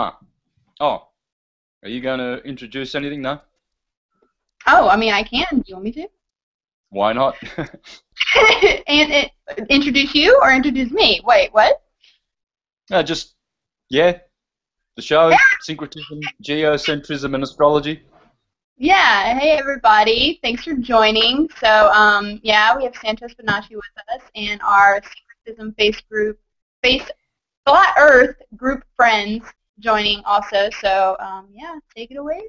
Ma. Oh, are you going to introduce anything? now? Oh, I mean, I can. Do you want me to? Why not? and it, introduce you or introduce me? Wait, what? no, just, yeah. The show, syncretism, geocentrism, and astrology. Yeah. Hey, everybody. Thanks for joining. So, um, yeah, we have Santos Bonacci with us and our syncretism face group, face flat Earth group friends joining also. So, um, yeah, take it away.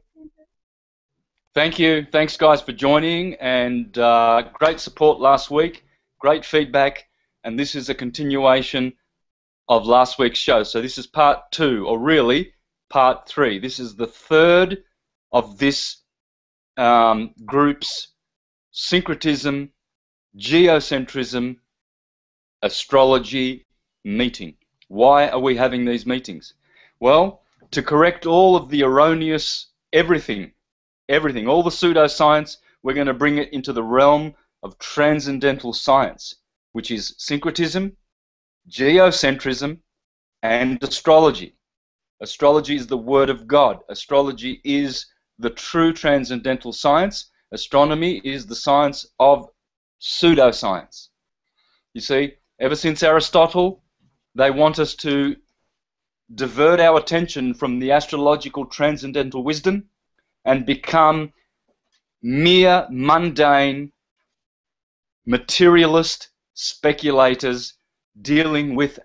Thank you. Thanks, guys, for joining, and uh, great support last week, great feedback, and this is a continuation of last week's show. So this is part two, or really part three. This is the third of this um, group's syncretism, geocentrism, astrology meeting. Why are we having these meetings? Well, to correct all of the erroneous everything everything, all the pseudoscience, we're going to bring it into the realm of transcendental science, which is syncretism, geocentrism, and astrology. Astrology is the word of God. Astrology is the true transcendental science. Astronomy is the science of pseudoscience. You see, ever since Aristotle, they want us to divert our attention from the astrological transcendental wisdom and become mere mundane materialist speculators dealing with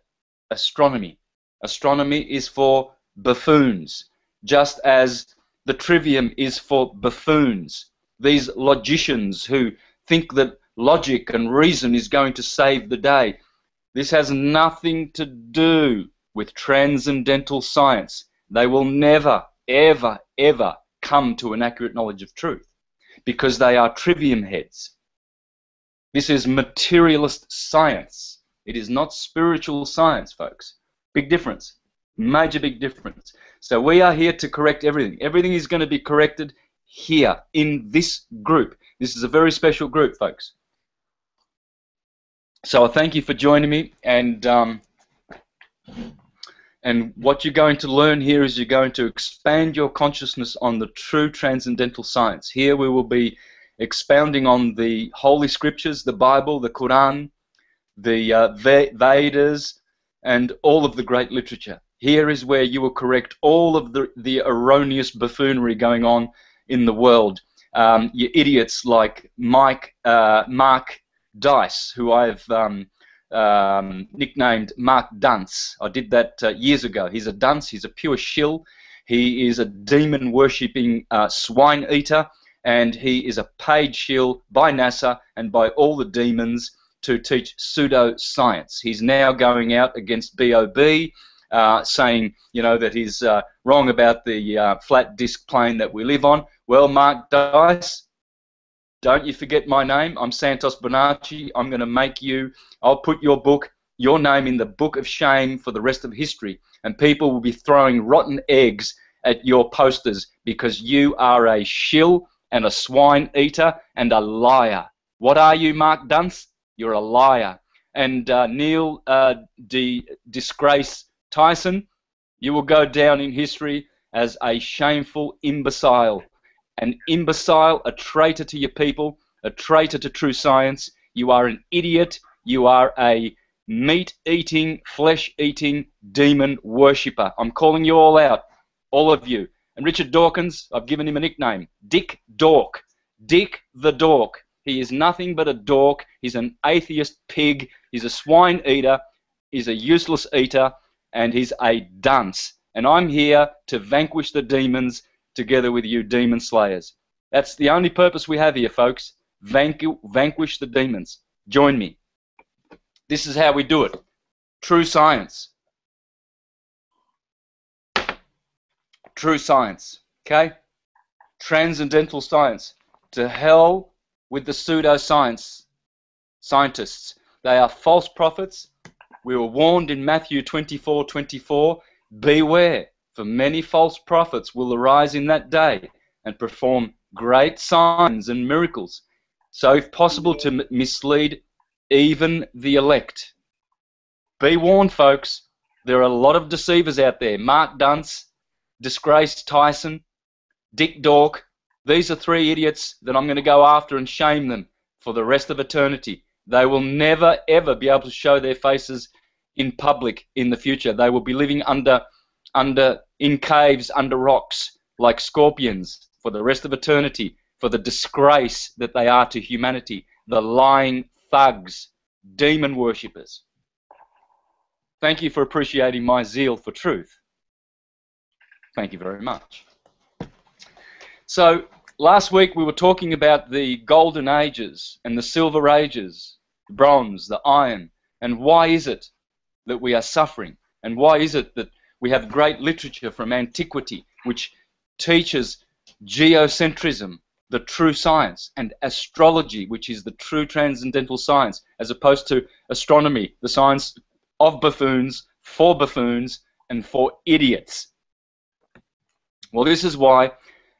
astronomy. Astronomy is for buffoons, just as the trivium is for buffoons. These logicians who think that logic and reason is going to save the day. This has nothing to do with transcendental science. They will never, ever, ever come to an accurate knowledge of truth because they are trivium heads. This is materialist science. It is not spiritual science, folks. Big difference. Major big difference. So we are here to correct everything. Everything is going to be corrected here in this group. This is a very special group, folks. So I thank you for joining me and um, and what you're going to learn here is you're going to expand your consciousness on the true transcendental science. Here we will be expounding on the Holy Scriptures, the Bible, the Quran, the uh, Vedas, and all of the great literature. Here is where you will correct all of the, the erroneous buffoonery going on in the world. Um, you idiots like Mike, uh, Mark Dice, who I've um, um, nicknamed Mark Dunce. I did that uh, years ago. He's a dunce. He's a pure shill. He is a demon worshipping uh, swine eater, and he is a paid shill by NASA and by all the demons to teach pseudoscience. He's now going out against Bob, uh, saying you know that he's uh, wrong about the uh, flat disk plane that we live on. Well, Mark Dice, don't you forget my name. I'm Santos Bonacci. I'm going to make you, I'll put your book, your name in the book of shame for the rest of history. And people will be throwing rotten eggs at your posters because you are a shill and a swine eater and a liar. What are you, Mark Dunce? You're a liar. And uh, Neil uh. Disgrace Tyson, you will go down in history as a shameful imbecile an imbecile, a traitor to your people, a traitor to true science. You are an idiot. You are a meat eating, flesh eating demon worshipper. I'm calling you all out, all of you. And Richard Dawkins, I've given him a nickname Dick Dork. Dick the Dork. He is nothing but a dork. He's an atheist pig. He's a swine eater. He's a useless eater. And he's a dunce. And I'm here to vanquish the demons together with you demon slayers. That's the only purpose we have here, folks. Vanqu vanquish the demons. Join me. This is how we do it. True science. True science. Okay? Transcendental science. To hell with the pseudoscience scientists. They are false prophets. We were warned in Matthew 24 24 beware for many false prophets will arise in that day and perform great signs and miracles, so if possible to mislead even the elect. Be warned, folks. There are a lot of deceivers out there. Mark Dunce, disgraced Tyson, Dick Dork. These are three idiots that I'm going to go after and shame them for the rest of eternity. They will never, ever be able to show their faces in public in the future. They will be living under, under in caves, under rocks, like scorpions for the rest of eternity, for the disgrace that they are to humanity, the lying thugs, demon worshippers. Thank you for appreciating my zeal for truth. Thank you very much. So, last week we were talking about the golden ages and the silver ages, the bronze, the iron, and why is it that we are suffering? And why is it that we have great literature from antiquity which teaches geocentrism, the true science, and astrology, which is the true transcendental science, as opposed to astronomy, the science of buffoons, for buffoons, and for idiots. Well, this is why,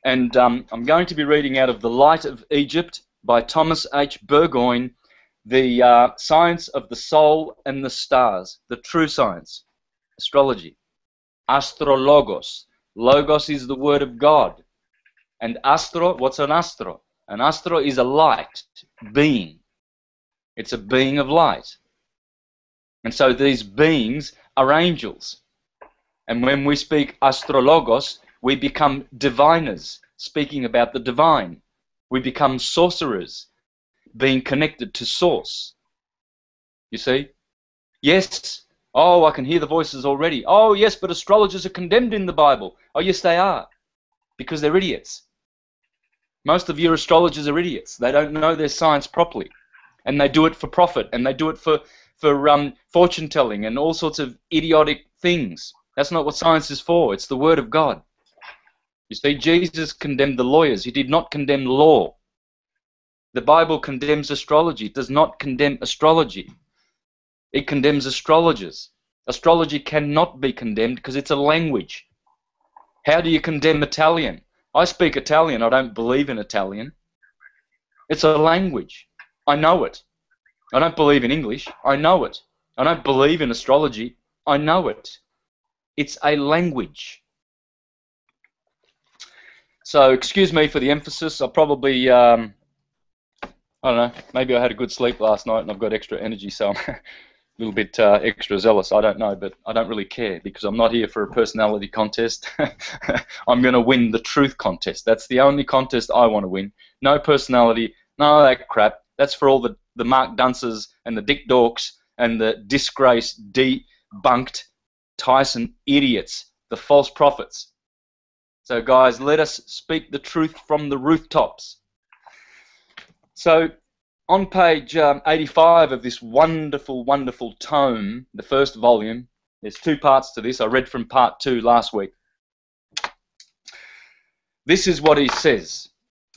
and um, I'm going to be reading out of The Light of Egypt by Thomas H. Burgoyne, the uh, science of the soul and the stars, the true science, astrology. Astrologos. Logos is the word of God. And astro, what's an astro? An astro is a light being. It's a being of light. And so these beings are angels. And when we speak astrologos, we become diviners, speaking about the divine. We become sorcerers, being connected to source. You see? Yes. Oh, I can hear the voices already. Oh, yes, but astrologers are condemned in the Bible. Oh, yes, they are. Because they're idiots. Most of your astrologers are idiots. They don't know their science properly. And they do it for profit. And they do it for for um, fortune telling and all sorts of idiotic things. That's not what science is for. It's the Word of God. You see, Jesus condemned the lawyers. He did not condemn law. The Bible condemns astrology. It does not condemn astrology. It condemns astrologers. Astrology cannot be condemned because it's a language. How do you condemn Italian? I speak Italian. I don't believe in Italian. It's a language. I know it. I don't believe in English. I know it. I don't believe in astrology. I know it. It's a language. So excuse me for the emphasis. I'll probably, um, I don't know, maybe I had a good sleep last night and I've got extra energy, so little bit uh, extra zealous. I don't know, but I don't really care because I'm not here for a personality contest. I'm going to win the truth contest. That's the only contest I want to win. No personality, no that crap. That's for all the the Mark Dunces and the Dick Dorks and the disgraced, debunked Tyson idiots, the false prophets. So, guys, let us speak the truth from the rooftops. So, on page um, 85 of this wonderful, wonderful tome, the first volume, there's two parts to this. I read from part two last week. This is what he says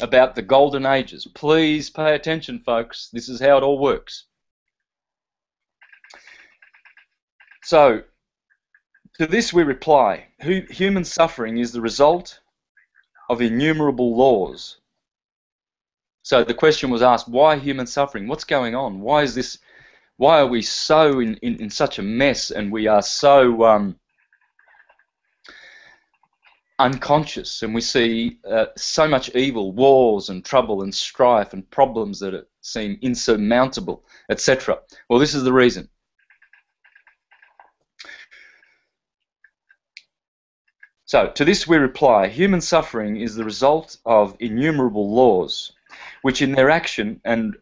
about the golden ages. Please pay attention, folks. This is how it all works. So, to this we reply human suffering is the result of innumerable laws. So the question was asked why human suffering? What's going on? Why is this? Why are we so in, in, in such a mess and we are so um, unconscious and we see uh, so much evil, wars and trouble and strife and problems that seem insurmountable, etc. Well, this is the reason. So, to this we reply human suffering is the result of innumerable laws, which in their action and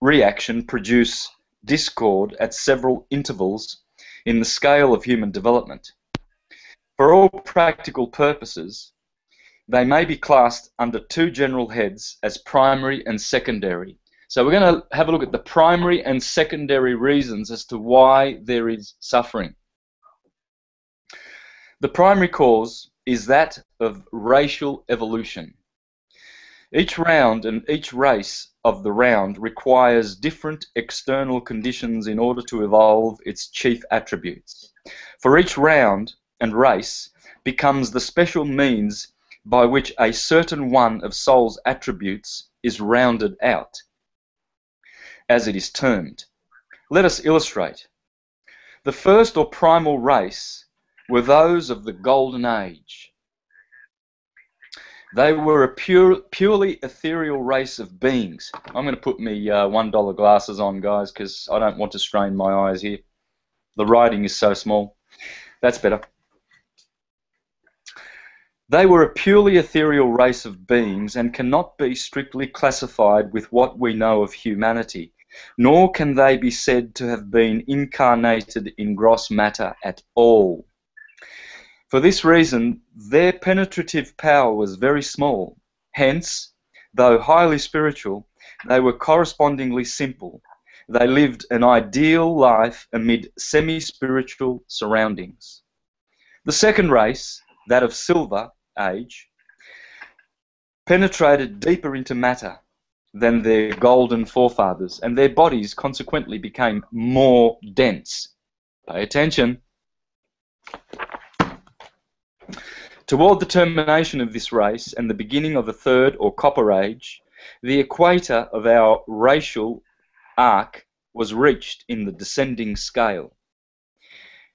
reaction produce discord at several intervals in the scale of human development. For all practical purposes, they may be classed under two general heads as primary and secondary. So we're going to have a look at the primary and secondary reasons as to why there is suffering. The primary cause is that of racial evolution. Each round and each race of the round requires different external conditions in order to evolve its chief attributes. For each round, and race becomes the special means by which a certain one of soul's attributes is rounded out, as it is termed. Let us illustrate. The first or primal race were those of the Golden Age, They were a pure, purely ethereal race of beings. I'm going to put me uh, $1 glasses on, guys, because I don't want to strain my eyes here. The writing is so small. That's better. They were a purely ethereal race of beings and cannot be strictly classified with what we know of humanity, nor can they be said to have been incarnated in gross matter at all. For this reason, their penetrative power was very small. Hence, though highly spiritual, they were correspondingly simple. They lived an ideal life amid semi spiritual surroundings. The second race, that of silver age, penetrated deeper into matter than their golden forefathers, and their bodies consequently became more dense. Pay attention. Toward the termination of this race and the beginning of a third or copper age, the equator of our racial arc was reached in the descending scale.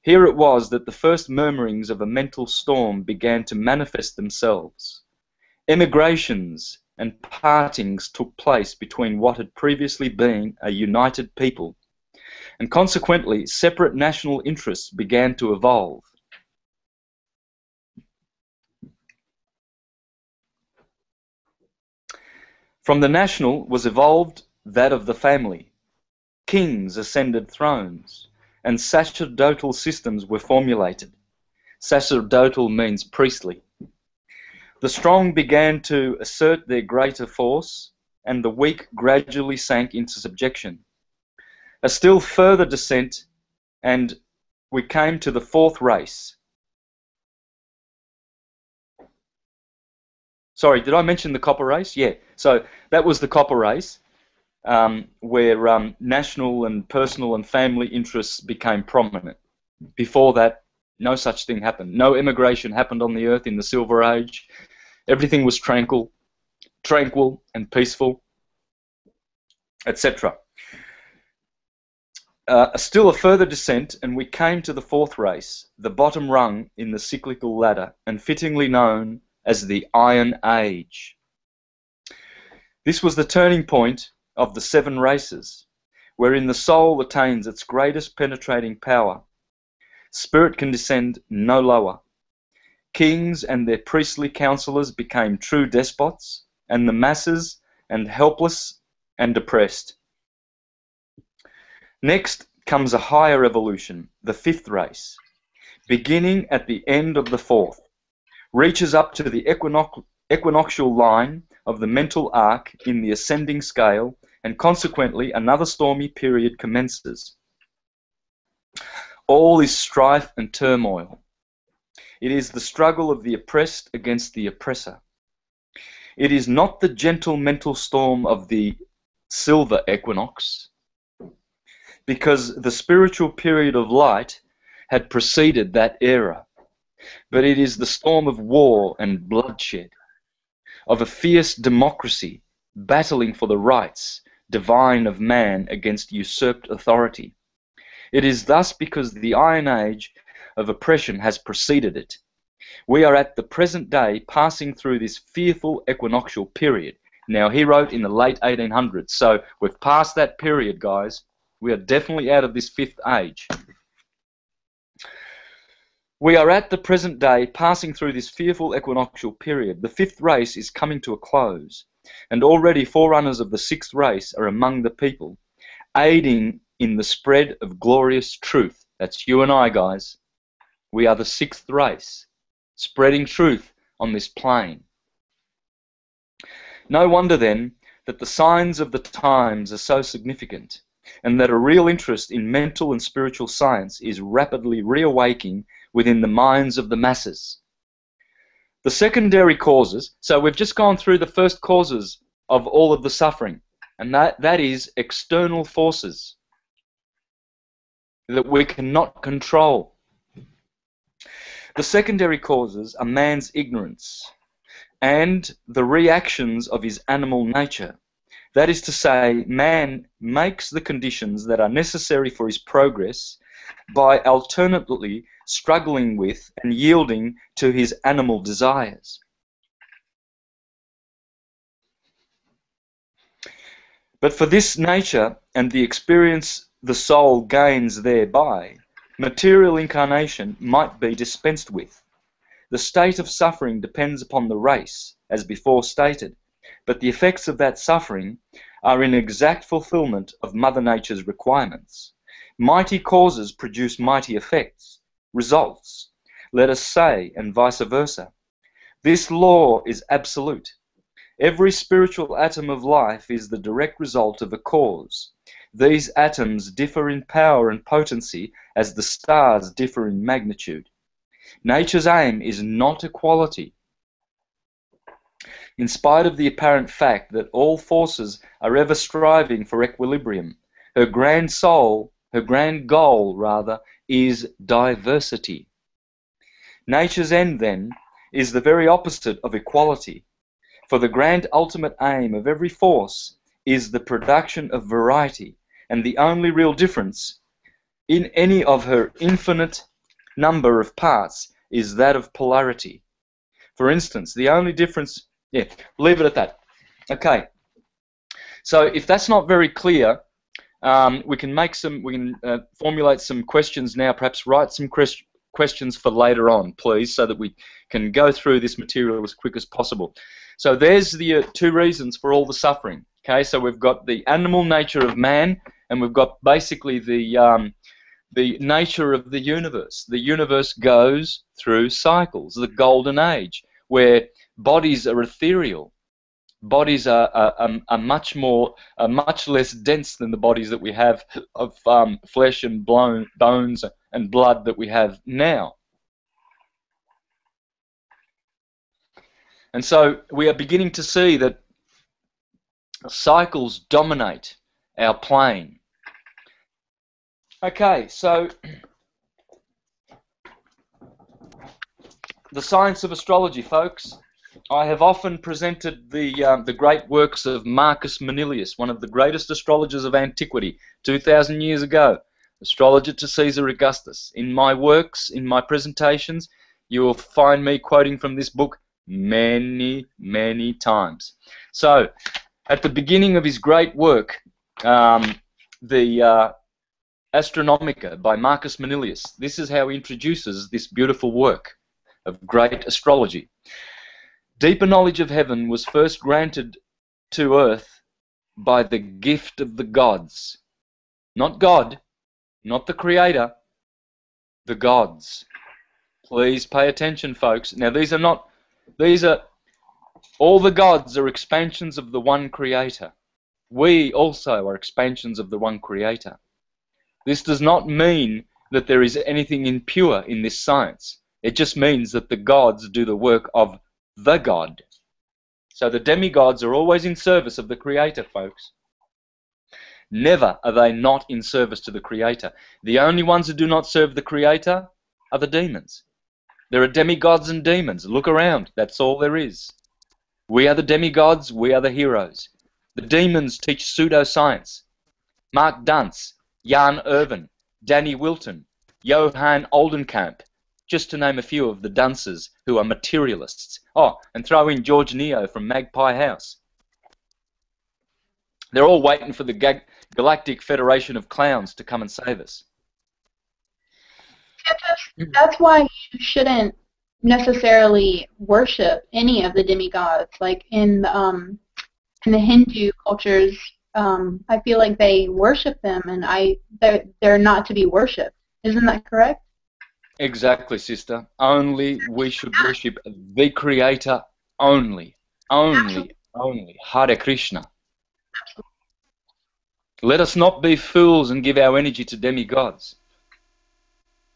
Here it was that the first murmurings of a mental storm began to manifest themselves. Emigrations and partings took place between what had previously been a united people, and consequently separate national interests began to evolve. From the national was evolved that of the family. Kings ascended thrones, and sacerdotal systems were formulated. Sacerdotal means priestly. The strong began to assert their greater force, and the weak gradually sank into subjection. A still further descent, and we came to the fourth race, Sorry, did I mention the copper race? Yeah. So that was the copper race, um, where um, national and personal and family interests became prominent. Before that, no such thing happened. No immigration happened on the earth in the Silver Age. Everything was tranquil, tranquil and peaceful, etc. Uh, still a further descent, and we came to the fourth race, the bottom rung in the cyclical ladder, and fittingly known as the Iron Age. This was the turning point of the seven races, wherein the soul attains its greatest penetrating power. Spirit can descend no lower. Kings and their priestly counselors became true despots, and the masses and helpless and depressed. Next comes a higher evolution, the fifth race, beginning at the end of the fourth reaches up to the equinoctial line of the mental arc in the ascending scale, and consequently another stormy period commences. All is strife and turmoil. It is the struggle of the oppressed against the oppressor. It is not the gentle mental storm of the silver equinox, because the spiritual period of light had preceded that era but it is the storm of war and bloodshed, of a fierce democracy battling for the rights divine of man against usurped authority. It is thus because the Iron Age of oppression has preceded it. We are at the present day passing through this fearful equinoctial period. Now, he wrote in the late 1800s, so we've passed that period, guys. We are definitely out of this fifth age. We are at the present day passing through this fearful equinoctial period. The fifth race is coming to a close, and already forerunners of the sixth race are among the people, aiding in the spread of glorious truth. That's you and I, guys. We are the sixth race, spreading truth on this plane. No wonder then that the signs of the times are so significant, and that a real interest in mental and spiritual science is rapidly reawaking within the minds of the masses. The secondary causes, so we've just gone through the first causes of all of the suffering, and that, that is external forces that we cannot control. The secondary causes are man's ignorance and the reactions of his animal nature. That is to say, man makes the conditions that are necessary for his progress by alternately struggling with and yielding to his animal desires. But for this nature and the experience the soul gains thereby, material incarnation might be dispensed with. The state of suffering depends upon the race, as before stated, but the effects of that suffering are in exact fulfillment of Mother Nature's requirements. Mighty causes produce mighty effects, results, let us say, and vice versa. This law is absolute. Every spiritual atom of life is the direct result of a cause. These atoms differ in power and potency as the stars differ in magnitude. Nature's aim is not equality. In spite of the apparent fact that all forces are ever striving for equilibrium, her grand soul, her grand goal, rather, is diversity. Nature's end, then, is the very opposite of equality, for the grand ultimate aim of every force is the production of variety, and the only real difference in any of her infinite number of parts is that of polarity. For instance, the only difference, yeah, leave it at that. Okay, so if that's not very clear, um, we can make some, we can uh, formulate some questions now, perhaps write some questions questions for later on, please, so that we can go through this material as quick as possible. So there's the uh, two reasons for all the suffering. Okay, so we've got the animal nature of man, and we've got basically the um, the nature of the universe. The universe goes through cycles, the golden age, where bodies are ethereal. Bodies are, are, are, much more, are much less dense than the bodies that we have of um, flesh and blown, bones and blood that we have now. And so we are beginning to see that cycles dominate our plane. Okay, so the science of astrology, folks. I have often presented the um, the great works of Marcus Manilius, one of the greatest astrologers of antiquity, 2,000 years ago astrologer to Caesar Augustus. In my works, in my presentations, you will find me quoting from this book many, many times. So, at the beginning of his great work, um, the uh, Astronomica by Marcus Manilius, this is how he introduces this beautiful work of great astrology. Deeper knowledge of heaven was first granted to earth by the gift of the gods. Not God, not the creator, the gods. Please pay attention, folks. Now, these are not, these are, all the gods are expansions of the one creator. We also are expansions of the one creator. This does not mean that there is anything impure in this science. It just means that the gods do the work of the God. So the demigods are always in service of the creator, folks. Never are they not in service to the Creator. The only ones who do not serve the Creator are the demons. There are demigods and demons. Look around. That's all there is. We are the demigods. We are the heroes. The demons teach pseudoscience. Mark Dunce, Jan Irvin, Danny Wilten, Johan Oldenkamp, just to name a few of the dunces who are materialists. Oh, and throw in George Neo from Magpie House. They're all waiting for the Galactic Federation of Clowns to come and save us. That's why you shouldn't necessarily worship any of the demigods. Like in um, in the Hindu cultures, um, I feel like they worship them, and I they're, they're not to be worshipped. Isn't that correct? Exactly, sister. Only we should worship the Creator. Only, only, only. Hare Krishna. Let us not be fools and give our energy to demigods.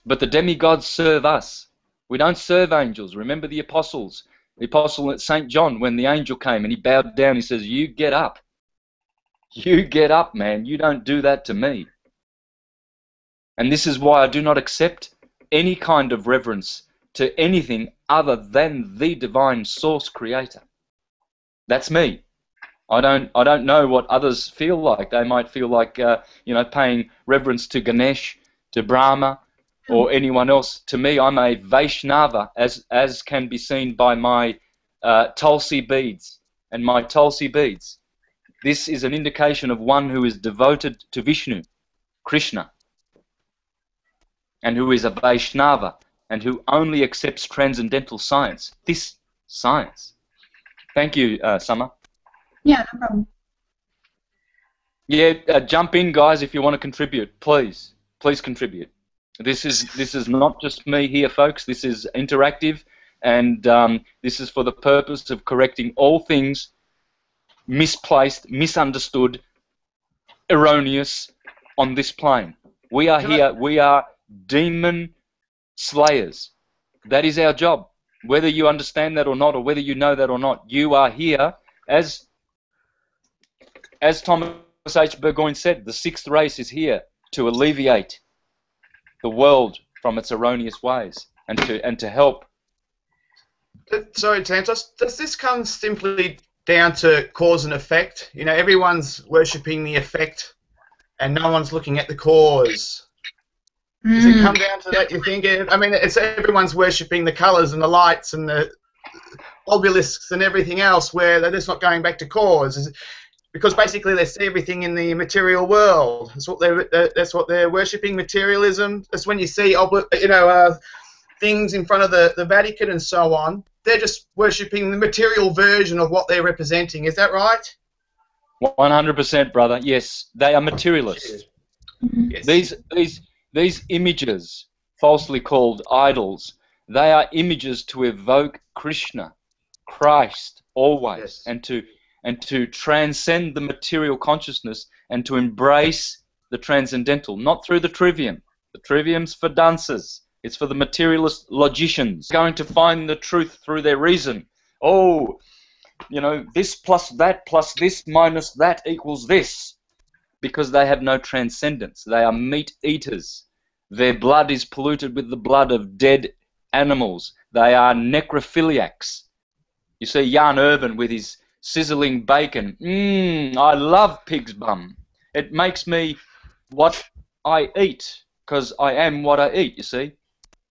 But the demigods serve us. We don't serve angels. Remember the apostles. The apostle at St. John, when the angel came and he bowed down, he says, You get up. You get up, man. You don't do that to me. And this is why I do not accept any kind of reverence to anything other than the divine source creator. That's me. I don't I don't know what others feel like. They might feel like uh, you know paying reverence to Ganesh, to Brahma, or hmm. anyone else. To me, I'm a Vaishnava, as as can be seen by my uh, Tulsi beads and my Tulsi beads. This is an indication of one who is devoted to Vishnu, Krishna, and who is a Vaishnava, and who only accepts transcendental science. This science. Thank you, uh, Summer. Yeah, no problem. Yeah, uh, jump in, guys, if you want to contribute. Please, please contribute. This is this is not just me here, folks. This is interactive, and um, this is for the purpose of correcting all things misplaced, misunderstood, erroneous on this plane. We are here. We are demon slayers. That is our job. Whether you understand that or not, or whether you know that or not, you are here as as Thomas H. Burgoyne said, the sixth race is here to alleviate the world from its erroneous ways and to and to help. Sorry, Santos. Does this come simply down to cause and effect? You know, everyone's worshipping the effect, and no one's looking at the cause. Does it Mm. come down to that? You think? I mean, it's everyone's worshipping the colours and the lights and the obelisks and everything else, where they're just not going back to cause. Because basically, they see everything in the material world. That's what they're. they're- That's what they're worshipping. Materialism. That's when you see, ob- you know, uh, things in front of the, the Vatican and so on. They're just worshipping the material version of what they're representing. Is that right? 100%, brother. Yes, they are materialists. Yes. These these these images, falsely called idols, they are images to evoke Krishna, Christ, always, Yes. and to and to transcend the material consciousness and to embrace the transcendental, not through the trivium. The trivium's for dancers. It's for the materialist logicians going to find the truth through their reason. Oh, you know, this plus that plus this minus that equals this because they have no transcendence. They are meat eaters. Their blood is polluted with the blood of dead animals. They are necrophiliacs. You see Jan Irvin with his sizzling bacon. Mmm, I love pig's bum. It makes me what I eat because I am what I eat, you see.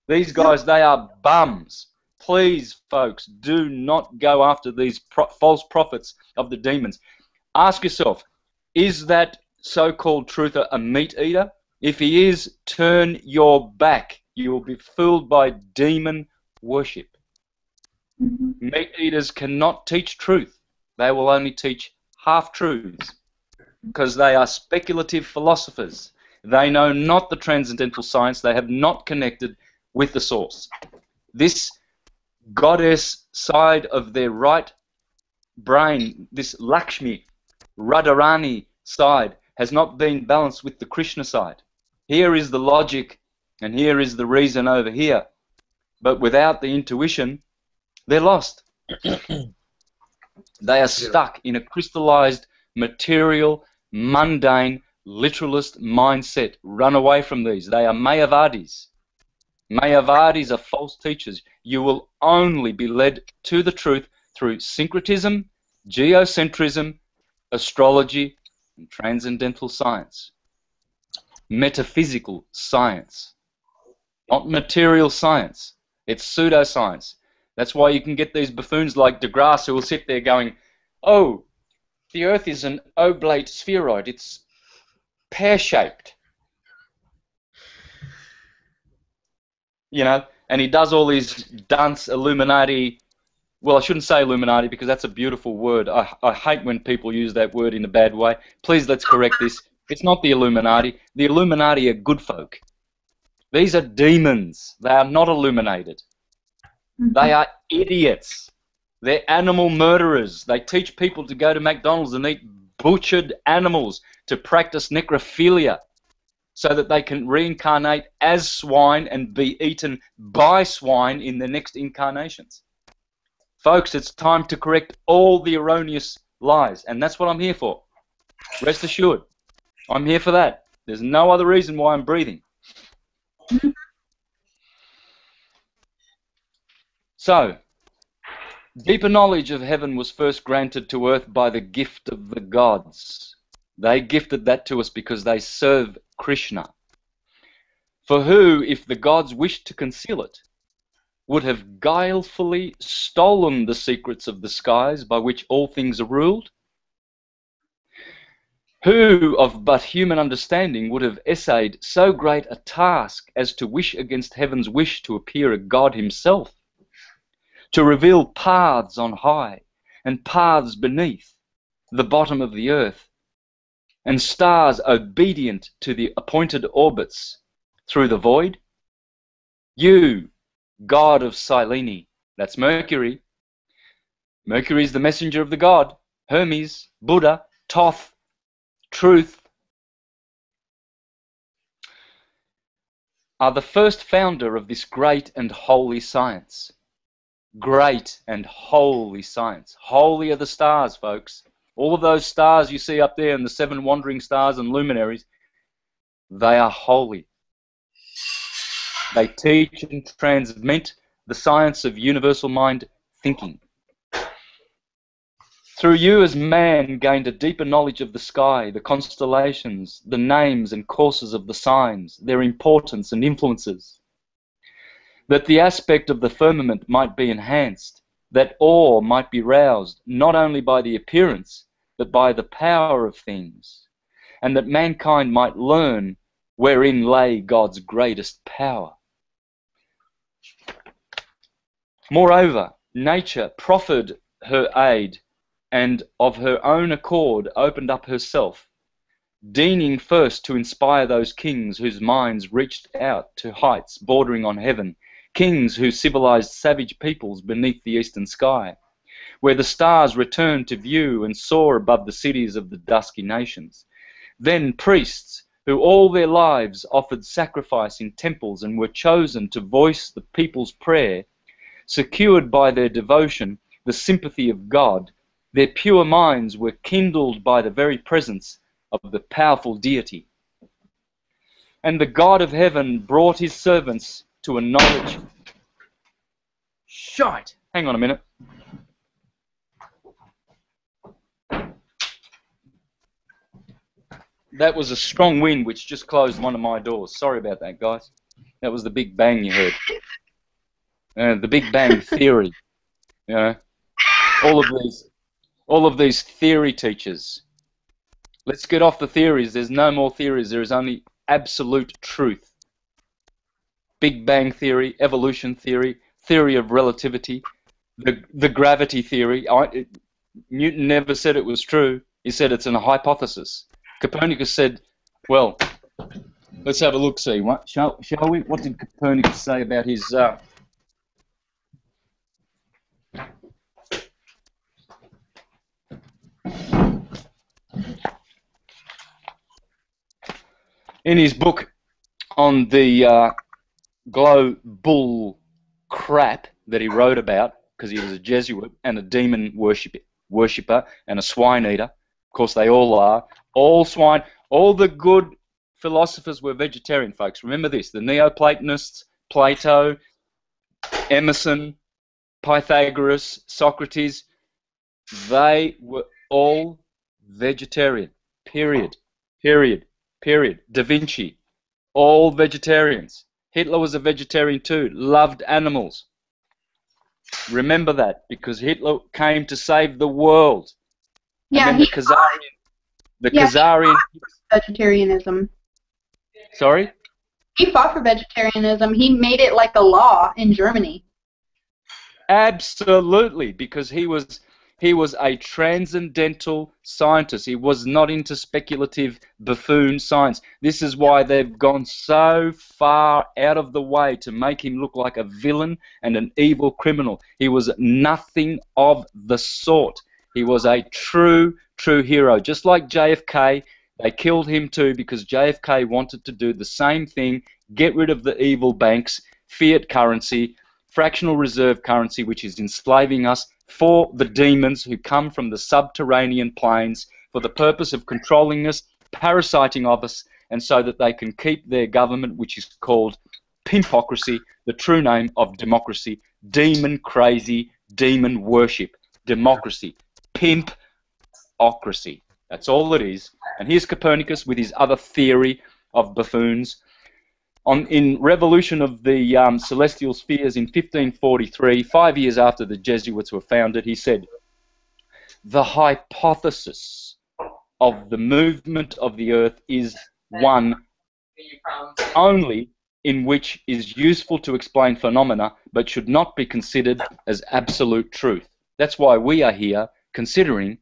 These guys, they are bums. Please, folks, do not go after these pro- false prophets of the demons. Ask yourself, is that so-called truther a meat eater? If he is, turn your back. You will be fooled by demon worship. Mhm. Meat eaters cannot teach truth. They will only teach half truths because they are speculative philosophers. They know not the transcendental science. They have not connected with the source. This goddess side of their right brain, this Lakshmi, Radharani side, has not been balanced with the Krishna side. Here is the logic and here is the reason over here. But without the intuition, they're lost. they are stuck in a crystallized, material, mundane, literalist mindset. Run away from these. They are Mayavadis. Mayavadis are false teachers. You will only be led to the truth through syncretism, geocentrism, astrology, and transcendental science. Metaphysical science. Not material science. It's pseudoscience. That's why you can get these buffoons like deGrasse who will sit there going, oh, the Earth is an oblate spheroid. It's pear-shaped. You know, and he does all these dunce Illuminati. Well, I shouldn't say Illuminati because that's a beautiful word. I, I hate when people use that word in a bad way. Please let's correct this. It's not the Illuminati. The Illuminati are good folk. These are demons. They are not illuminated. Mm-hmm. They are idiots. They're animal murderers. They teach people to go to McDonald's and eat butchered animals to practice necrophilia so that they can reincarnate as swine and be eaten by swine in their next incarnations. Folks, it's time to correct all the erroneous lies, and that's what I'm here for. Rest assured, I'm here for that. There's no other reason why I'm breathing. So, deeper knowledge of heaven was first granted to earth by the gift of the gods. They gifted that to us because they serve Krishna. For who, if the gods wished to conceal it, would have guilefully stolen the secrets of the skies by which all things are ruled? Who of but human understanding would have essayed so great a task as to wish against heaven's wish to appear a God himself? To reveal paths on high and paths beneath the bottom of the earth, and stars obedient to the appointed orbits through the void? You, God of Cyllene, that's Mercury. Mercury is the messenger of the god. Hermes, Buddha, Thoth, Truth, are the first founder of this great and holy science. Great and holy science. Holy are the stars, folks. All of those stars you see up there and the seven wandering stars and luminaries, they are holy. They teach and transmit the science of universal mind thinking. Through you as man gained a deeper knowledge of the sky, the constellations, the names and courses of the signs, their importance and influences. That the aspect of the firmament might be enhanced, that awe might be roused, not only by the appearance, but by the power of things, and that mankind might learn wherein lay God's greatest power. Moreover, nature proffered her aid and of her own accord opened up herself, deigning first to inspire those kings whose minds reached out to heights bordering on heaven, kings who civilized savage peoples beneath the eastern sky where the stars returned to view and soar above the cities of the dusky nations. Then priests, who all their lives offered sacrifice in temples and were chosen to voice the people's prayer, secured by their devotion the sympathy of God, their pure minds were kindled by the very presence of the powerful deity. And the God of heaven brought his servants to a knowledge. Shite! Hang on a minute. that was a strong wind which just closed one of my doors. Sorry about that, guys. That was the Big Bang you heard. Uh, the Big Bang theory. You know, all of these, all of these theory teachers. Let's get off the theories. There's no more theories. There is only absolute truth. Big Bang theory, evolution theory, theory of relativity, the the gravity theory. I, it, Newton never said it was true. He said it's an hypothesis. Copernicus said, well, let's have a look, see. What, shall, shall we? What did Copernicus say about his... Uh, in his book on the uh, global crap that he wrote about, because he was a Jesuit and a demon worship, worshipper and a swine eater. Of course, they all are all swine, all the good philosophers were vegetarian, folks. Remember this the Neoplatonists, Plato, Emerson, Pythagoras, Socrates, they were all vegetarian. Period. Period. Period. Da Vinci, all vegetarians. Hitler was a vegetarian too, loved animals. Remember that because Hitler came to save the world. Yeah, and then the Khazarian the Yeah, Khazarian. vegetarianism. Sorry? He fought for vegetarianism. He made it like a law in Germany. Absolutely, because he was he was a transcendental scientist. He was not into speculative buffoon science. This is why they've gone so far out of the way to make him look like a villain and an evil criminal. He was nothing of the sort. He was a true, true hero. Just like JFK, they killed him too because JFK wanted to do the same thing get rid of the evil banks, fiat currency, fractional reserve currency, which is enslaving us for the demons who come from the subterranean planes for the purpose of controlling us, parasiting of us, and so that they can keep their government, which is called pimpocracy, the true name of democracy, demon crazy, demon worship, democracy, pimpocracy. That's all it is. And here's Copernicus with his other theory of buffoons. On, in Revolution of the um, Celestial Spheres in 1543, five years after the Jesuits were founded, he said, The hypothesis of the movement of the earth is one only in which is useful to explain phenomena but should not be considered as absolute truth. That's why we are here considering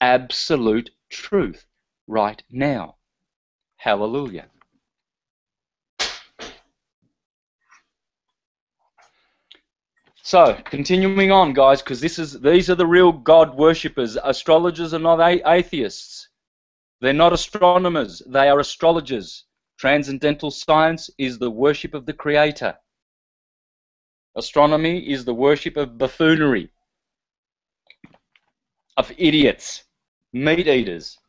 absolute truth right now. Hallelujah. So, continuing on, guys, because this is these are the real God worshippers. Astrologers are not atheists. They're not astronomers. They are astrologers. Transcendental science is the worship of the Creator. Astronomy is the worship of buffoonery, of idiots, meat eaters.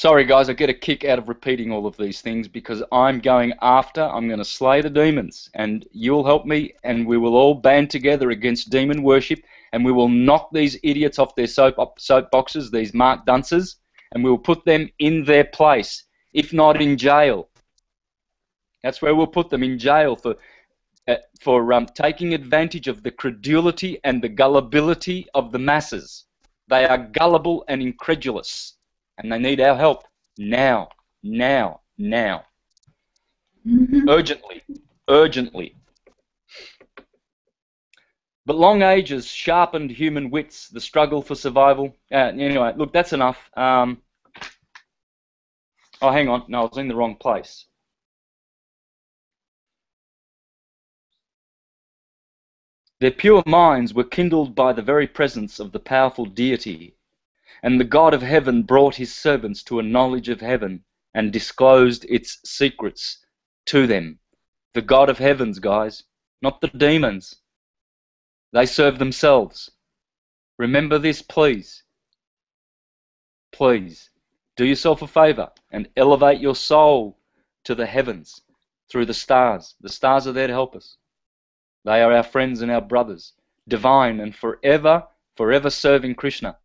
Sorry, guys, I get a kick out of repeating all of these things because I'm going after, I'm going to slay the demons, and you'll help me, and we will all band together against demon worship, and we will knock these idiots off their soap, soap boxes, these Mark Dunces, and we will put them in their place, if not in jail. That's where we'll put them in jail for uh, for um, taking advantage of the credulity and the gullibility of the masses. They are gullible and incredulous and they need our help now, now, now. Mm-hmm. Urgently, urgently. But long ages sharpened human wits, the struggle for survival. Uh, anyway, look, that's enough. Um, oh, hang on. No, I was in the wrong place. Their pure minds were kindled by the very presence of the powerful deity and the God of heaven brought his servants to a knowledge of heaven and disclosed its secrets to them. The God of heavens, guys, not the demons. They serve themselves. Remember this, please. Please, do yourself a favor and elevate your soul to the heavens through the stars. The stars are there to help us. They are our friends and our brothers, divine and forever, forever serving Krishna.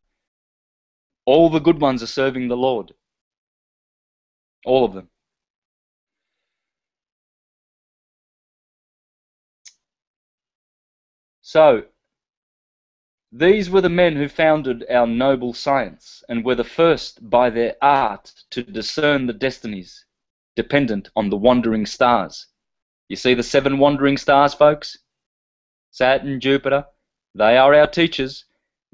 All the good ones are serving the Lord. All of them. So, these were the men who founded our noble science and were the first by their art to discern the destinies dependent on the wandering stars. You see the seven wandering stars, folks? Saturn, Jupiter, they are our teachers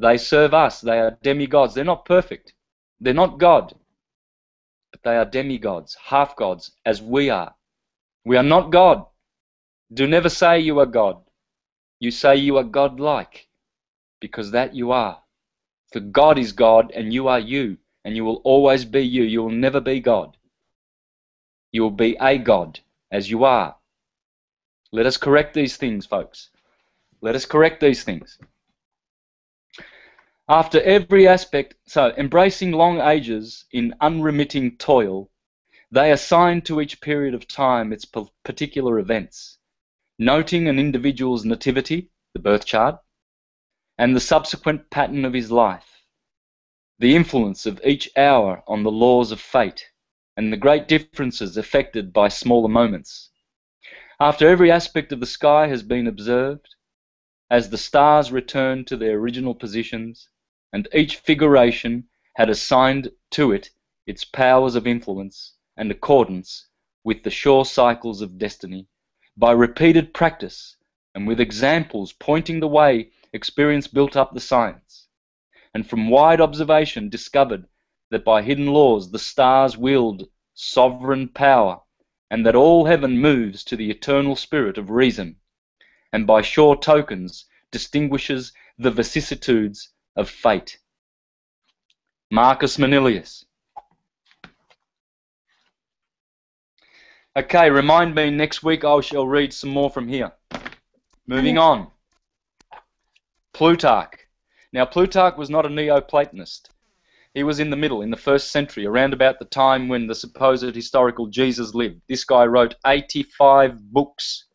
they serve us. They are demigods. They're not perfect. They're not God. But they are demigods, half gods, as we are. We are not God. Do never say you are God. You say you are God-like, because that you are. For God is God, and you are you, and you will always be you. You will never be God. You will be a God, as you are. Let us correct these things, folks. Let us correct these things. After every aspect, so embracing long ages in unremitting toil, they assign to each period of time its particular events, noting an individual's nativity, the birth chart, and the subsequent pattern of his life, the influence of each hour on the laws of fate, and the great differences effected by smaller moments. After every aspect of the sky has been observed, as the stars return to their original positions, and each figuration had assigned to it its powers of influence and accordance with the sure cycles of destiny. By repeated practice and with examples pointing the way, experience built up the science, and from wide observation discovered that by hidden laws the stars wield sovereign power, and that all heaven moves to the eternal spirit of reason, and by sure tokens distinguishes the vicissitudes of fate. Marcus Manilius. Okay, remind me next week I shall read some more from here. Moving on. Plutarch. Now, Plutarch was not a Neoplatonist. He was in the middle, in the first century, around about the time when the supposed historical Jesus lived. This guy wrote 85 books,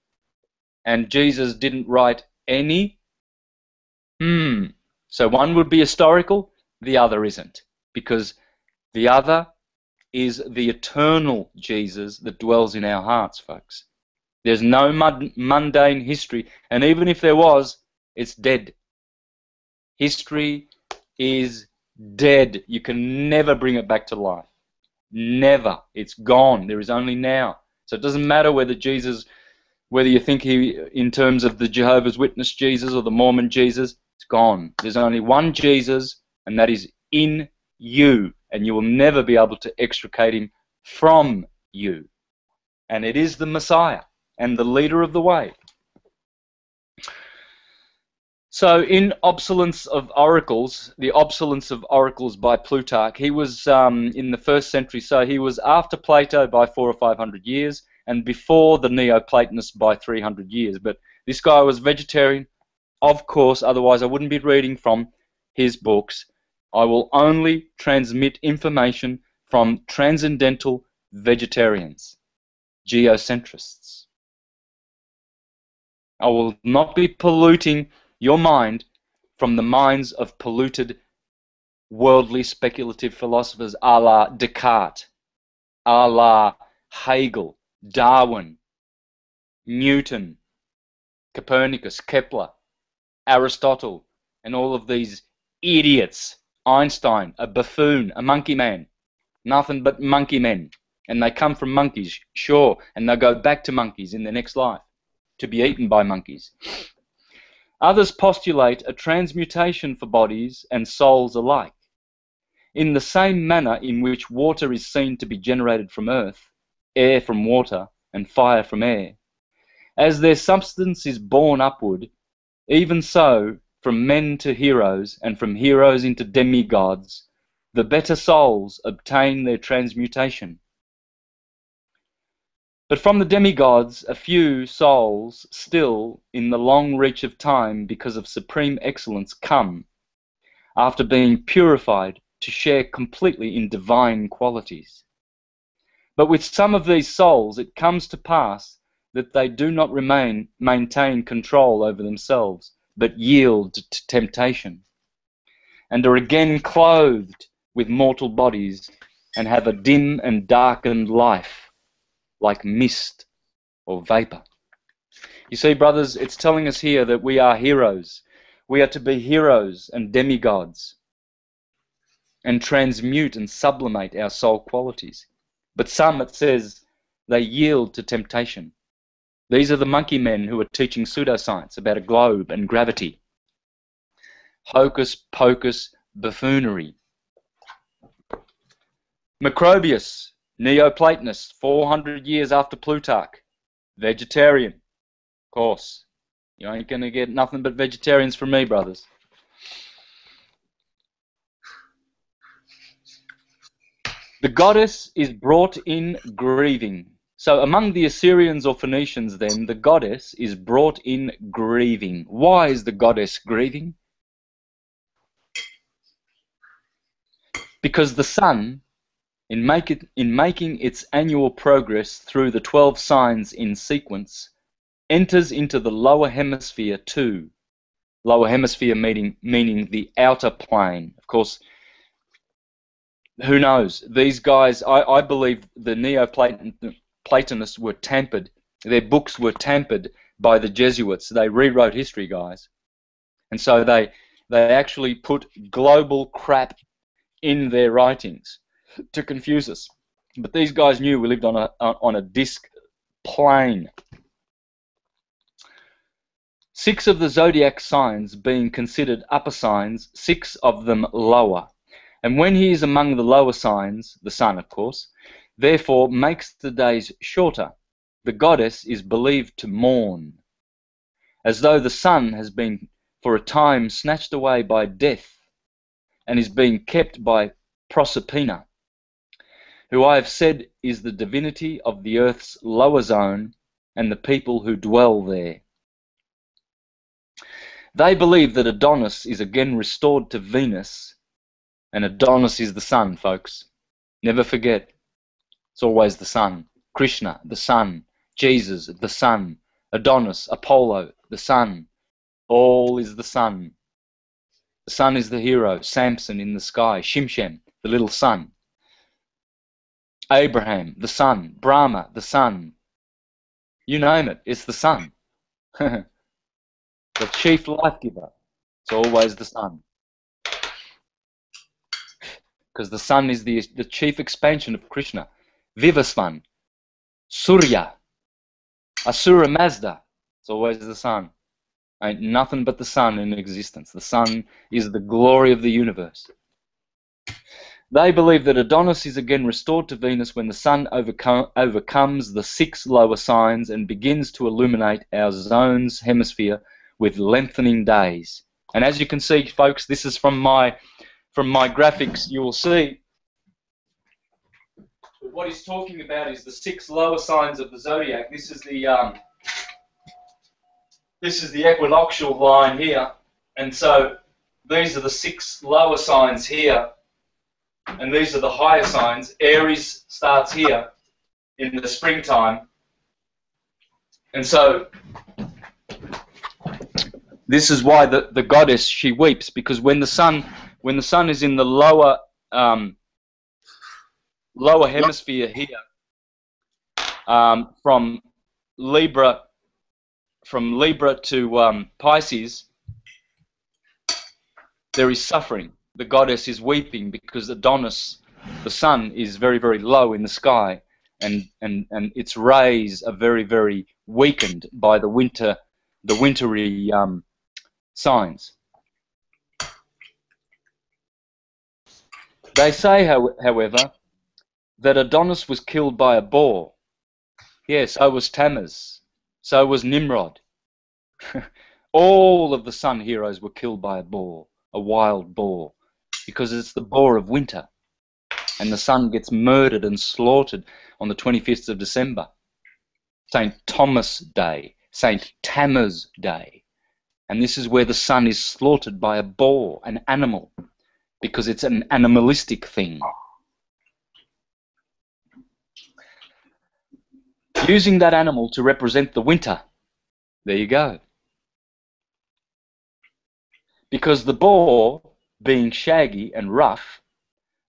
and Jesus didn't write any. Hmm. So one would be historical, the other isn't, because the other is the eternal Jesus that dwells in our hearts, folks. There's no mundane history, and even if there was, it's dead. History is dead. You can never bring it back to life. Never. It's gone. There is only now. So it doesn't matter whether Jesus, whether you think he, in terms of the Jehovah's Witness Jesus or the Mormon Jesus, it's gone. There's only one Jesus, and that is in you, and you will never be able to extricate him from you. And it is the Messiah and the leader of the way. So, in Obsolescence of Oracles, the Obsolescence of Oracles by Plutarch, he was um, in the first century, so he was after Plato by four or five hundred years, and before the Neoplatonists by 300 years. But this guy was vegetarian, of course, otherwise I wouldn't be reading from his books. I will only transmit information from transcendental vegetarians, geocentrists. I will not be polluting your mind from the minds of polluted worldly speculative philosophers a la Descartes, a la Hegel, Darwin, Newton, Copernicus, Kepler, Aristotle, and all of these idiots. Einstein, a buffoon, a monkey man. Nothing but monkey men. And they come from monkeys, sure, and they'll go back to monkeys in the next life to be eaten by monkeys. Others postulate a transmutation for bodies and souls alike. In the same manner in which water is seen to be generated from earth, air from water, and fire from air, as their substance is borne upward, even so from men to heroes, and from heroes into demigods, the better souls obtain their transmutation. But from the demigods, a few souls still, in the long reach of time, because of supreme excellence, come, after being purified, to share completely in divine qualities. But with some of these souls, it comes to pass that they do not remain maintain control over themselves, but yield to temptation, and are again clothed with mortal bodies, and have a dim and darkened life, like mist or vapor. You see, brothers, it's telling us here that we are heroes. We are to be heroes and demigods, and transmute and sublimate our soul qualities. But some, it says, they yield to temptation. These are the monkey men who are teaching pseudoscience about a globe and gravity. Hocus pocus buffoonery. Macrobius, Neoplatonist, 400 years after Plutarch, vegetarian. Of course, you ain't going to get nothing but vegetarians from me, brothers. The goddess is brought in grieving. So among the Assyrians or Phoenicians, then, the goddess is brought in grieving. Why is the goddess grieving? Because the sun, in, make it, in making its annual progress through the 12 signs in sequence, enters into the lower hemisphere too. Lower hemisphere meaning, meaning the outer plane. Of course, who knows? These guys, I, I believe the Neoplaton Platonists were tampered, their books were tampered by the Jesuits. They rewrote history, guys. And so they they actually put global crap in their writings to confuse us. But these guys knew we lived on a on a disc plane. Six of the zodiac signs being considered upper signs, six of them lower. And when he is among the lower signs, the sun, of course, therefore makes the days shorter. The goddess is believed to mourn, as though the sun has been for a time snatched away by death, and is being kept by Proserpina, who I have said is the divinity of the earth's lower zone and the people who dwell there. They believe that Adonis is again restored to Venus, and Adonis is the sun, folks. Never forget. It's always the sun. Krishna, the sun. Jesus, the sun. Adonis, Apollo, the sun. All is the sun. The sun is the hero. Samson in the sky. Shimshem, the little sun. Abraham, the sun. Brahma, the sun. You name it, it's the sun. the chief life giver. It's always the sun. because the sun is the, the chief expansion of Krishna. Vivasvan, Surya, Ahura Mazda, it's always the sun. Ain't nothing but the sun in existence. The sun is the glory of the universe. They believe that Adonis is again restored to Venus when the sun overcome, overcomes the six lower signs and begins to illuminate our zone's hemisphere with lengthening days. And as you can see, folks, this is from my from my graphics. You will see what he's talking about is the six lower signs of the zodiac. This is the um, this is the equinoctial line here, and so these are the six lower signs here and these are the higher signs. Aries starts here in the springtime. And so this is why the, the goddess she weeps because when the sun when the sun is in the lower um, lower hemisphere here um, from Libra from Libra to um, Pisces there is suffering the goddess is weeping because Adonis, the sun, is very, very low in the sky, and, and, and its rays are very, very weakened by the winter, the wintry um, signs. They say, however, that Adonis was killed by a boar. Yes, so was Tammuz. So was Nimrod. All of the sun heroes were killed by a boar, a wild boar because it's the boar of winter. And the sun gets murdered and slaughtered on the 25th of December. St. Thomas Day, St. Tammuz Day. And this is where the sun is slaughtered by a boar, an animal, because it's an animalistic thing. Using that animal to represent the winter. There you go. Because the boar being shaggy and rough,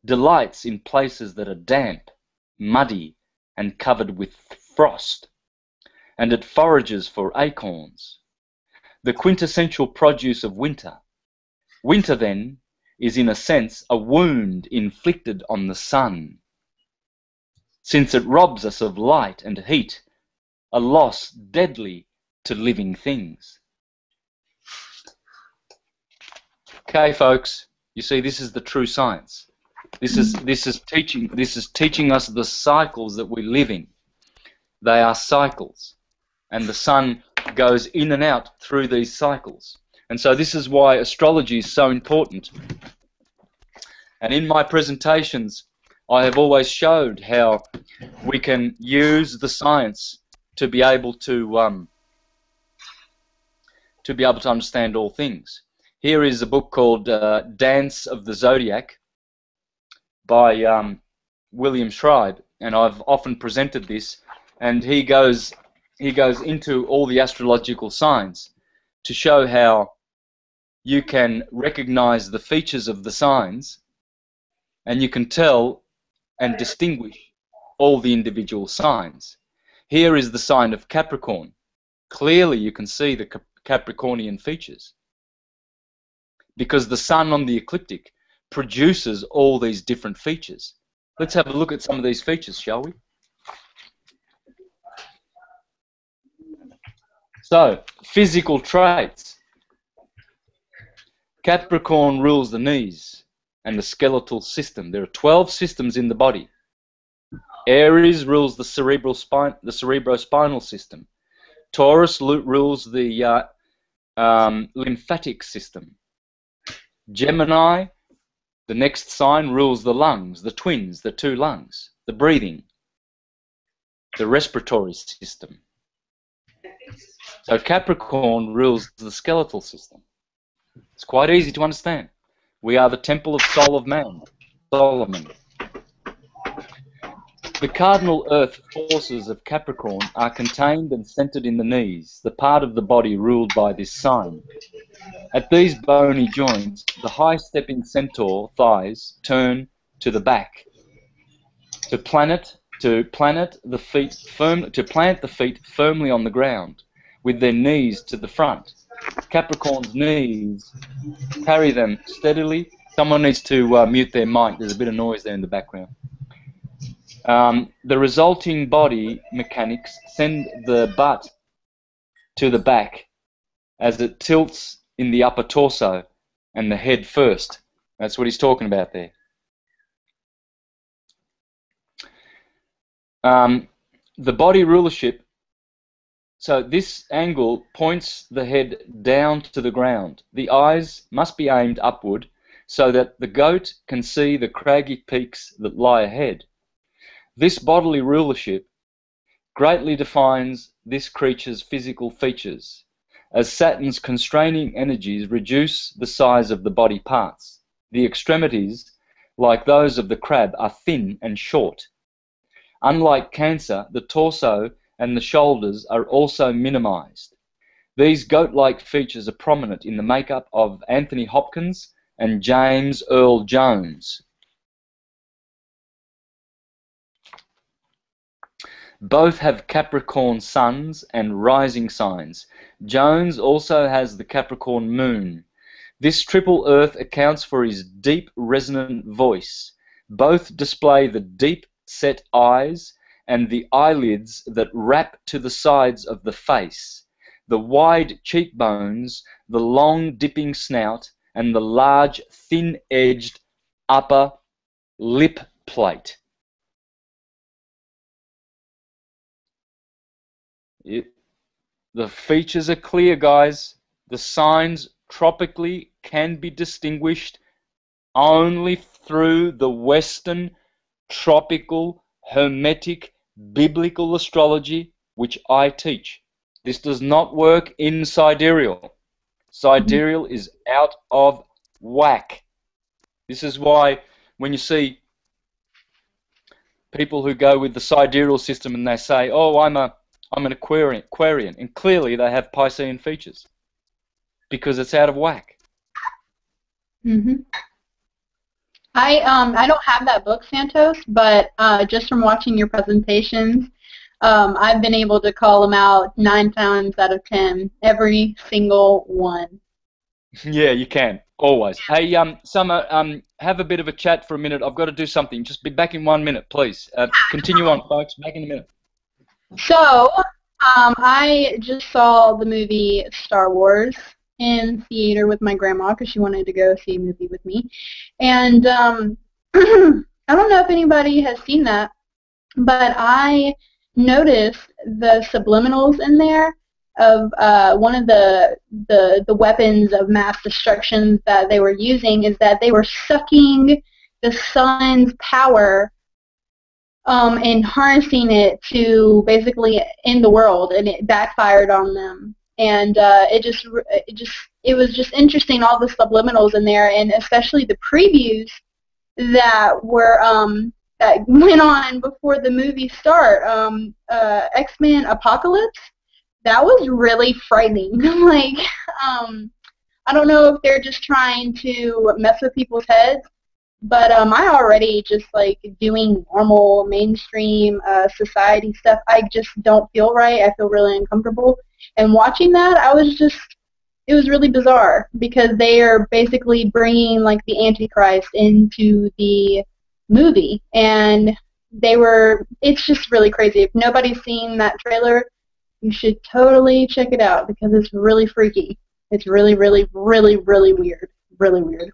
delights in places that are damp, muddy, and covered with frost, and it forages for acorns, the quintessential produce of winter. Winter, then, is in a sense a wound inflicted on the sun, since it robs us of light and heat, a loss deadly to living things. Okay, folks, you see, this is the true science. This is this is teaching this is teaching us the cycles that we live in. They are cycles, and the sun goes in and out through these cycles. And so this is why astrology is so important. And in my presentations, I have always showed how we can use the science to be able to um, to be able to understand all things. Here is a book called uh, Dance of the Zodiac by um, William Schreiber, and I've often presented this. And he goes he goes into all the astrological signs to show how you can recognize the features of the signs, and you can tell and distinguish all the individual signs. Here is the sign of Capricorn. Clearly, you can see the Capricornian features because the sun on the ecliptic produces all these different features. Let's have a look at some of these features, shall we? So, physical traits. Capricorn rules the knees and the skeletal system. There are 12 systems in the body. Aries rules the cerebral spine, the cerebrospinal system. Taurus rules the uh, um, lymphatic system. Gemini, the next sign rules the lungs, the twins, the two lungs, the breathing, the respiratory system. So Capricorn rules the skeletal system. It's quite easy to understand. We are the temple of soul of man, Solomon. The cardinal earth forces of Capricorn are contained and centered in the knees, the part of the body ruled by this sign. At these bony joints, the high-stepping centaur thighs turn to the back. To planet to planet the feet firm to plant the feet firmly on the ground, with their knees to the front. Capricorn's knees carry them steadily Someone needs to uh, mute their mic. There's a bit of noise there in the background. Um, the resulting body mechanics send the butt to the back as it tilts in the upper torso and the head first. That's what he's talking about there. Um, the body rulership, so this angle points the head down to the ground. The eyes must be aimed upward so that the goat can see the craggy peaks that lie ahead. This bodily rulership greatly defines this creature's physical features, as Saturn's constraining energies reduce the size of the body parts. The extremities, like those of the crab, are thin and short. Unlike Cancer, the torso and the shoulders are also minimized. These goat-like features are prominent in the makeup of Anthony Hopkins and James Earl Jones. Both have Capricorn suns and rising signs. Jones also has the Capricorn moon. This triple earth accounts for his deep resonant voice. Both display the deep set eyes and the eyelids that wrap to the sides of the face, the wide cheekbones, the long dipping snout, and the large thin-edged upper lip plate. It, the features are clear, guys. The signs tropically can be distinguished only through the Western tropical hermetic biblical astrology which I teach. This does not work in sidereal. Sidereal is out of whack. This is why when you see people who go with the sidereal system and they say, "Oh, I'm a I'm an Aquarian," Aquarian, and clearly they have Piscean features because it's out of whack. Mhm. I um I don't have that book, Santos, but uh, just from watching your presentations, um, I've been able to call them out nine times out of ten, every single one. Yeah, you can always. Hey, um, Summer, um, have a bit of a chat for a minute. I've got to do something. Just be back in one minute, please. Uh, continue on, folks. Back in a minute. So, um, I just saw the movie Star Wars in theater with my grandma because she wanted to go see a movie with me, and um, I don't know if anybody has seen that, but I noticed the subliminals in there of uh, one of the, the the weapons of mass destruction that they were using is that they were sucking the sun's power um, and harnessing it to basically end the world, and it backfired on them. And uh, it just it just it was just interesting all the subliminals in there, and especially the previews that were um, that went on before the movie start. Um, uh, X-Men Apocalypse that was really frightening. like, um, I don't know if they're just trying to mess with people's heads, but um, I already just like doing normal mainstream uh, society stuff. I just don't feel right. I feel really uncomfortable. And watching that, I was just, it was really bizarre because they are basically bringing like the Antichrist into the movie, and they were. It's just really crazy. If nobody's seen that trailer, you should totally check it out because it's really freaky. It's really, really, really, really weird. Really weird.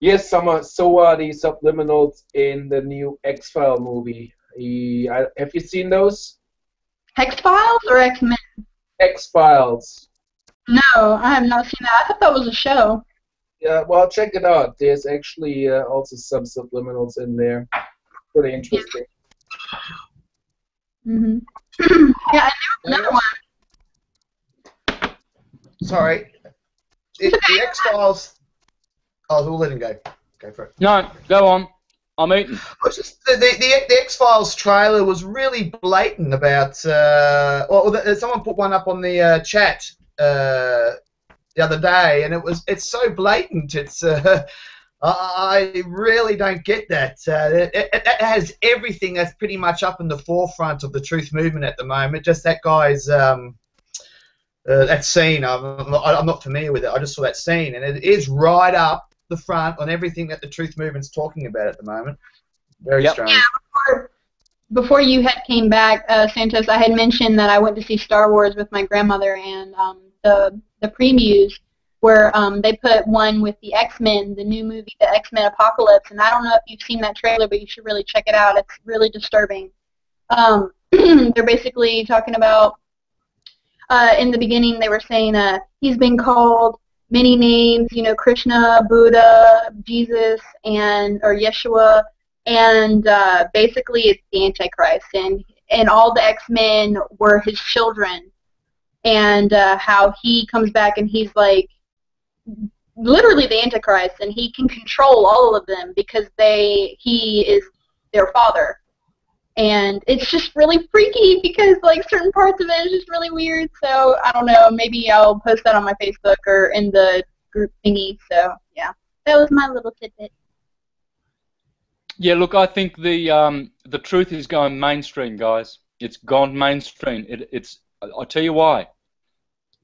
Yes, Summer. So are the subliminals in the new X File movie. have you seen those? X Files or X Men? X Files. No, I have not seen that. I thought that was a show. Yeah, well, check it out. There's actually uh, also some subliminals in there. Pretty interesting. Mhm. yeah, I knew another one. Sorry. It, the X Files. Oh, we'll let him go. Go for it. No, go on. I'm eating. Just, the, the, the, X Files trailer was really blatant about. Uh, well, the, someone put one up on the uh, chat uh, the other day, and it was it's so blatant. It's uh, I I really don't get that. Uh, it, it, it has everything that's pretty much up in the forefront of the truth movement at the moment. Just that guy's um, uh, that scene. I'm I'm not familiar with it. I just saw that scene, and it is right up the front on everything that the truth movement's talking about at the moment. Very Yep. strange. Yeah, before, before you had came back, uh, Santos, I had mentioned that I went to see Star Wars with my grandmother, and um, the the previews where um, they put one with the X Men, the new movie, the X Men Apocalypse, and I don't know if you've seen that trailer, but you should really check it out. It's really disturbing. Um, they're basically talking about uh, in the beginning they were saying uh, he's been called many names, you know, Krishna, Buddha, Jesus, and or Yeshua, and uh, basically it's the Antichrist, and and all the X Men were his children, and uh, how he comes back and he's like literally the Antichrist, and he can control all of them because they he is their father. And it's just really freaky because like certain parts of it is just really weird. So I don't know. Maybe I'll post that on my Facebook or in the group thingy. So yeah, that was my little tidbit. Yeah, look, I think the um, the truth is going mainstream, guys. It's gone mainstream. It, it's I'll tell you why.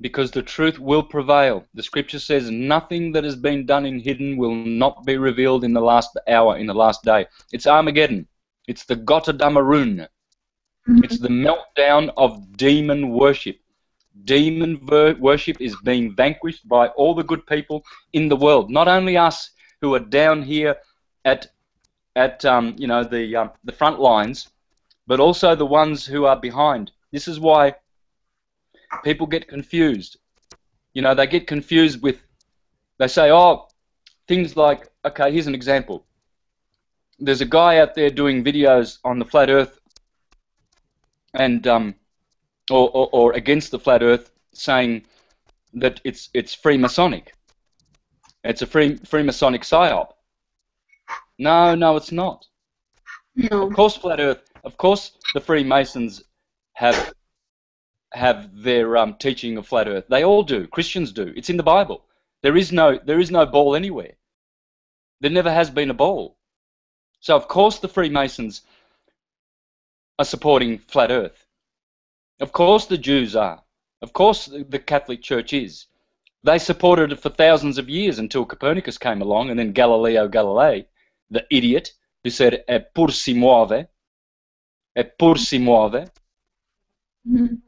Because the truth will prevail. The scripture says nothing that has been done in hidden will not be revealed in the last hour, in the last day. It's Armageddon. It's the Gotterdammerung. It's the meltdown of demon worship. Demon ver- worship is being vanquished by all the good people in the world. Not only us who are down here at at um, you know the um, the front lines, but also the ones who are behind. This is why people get confused. You know, they get confused with they say, oh, things like okay, here's an example. There's a guy out there doing videos on the flat Earth and um, or, or, or against the flat Earth, saying that it's it's Freemasonic. It's a free Freemasonic psyop. No, no, it's not. No. Of course, flat Earth. Of course, the Freemasons have have their um, teaching of flat Earth. They all do. Christians do. It's in the Bible. There is no there is no ball anywhere. There never has been a ball. So of course the Freemasons are supporting flat Earth. Of course the Jews are. Of course the Catholic Church is. They supported it for thousands of years until Copernicus came along, and then Galileo Galilei, the idiot, who said "E pur si muove," "E pur si muove." Mhm.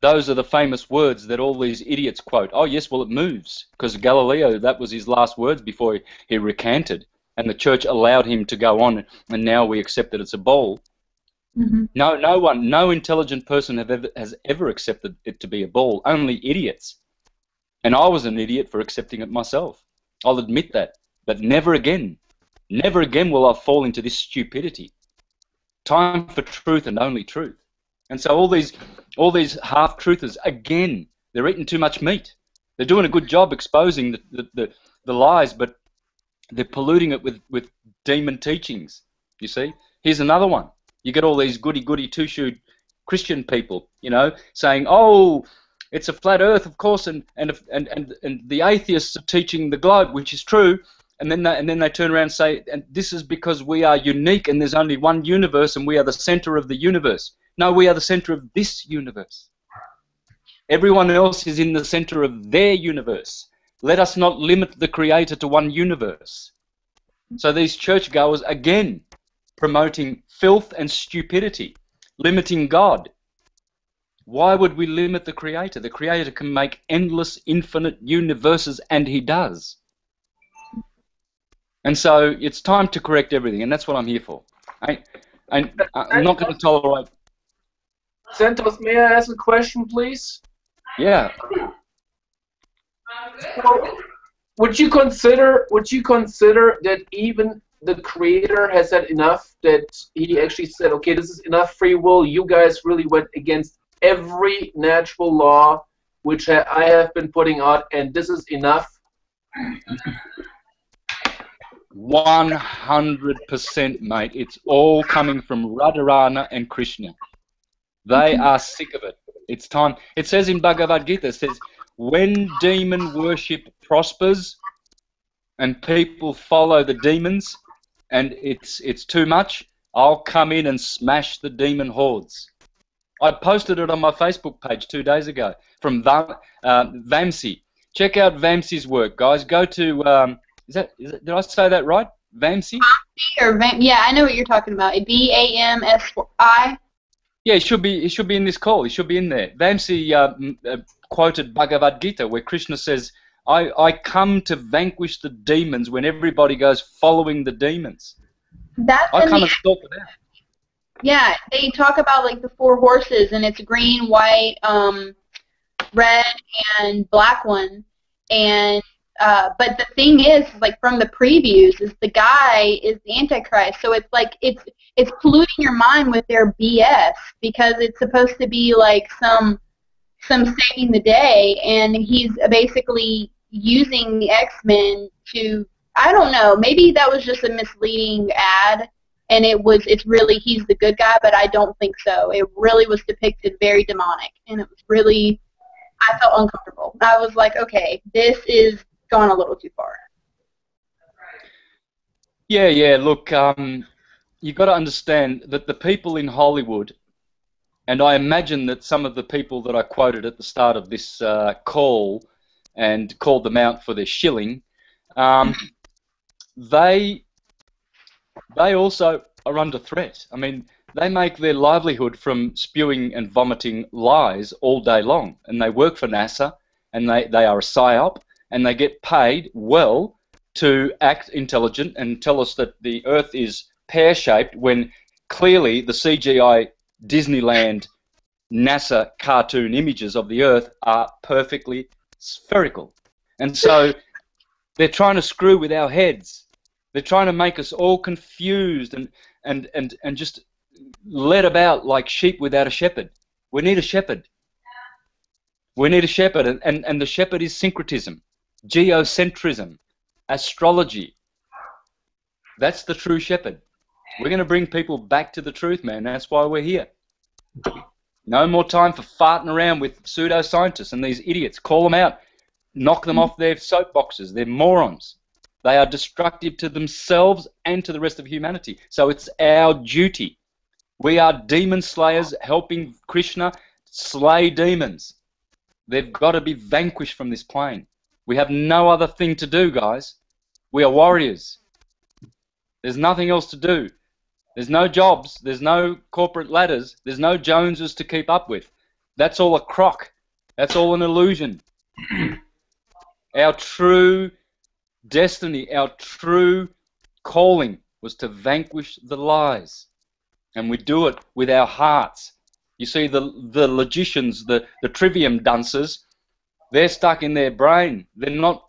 Those are the famous words that all these idiots quote. Oh yes, well it moves because Galileo that was his last words before he, he recanted, and the church allowed him to go on, and now we accept that it's a ball. Mhm. No, no one, no intelligent person have ever, has ever accepted it to be a ball. Only idiots. And I was an idiot for accepting it myself. I'll admit that. But never again, never again will I fall into this stupidity. Time for truth and only truth. And so all these, all these half-truthers, again, they're eating too much meat. They're doing a good job exposing the, the, the, the lies, but they're polluting it with, with demon teachings. You see? Here's another one. You get all these goody-goody two-shoed Christian people, you know, saying, "Oh, it's a flat Earth, of course," and and and and, and the atheists are teaching the globe, which is true, and then they, and then they turn around and say, "And this is because we are unique, and there's only one universe, and we are the center of the universe." No, we are the center of this universe. Everyone else is in the center of their universe. Let us not limit the Creator to one universe. So these churchgoers again promoting filth and stupidity, limiting God. Why would we limit the Creator? The Creator can make endless, infinite universes, and He does. And so it's time to correct everything, and that's what I'm here for. I, I, I'm not going to tolerate. Santos, may I ask a question, please? Yeah, Would you consider would you consider that even the creator has had enough that he actually said, okay, this is enough free will. You guys really went against every natural law which I have been putting out, and this is enough. 100%, mate. It's all coming from Radharani and Krishna. They are sick of it. It's time. It says in Bhagavad Gita, it says, when demon worship prospers, and people follow the demons and it's it's too much, I'll come in and smash the demon hordes. I posted it on my Facebook page two days ago from Vam, uh, Vamsi. Check out Vamsi's work, guys. Go to um, is that is it, did I say that right? Vamsi? Or Vam- yeah, I know what you're talking about. B A M S I. Yeah, it should be. It should be in this call. It should be in there. Vamsi uh, m- uh, quoted Bhagavad Gita, where Krishna says, I, "I come to vanquish the demons." When everybody goes following the demons, That's I come the and stalk it out. Yeah, they talk about like the four horses, and it's green, white, um, red, and black one. And uh, but the thing is, like from the previews, is the guy is the Antichrist. So it's like it's it's polluting your mind with their BS because it's supposed to be like some some saving the day, and he's basically using the X Men to I don't know. Maybe that was just a misleading ad and it was it's really he's the good guy but i don't think so it really was depicted very demonic and it was really i felt uncomfortable i was like okay this is gone a little too far Yeah, yeah. Look, um, you got to understand that the people in Hollywood, and I imagine that some of the people that I quoted at the start of this uh, call and called them out for their shilling, um, they they also are under threat. I mean, they make their livelihood from spewing and vomiting lies all day long, and they work for NASA, and they, they are a psyop, and they get paid well to act intelligent and tell us that the Earth is pear-shaped when clearly the CGI Disneyland NASA cartoon images of the Earth are perfectly spherical. And so they're trying to screw with our heads. They're trying to make us all confused and, and, and, and just led about like sheep without a shepherd. We need a shepherd. We need a shepherd, and, and, and the shepherd is syncretism, geocentrism, astrology. That's the true shepherd. We're going to bring people back to the truth, man. That's why we're here. No more time for farting around with pseudoscientists and these idiots. Call them out. Knock them off their soapboxes. They're morons. They are destructive to themselves and to the rest of humanity. So it's our duty. We are demon slayers helping Krishna slay demons. They've got to be vanquished from this plane. We have no other thing to do, guys. We are warriors. There's nothing else to do. There's no jobs. There's no corporate ladders. There's no Joneses to keep up with. That's all a crock. That's all an illusion. Our true destiny, our true calling was to vanquish the lies. And we do it with our hearts. You see, the, the logicians, the, the trivium dunces, they're stuck in their brain. They're not,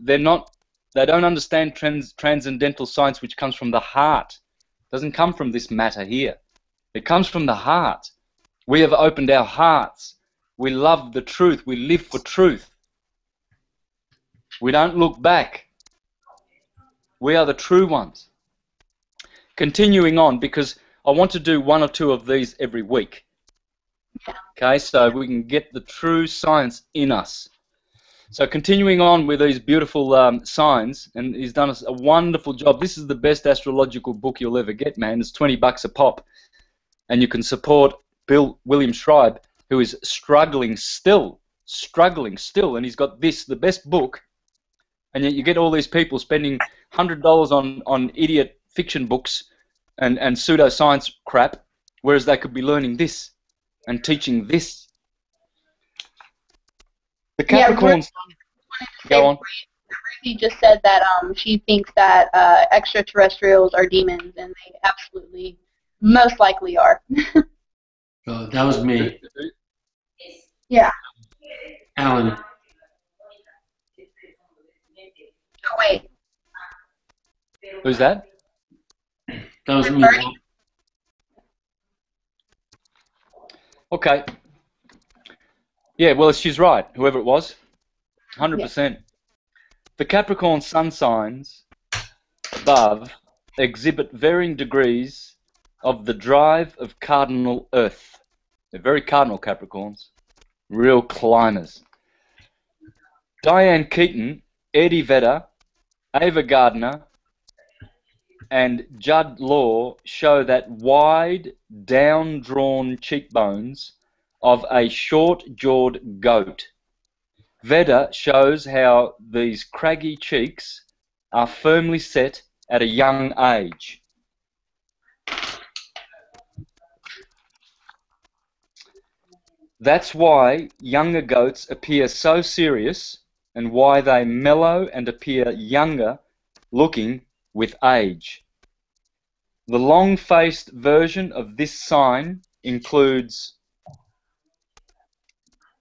they're not, they don't understand trans, transcendental science which comes from the heart. It doesn't come from this matter here. It comes from the heart. We have opened our hearts. We love the truth. We live for truth. We don't look back. We are the true ones. Continuing on, because I want to do one or two of these every week. Okay, so we can get the true science in us. So continuing on with these beautiful um, signs, and he's done a, a wonderful job. This is the best astrological book you'll ever get, man. It's 20 bucks a pop, and you can support Bill William Schreiber, who is struggling still, struggling still, and he's got this, the best book, and yet you get all these people spending hundred dollars on on idiot fiction books and and pseudoscience crap, whereas they could be learning this and teaching this. The Yeah, Capricorn. Go on. Ruthie just said that um, she thinks that uh, extraterrestrials are demons, and they absolutely, most likely are. Oh, that was me, yeah. Alan. Oh, wait. Who's that? That was me. Okay. Yeah, well, she's right. Whoever it was, hundred percent. The Capricorn sun signs above exhibit varying degrees of the drive of cardinal Earth. They're very cardinal Capricorns, real climbers. Diane Keaton, Eddie Vedder, Ava Gardner, and Jude Law show that wide, down-drawn cheekbones of a short-jawed goat. Vedder shows how these craggy cheeks are firmly set at a young age. That's why younger goats appear so serious and why they mellow and appear younger looking with age. The long-faced version of this sign includes...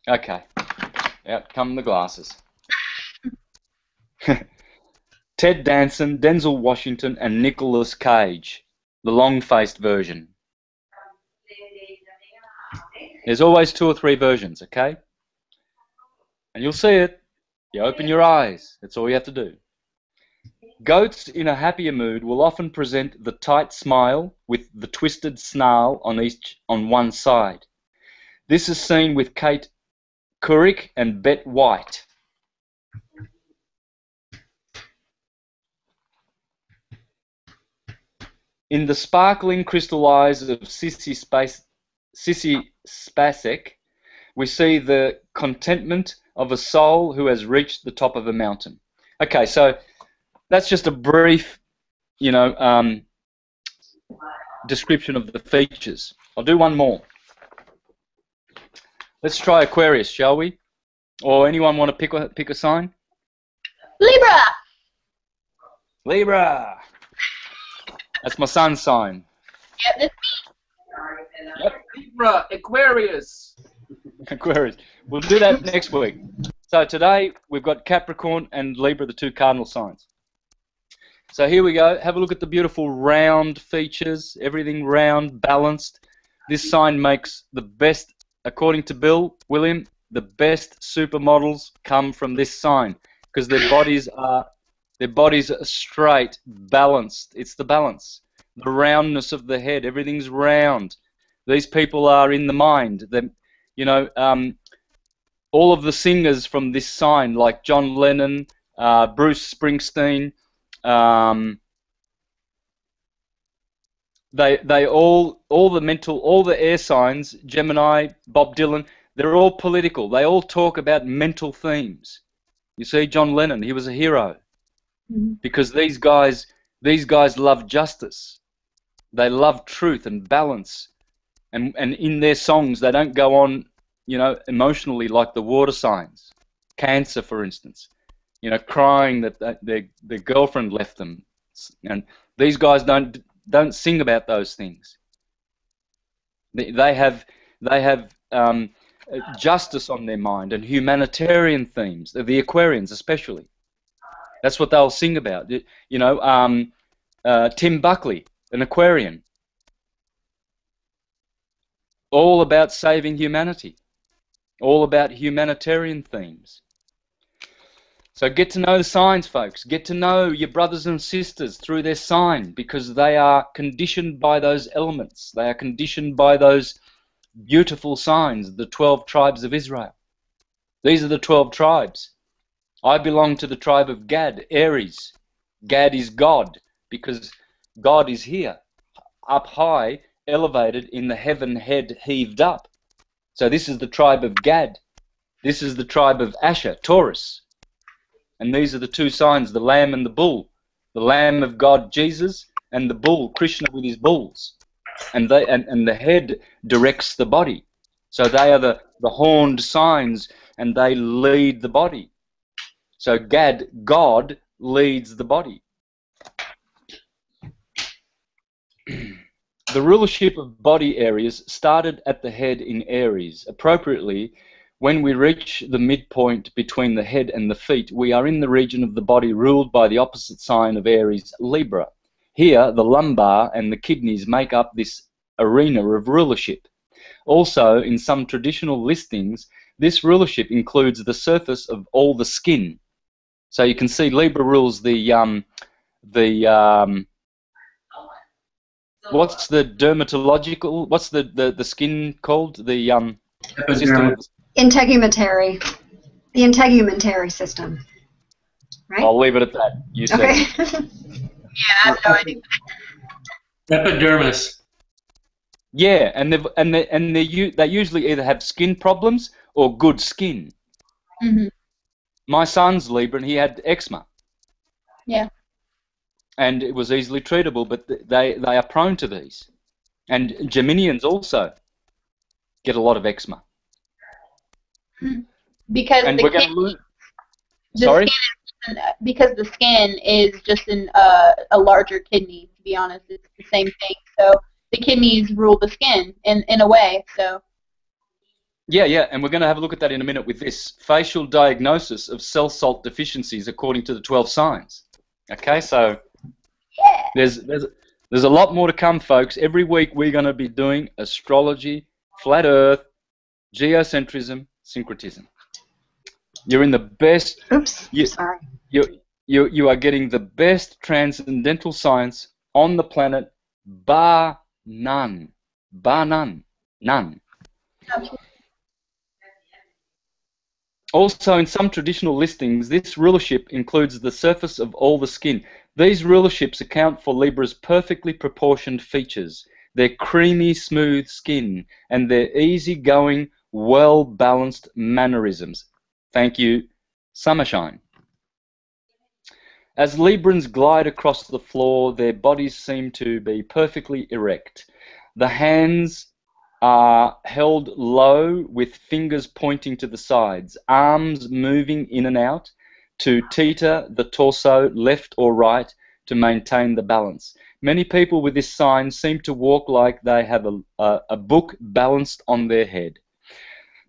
Okay, out come the glasses. Ted Danson, Denzel Washington, and Nicolas Cage, the long-faced version. There's always two or three versions, okay? And you'll see it. You open your eyes. That's all you have to do. Goats in a happier mood will often present the tight smile with the twisted snarl on each on one side. This is seen with Kate Couric and Betty White. In the sparkling crystal eyes of Sissy, Spacek, Sissy we see the contentment of a soul who has reached the top of a mountain. Okay, so that's just a brief, you know, um, description of the features. I'll do one more. Let's try Aquarius, shall we? Or anyone want to pick a, pick a sign? Libra. Libra. That's my sun's sign. Yep. Yep, Libra, Aquarius. Aquarius. We'll do that next week. So today we've got Capricorn and Libra, the two cardinal signs. So here we go. Have a look at the beautiful round features. Everything round, balanced. This sign makes the best, according to Bill William, the best supermodels come from this sign because their bodies are their bodies are straight, balanced. It's the balance, the roundness of the head. Everything's round. These people are in the mind. They, you know, um, all of the singers from this sign, like John Lennon, uh, Bruce Springsteen, um, they they all all the mental all the air signs, Gemini, Bob Dylan, they're all political. They all talk about mental themes. You see, John Lennon, he was a hero Mhm. because these guys these guys love justice. They love truth and balance, and and in their songs they don't go on, you know, emotionally like the water signs. Cancer, for instance, you know, crying that their their girlfriend left them, and these guys don't don't sing about those things. They, they have they have um, justice on their mind and humanitarian themes. The, Aquarians, especially. That's what they'll sing about. You you know, um, uh, Tim Buckley, an Aquarian. All about saving humanity. All about humanitarian themes. So get to know the signs, folks. Get to know your brothers and sisters through their sign because they are conditioned by those elements. They are conditioned by those beautiful signs, the 12 tribes of Israel. These are the 12 tribes. I belong to the tribe of Gad, Aries. Gad is God because God is here, up high, elevated in the heaven head heaved up. So this is the tribe of Gad. This is the tribe of Asher, Taurus. And these are the two signs, the lamb and the bull. The lamb of God, Jesus, and the bull, Krishna with his bulls. And they and, and the head directs the body. So they are the, the horned signs and they lead the body. So Gad, God leads the body. the rulership of body areas started at the head in Aries. Appropriately, when we reach the midpoint between the head and the feet, we are in the region of the body ruled by the opposite sign of Aries, Libra. Here, the lumbar and the kidneys make up this arena of rulership. Also, in some traditional listings, this rulership includes the surface of all the skin. So you can see Libra rules the um, the um, what's the dermatological what's the, the, the skin called the um, system Integumentary. The integumentary system. right? I'll leave it at that. You said. Okay. yeah, I have no idea. Epidermis. Yeah, and they and they and they they usually either have skin problems or good skin. hmm My son's Libra, and he had eczema. Yeah. And it was easily treatable, but they they are prone to these. And Geminians also get a lot of eczema. Because And the, we're gonna the Sorry. skin is, because the skin is just an, uh, a larger kidney. To be honest, it's the same thing. So the kidneys rule the skin in in a way. So Yeah, yeah, and we're going to have a look at that in a minute with this facial diagnosis of cell salt deficiencies according to the 12 signs. Okay, so yeah. there's there's there's a lot more to come, folks. Every week we're going to be doing astrology, flat Earth, geocentrism, syncretism. You're in the best. Oops. You, Sorry. you you you are getting the best transcendental science on the planet, bar none, bar none, none. Also, in some traditional listings, this rulership includes the surface of all the skin. These rulerships account for Libra's perfectly proportioned features, their creamy, smooth skin, and their easygoing, well balanced mannerisms. Thank you, Summershine. As Librans glide across the floor, their bodies seem to be perfectly erect. The hands are held low with fingers pointing to the sides, arms moving in and out to teeter the torso left or right to maintain the balance. Many people with this sign seem to walk like they have a, a, a book balanced on their head.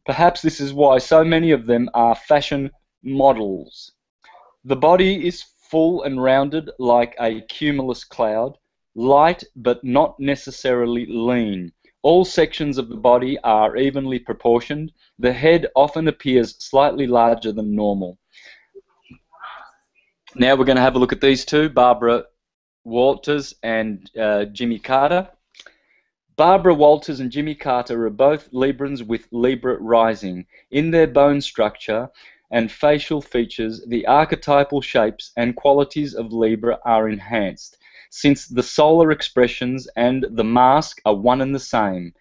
Perhaps this is why so many of them are fashion models. The body is full and rounded like a cumulus cloud, light but not necessarily lean. All sections of the body are evenly proportioned. The head often appears slightly larger than normal. Now we're going to have a look at these two, Barbara Walters and uh, Jimmy Carter. Barbara Walters and Jimmy Carter are both Librans with Libra rising. In their bone structure and facial features, the archetypal shapes and qualities of Libra are enhanced since the solar expressions and the mask are one and the same.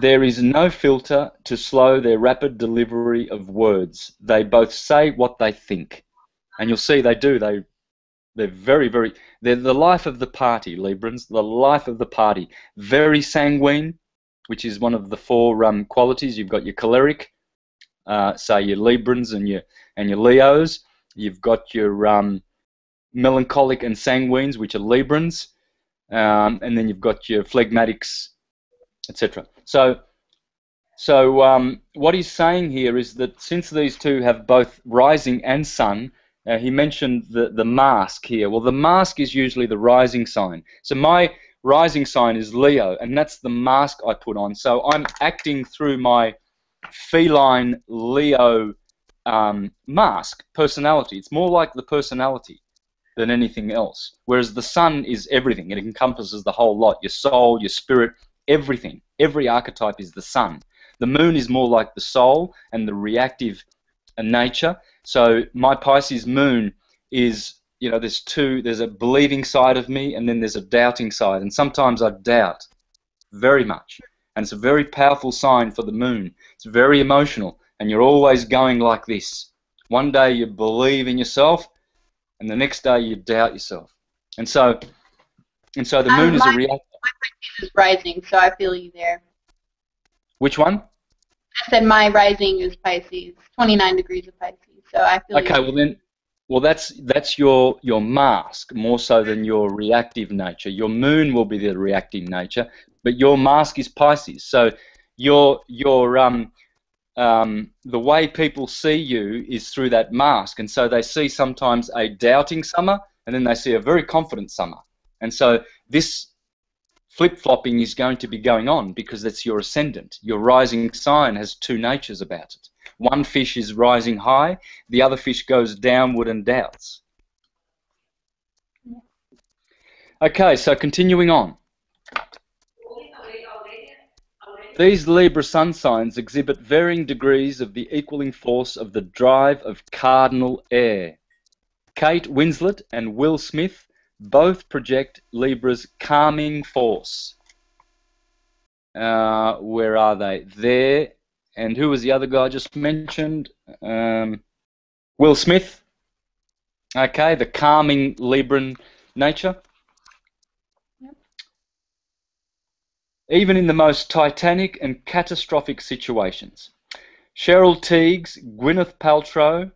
There is no filter to slow their rapid delivery of words. They both say what they think. And you'll see they do. They they're very, very they're the life of the party, Librans, the life of the party. Very sanguine, which is one of the four um, qualities. You've got your choleric, uh, say your Librans and your and your Leos. You've got your um, melancholic and sanguines, which are Librans, um, and then you've got your phlegmatics, etc. So, so um, what he's saying here is that since these two have both rising and sun, uh, he mentioned the the mask here. Well, the mask is usually the rising sign. So my rising sign is Leo, and that's the mask I put on. So I'm acting through my feline Leo um, mask personality. It's more like the personality than anything else. Whereas the sun is everything. It encompasses the whole lot. Your soul, your spirit, everything. Every archetype is the sun. The moon is more like the soul and the reactive nature. So my Pisces moon is, you know, there's two, there's a believing side of me and then there's a doubting side. And sometimes I doubt very much. And it's a very powerful sign for the moon. It's very emotional. And you're always going like this. One day you believe in yourself and the next day you doubt yourself. And so, and so the Um, moon is a my- react. is rising, so I feel you there. Which one? I said my rising is Pisces, 29 degrees of Pisces, so I feel Okay, you. well then, well that's that's your your mask more so than your reactive nature. Your moon will be the reactive nature, but your mask is Pisces. So your your um um the way people see you is through that mask, and so they see sometimes a doubting summer, and then they see a very confident summer, and so this flip flopping is going to be going on because it's your ascendant. Your rising sign has two natures about it. One fish is rising high, the other fish goes downward and doubts. Okay, so continuing on. These Libra sun signs exhibit varying degrees of the equaling force of the drive of cardinal air. Kate Winslet and Will Smith both project Libra's calming force. Uh, where are they? There. And who was the other guy I just mentioned? Um, Will Smith. Okay, the calming Libran nature. even in the most titanic and catastrophic situations. Cheryl Tiegs, Gwyneth Paltrow.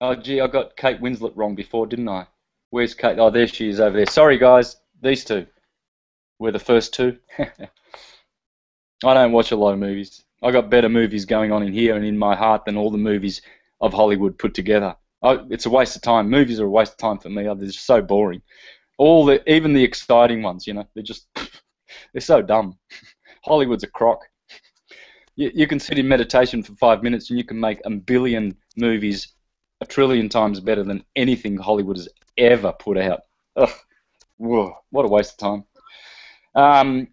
Oh, gee, I got Kate Winslet wrong before, didn't I? Where's Kate? Oh, there she is over there. Sorry, guys. These two were the first two. I don't watch a lot of movies. I got better movies going on in here and in my heart than all the movies of Hollywood put together. Oh, it's a waste of time. Movies are a waste of time for me. They're just so boring all the even the exciting ones, you know, they're just they're so dumb. Hollywood's a crock. You, you can sit in meditation for five minutes and you can make a billion movies a trillion times better than anything Hollywood has ever put out. Ugh, whoa, what a waste of time. Um,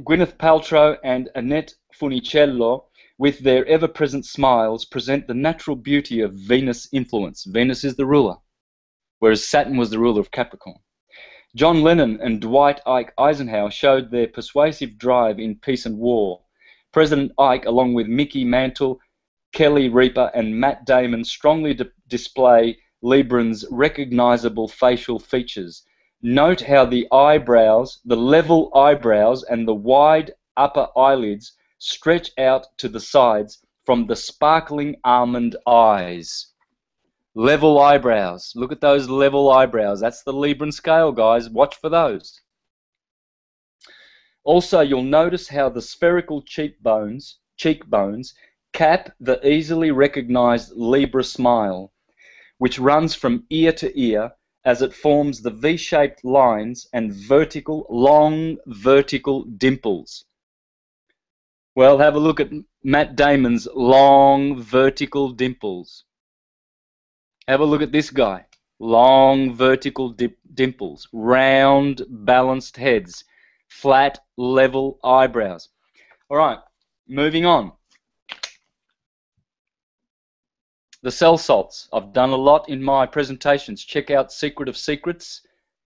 Gwyneth Paltrow and Annette Funicello, with their ever-present smiles, present the natural beauty of Venus influence. Venus is the ruler, whereas Saturn was the ruler of Capricorn. John Lennon and Dwight Ike Eisenhower showed their persuasive drive in peace and war. President Ike, along with Mickey Mantle, Kelly Ripa, and Matt Damon, strongly display Libran's recognizable facial features. Note how the eyebrows, the level eyebrows, and the wide upper eyelids stretch out to the sides from the sparkling almond eyes. Level eyebrows. Look at those level eyebrows. That's the Libran scale, guys. Watch for those. Also, you'll notice how the spherical cheekbones, cheekbones cap the easily recognized Libra smile, which runs from ear to ear as it forms the V-shaped lines and vertical, long vertical dimples. Well, have a look at Matt Damon's long vertical dimples. Have a look at this guy. Long vertical dip, dimples, round balanced heads, flat level eyebrows. All right, moving on. The cell salts. I've done a lot in my presentations. Check out Secret of Secrets,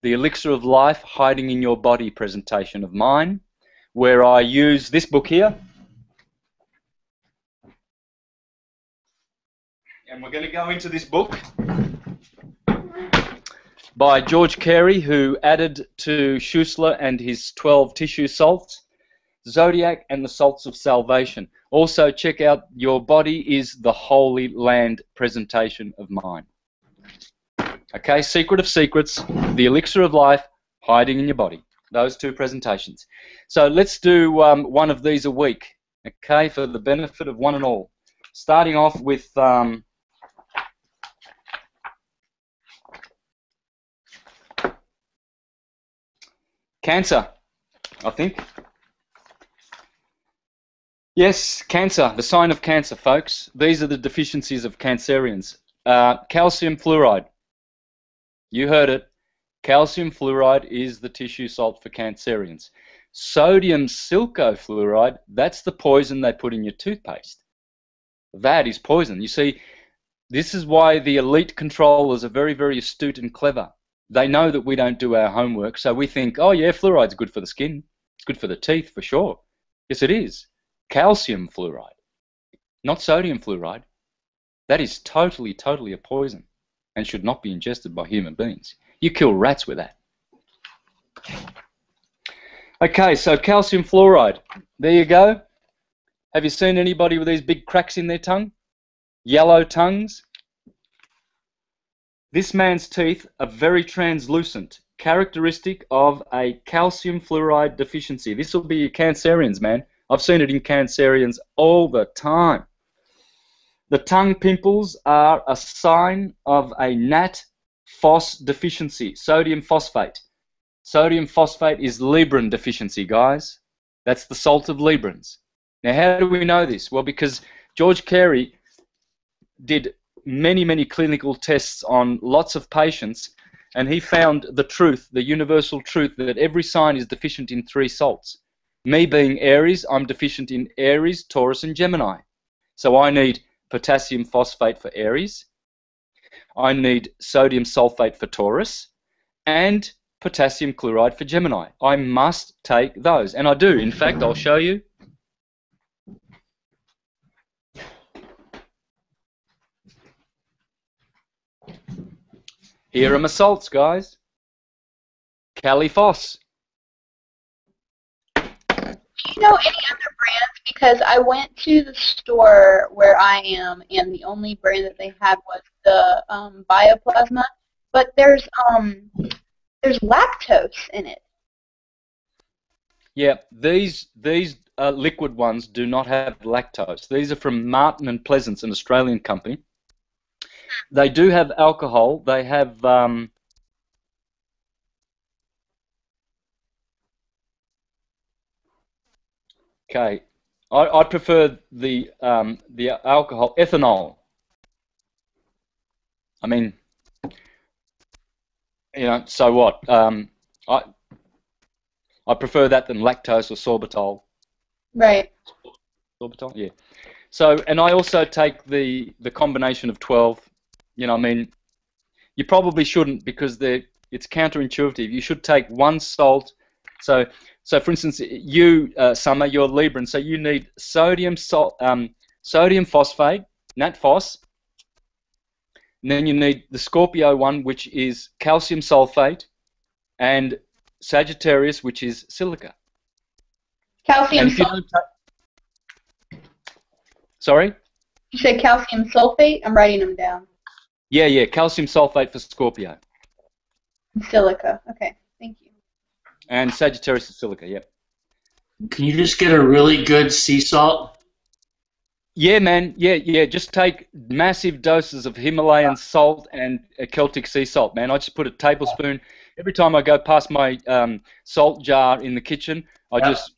the Elixir of Life Hiding in Your Body presentation of mine, where I use this book here, and we're going to go into this book by George Carey, who added to Schussler and his 12 tissue salts, Zodiac and the Salts of Salvation. Also, check out Your Body is the Holy Land presentation of mine. Okay, Secret of Secrets, The Elixir of Life, Hiding in Your Body. Those two presentations. So let's do um, one of these a week, okay, for the benefit of one and all. Starting off with um, Cancer, I think. Yes, cancer, the sign of cancer, folks. These are the deficiencies of cancerians. Uh, calcium fluoride. You heard it. Calcium fluoride is the tissue salt for cancerians. Sodium silicofluoride, that's the poison they put in your toothpaste. That is poison. You see, this is why the elite controllers are very, very astute and clever they know that we don't do our homework, so we think, oh yeah, fluoride's good for the skin. It's good for the teeth for sure. Yes, it is. Calcium fluoride, not sodium fluoride. That is totally, totally a poison and should not be ingested by human beings. You kill rats with that. Okay, so calcium fluoride. There you go. Have you seen anybody with these big cracks in their tongue? Yellow tongues? This man's teeth are very translucent, characteristic of a calcium fluoride deficiency. This will be your cancerians, man. I've seen it in cancerians all the time. The tongue pimples are a sign of a NAT phos deficiency, sodium phosphate. Sodium phosphate is Libran deficiency, guys. That's the salt of Librans. Now, how do we know this? Well, because George Carey did many, many clinical tests on lots of patients and he found the truth, the universal truth, that every sign is deficient in three salts. Me being Aries, I'm deficient in Aries, Taurus, and Gemini. So I need potassium phosphate for Aries. I need sodium sulfate for Taurus, and potassium chloride for Gemini. I must take those, and I do. In fact, I'll show you. Here are my salts, guys. Kali Phos. Know any other brands? Because I went to the store where I am, and the only brand that they had was the um, Bioplasma. But there's um, there's lactose in it. Yeah, these these uh, liquid ones do not have lactose. These are from Martin and Pleasance, an Australian company. They do have alcohol. They have um, okay. I, I prefer the um, the alcohol ethanol. I mean, you know, so what? Um, I I prefer that than lactose or sorbitol. Right. Sorbitol, yeah. So, and I also take the the combination of 12. You know, I mean, you probably shouldn't because they it's counterintuitive. You should take one salt. So, so for instance, you uh, Summer, you're Libran, so you need sodium salt, um, sodium phosphate, NatPhos. And then you need the Scorpio one, which is calcium sulfate, and Sagittarius, which is silica. Calcium And if you sulfate. sorry. You said calcium sulfate. I'm writing them down. Yeah, yeah, calcium sulfate for Scorpio. Silica. Okay. And Sagittarius is silica, yep. Can you just get a really good sea salt? Yeah, man, yeah, yeah, just take massive doses of Himalayan salt and Celtic sea salt, man. I just put a tablespoon every time I go past my um, salt jar in the kitchen. I Yeah. just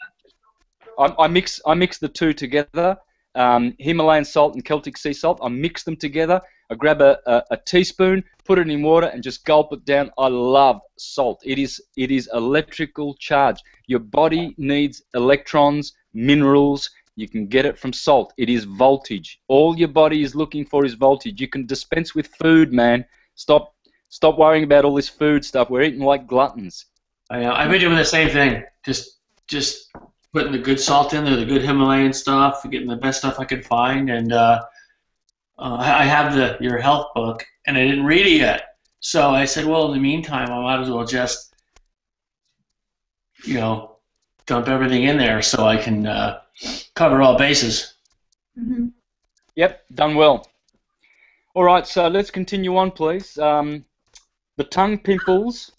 I, I mix I mix the two together, um, Himalayan salt and Celtic sea salt. I mix them together. I grab a, a, a teaspoon, put it in water, and just gulp it down. I love salt. It is it is electrical charge. Your body needs electrons, minerals. You can get it from salt. It is voltage. All your body is looking for is voltage. You can dispense with food, man. Stop stop worrying about all this food stuff. We're eating like gluttons. I, uh, I've been doing the same thing. Just just putting the good salt in there, the good Himalayan stuff, getting the best stuff I could find, and uh, uh, I I have the your health book, and I didn't read it yet. So I said, well, in the meantime, I might as well just, you know, dump everything in there so I can uh, cover all bases. hmm Yep, done well. All right, so let's continue on, please. Um, the tongue pimples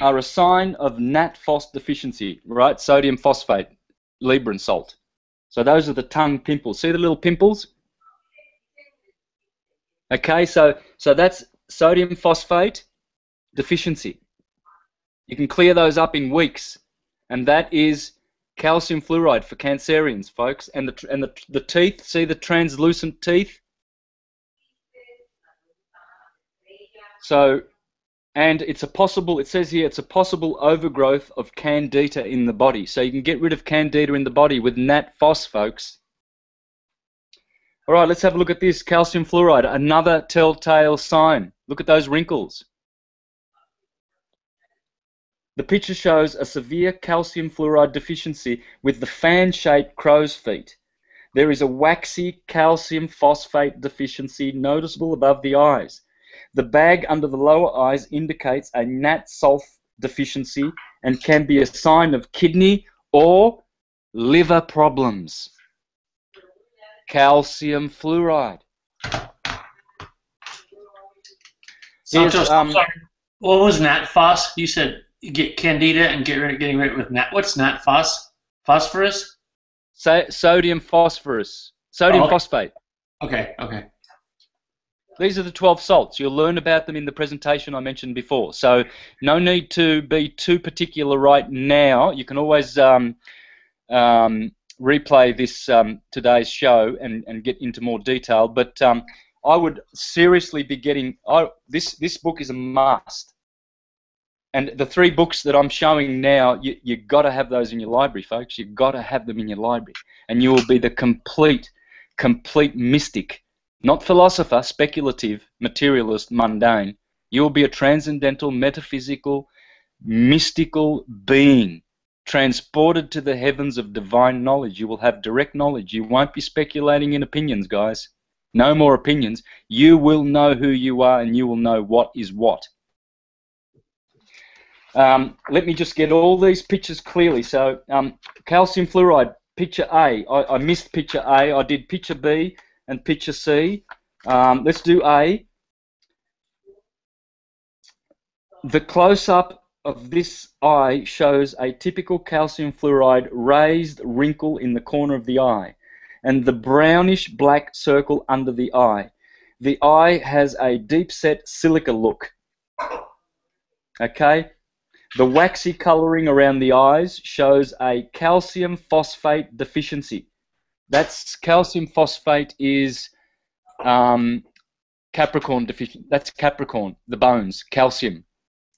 are a sign of NatPhos deficiency, right? Sodium phosphate, Libran salt. So those are the tongue pimples. See the little pimples? Okay, so so that's sodium phosphate deficiency. You can clear those up in weeks, and that is calcium fluoride for cancerians, folks. And the and the the teeth. See the translucent teeth. So, and it's a possible. It says here it's a possible overgrowth of candida in the body. So you can get rid of candida in the body with NatPhos, folks. All right, let's have a look at this calcium fluoride. Another telltale sign. Look at those wrinkles. The picture shows a severe calcium fluoride deficiency with the fan-shaped crow's feet. There is a waxy calcium phosphate deficiency noticeable above the eyes. The bag under the lower eyes indicates a nat sulf deficiency and can be a sign of kidney or liver problems. Calcium fluoride. Santos, um, sorry. What was NatPhos? You said get candida and get rid of getting rid of with nat. What's NatPhos? Phosphorus? So, sodium phosphorus. Sodium Oh, okay. phosphate. Okay, okay. These are the 12 salts. You'll learn about them in the presentation I mentioned before. So no need to be too particular right now. You can always um, um, replay this um, today's show and, and get into more detail. But um, I would seriously be getting. I, this this book is a must. and the three books that I'm showing now, you you got to have those in your library, folks. You've got to have them in your library, and you will be the complete, complete mystic, not philosopher, speculative, materialist, mundane. You will be a transcendental, metaphysical, mystical being, transported to the heavens of divine knowledge. You will have direct knowledge. You won't be speculating in opinions, guys. No more opinions. You will know who you are, and you will know what is what. Um, let me just get all these pictures clearly. So um, calcium fluoride, picture A. I, I missed picture A. I did picture B and picture C. Um, let's do A. The close-up of this eye shows a typical calcium fluoride raised wrinkle in the corner of the eye and the brownish black circle under the eye. The eye has a deep set silica look. Okay, the waxy coloring around the eyes shows a calcium phosphate deficiency. That's calcium phosphate is um, Capricorn deficient. That's Capricorn, the bones, calcium.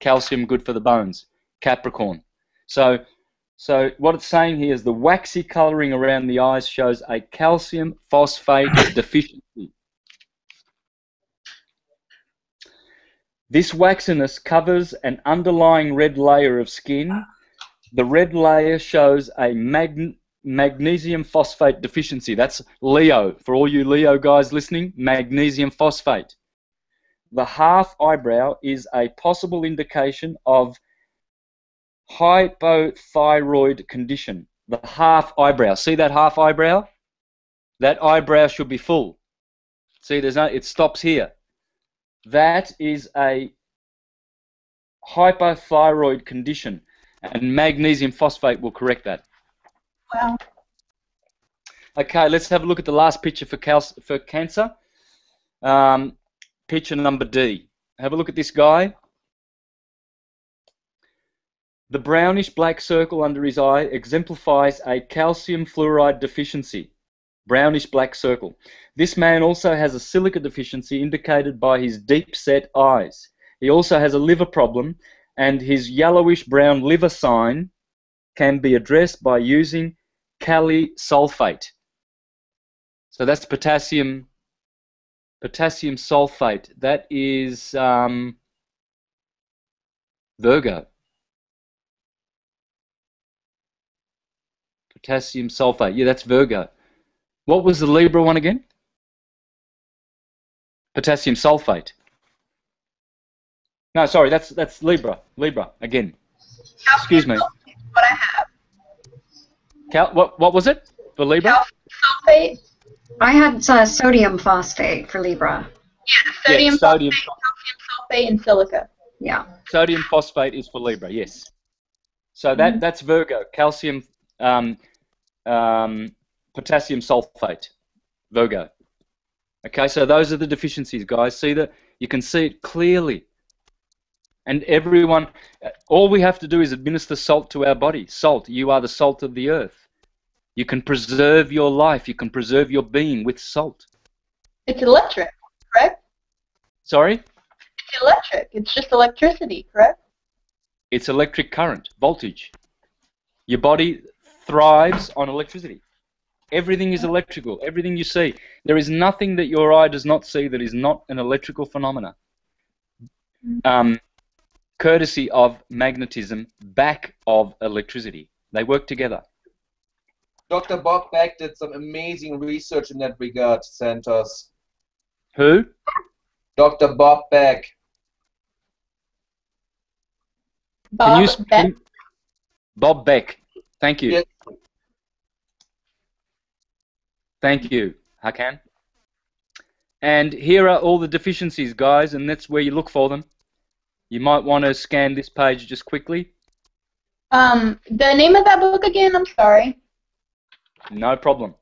Calcium good for the bones. Capricorn. So, so what it's saying here is the waxy coloring around the eyes shows a calcium phosphate deficiency. This waxiness covers an underlying red layer of skin. The red layer shows a mag magnesium phosphate deficiency. That's Leo. For all you Leo guys listening, magnesium phosphate. The half eyebrow is a possible indication of hypothyroid condition. The half eyebrow. See that half eyebrow? That eyebrow should be full. See, there's no. It stops here. That is a hypothyroid condition, and magnesium phosphate will correct that. Wow. Okay, let's have a look at the last picture for, cal- for cancer. Um, picture number D. Have a look at this guy. The brownish black circle under his eye exemplifies a calcium fluoride deficiency. Brownish black circle. This man also has a silica deficiency indicated by his deep set eyes. He also has a liver problem, and his yellowish brown liver sign can be addressed by using kali sulfate. So that's potassium potassium sulfate. That is um, Virgo. Potassium sulfate. Yeah, that's Virgo. What was the Libra one again? Potassium sulfate. No, sorry, that's that's Libra. Libra again. Excuse me. What I have. Cal, what what was it The Libra? Calcium sulfate. I had uh, sodium phosphate for Libra. Yeah, sodium, Yeah, sodium. sulfate, calcium sulfate, and silica. Yeah. Sodium phosphate is for Libra. Yes. So that Mhm. that's Virgo. Calcium, um, um, potassium sulfate. Virgo. Okay, so those are the deficiencies, guys. See that you can see it clearly. And everyone, all we have to do is administer salt to our body. Salt, you are the salt of the earth. You can preserve your life. You can preserve your being with salt. It's electric, correct? Sorry? It's electric. It's just electricity, correct? It's electric current, voltage. Your body thrives on electricity. Everything is electrical. Everything you see. There is nothing that your eye does not see that is not an electrical phenomena. Um, courtesy of magnetism back of electricity. They work together. Dr. Bob Beck did some amazing research in that regard, Santos. Who? Dr. Bob Beck. Bob Can you sp- Beck. can- Bob Beck. Thank you. Yes. Thank you, Hakan. And here are all the deficiencies, guys, and that's where you look for them. You might want to scan this page just quickly. Um, the name of that book again? I'm sorry. No problem.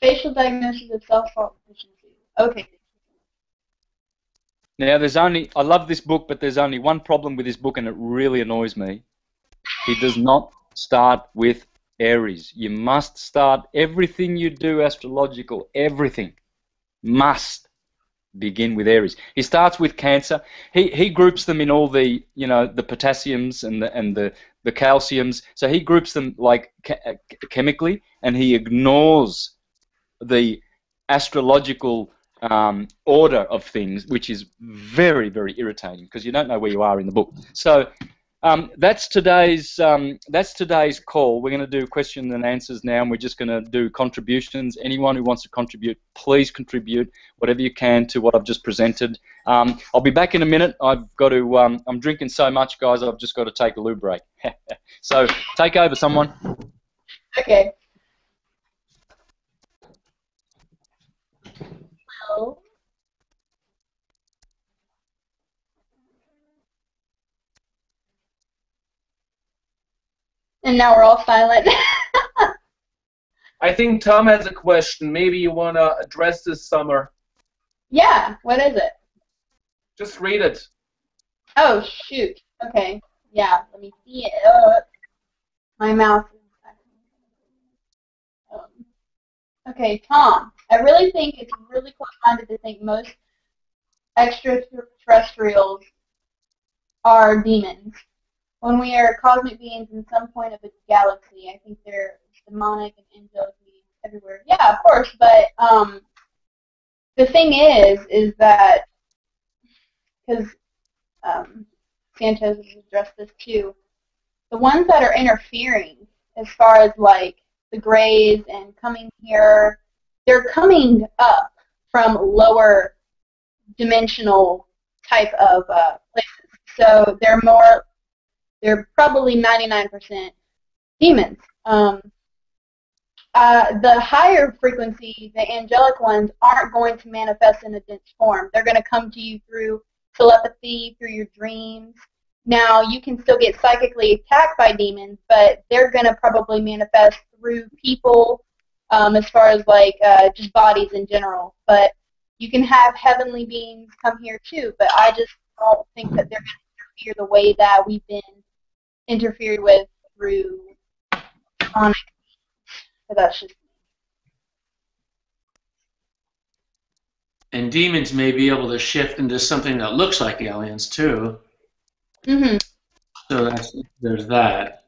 Facial diagnosis of cell salt deficiency. Okay. Now, there's only, I love this book, but there's only one problem with this book, and it really annoys me. He does not start with Aries. You must start everything you do astrological, everything. Must. Begin with Aries. He starts with Cancer. He he groups them in all the you know the potassiums and the and the the calciums. So he groups them like ca- chemically, and he ignores the astrological um, order of things, which is very very irritating because you don't know where you are in the book. So um, that's today's um, that's today's call. We're going to do questions and answers now, and we're just going to do contributions. Anyone who wants to contribute, please contribute whatever you can to what I've just presented. Um, I'll be back in a minute. I've got to. Um, I'm drinking so much, guys. I've just got to take a loo break. so take over, someone. Okay. Hello. And now we're all silent. I think Tom has a question. Maybe you want to address this summer. yeah, what is it? Just read it. Oh, shoot. Okay. Yeah, let me see it. Uh, my Um, okay, Tom. I really think it's really close-minded to think most extraterrestrials are demons. When we are cosmic beings in some point of the galaxy, I think they're demonic and angelic beings everywhere. Yeah, of course, but um, the thing is, is that because um, Santos has addressed this too. The ones that are interfering, as far as like the Greys and coming here, they're coming up from lower dimensional type of uh, places. So they're more, they're probably 99% demons. Um, uh, the higher frequency, the angelic ones, aren't going to manifest in a dense form. They're going to come to you through telepathy, through your dreams. Now, you can still get psychically attacked by demons, but they're going to probably manifest through people um, as far as like uh, just bodies in general. But you can have heavenly beings come here too, but I just don't think that they're going to interfere the way that we've been interfered with through demonic but that's just And demons may be able to shift into something that looks like aliens too. hmm So that's, there's that.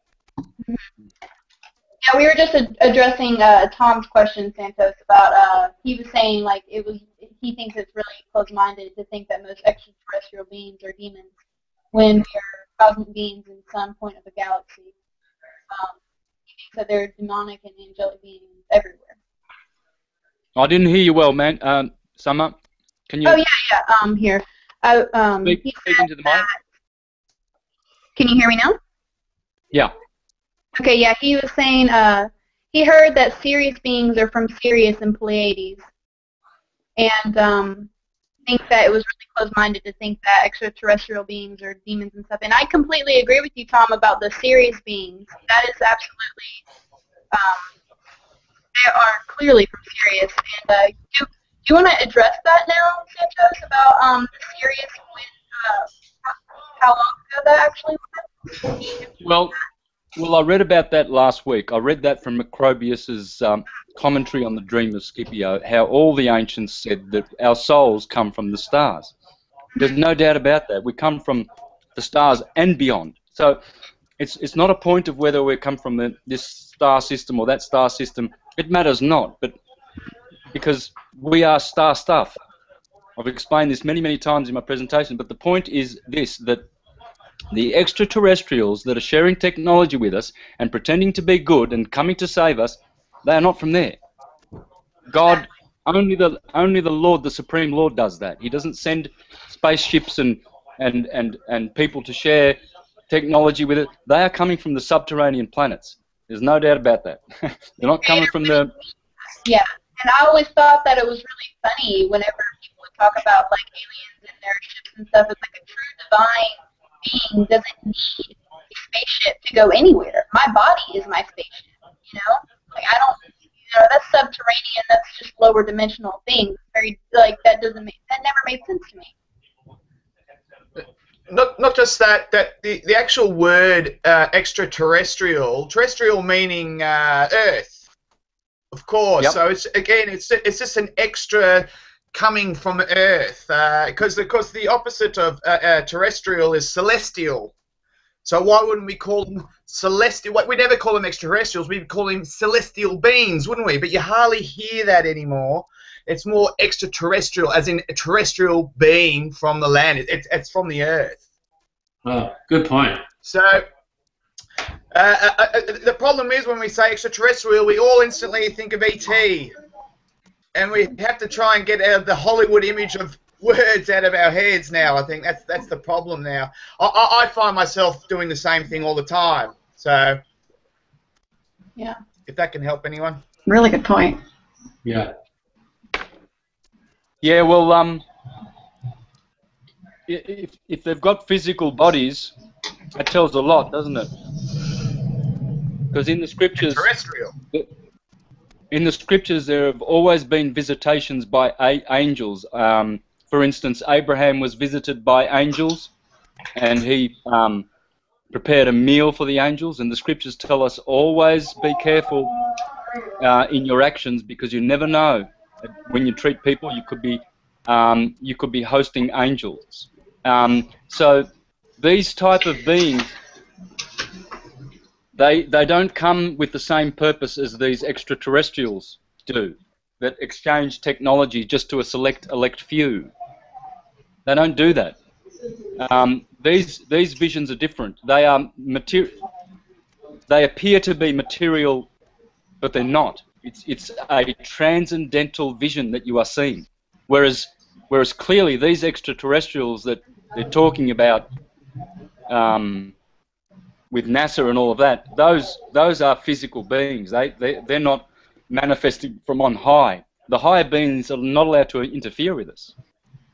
Yeah, we were just ad- addressing uh, Tom's question, Santos, about uh, he was saying like it was he thinks it's really close-minded to think that most extraterrestrial beings are demons when we are cosmic beings in some point of the galaxy. Um, thinks that they're demonic and angelic beings everywhere. I didn't hear you well, man. Um, Summer, can you Oh yeah, yeah. Um, here. I, um, speak, speak into the mic? Can you hear me now? Yeah. Okay, yeah, he was saying uh, he heard that Sirius beings are from Sirius and Pleiades, and um, think that it was really close-minded to think that extraterrestrial beings are demons and stuff. And I completely agree with you, Tom, about the Sirius beings. That is absolutely, um, they are clearly from Sirius. And uh, do, do you want to address that now, Santos, about um, the Sirius when, uh, how, long ago that actually was? Well, well, I read about that last week. I read that from Macrobius's um, commentary on the Dream of Scipio, how all the ancients said that our souls come from the stars. There's no doubt about that. We come from the stars and beyond. So it's it's not a point of whether we come from the, this star system or that star system. It matters not, but because we are star stuff. I've explained this many, many times in my presentation, but the point is this, that the extraterrestrials that are sharing technology with us and pretending to be good and coming to save us, they are not from there. God, only the only the Lord, the Supreme Lord, does that. He doesn't send spaceships and and and and people to share technology with it. They are coming from the subterranean planets. There's no doubt about that. They're not coming from the. Yeah, and I always thought that it was really funny whenever people would talk about like aliens and their ships and stuff. It's like a true divine being doesn't need a spaceship to go anywhere. My body is my spaceship. You know, like I don't. You know, that's subterranean. That's just lower dimensional things. Very like that doesn't make that never made sense to me. not not just that that the, the actual word uh, extraterrestrial terrestrial meaning uh, earth of course Yep. so it's again it's it's just an extra coming from Earth, because because the opposite of uh, uh, terrestrial is celestial. So why wouldn't we call them celestial? We never call them extraterrestrials. We'd call them celestial beings, wouldn't we? But you hardly hear that anymore. It's more extraterrestrial, as in a terrestrial being from the land. It, it's from the Earth. Oh, good point. So uh, uh, uh, the problem is when we say extraterrestrial, we all instantly think of ET, and we have to try and get out of the Hollywood image of words out of our heads now. I think that's that's the problem now. I, I, I find myself doing the same thing all the time. So, Yeah. if that can help anyone. Really good point. Yeah. Yeah, well, um, if, if they've got physical bodies, that tells a lot, doesn't it? Because in the scriptures, Terrestrial. In the scriptures, there have always been visitations by angels. Um, for instance, Abraham was visited by angels, and he um, prepared a meal for the angels. And the scriptures tell us always be careful uh, in your actions because you never know. When you treat people, you could be um, you could be hosting angels. Um, so these type of beings, they they don't come with the same purpose as these extraterrestrials do, that exchange technology just to a select elect few. They don't do that. Um, these these visions are different. They are material. They appear to be material, but they're not. It's it's a transcendental vision that you are seeing. Whereas whereas clearly these extraterrestrials that they're talking about um, with NASA and all of that, those those are physical beings. They they they're not manifesting from on high. The higher beings are not allowed to interfere with us,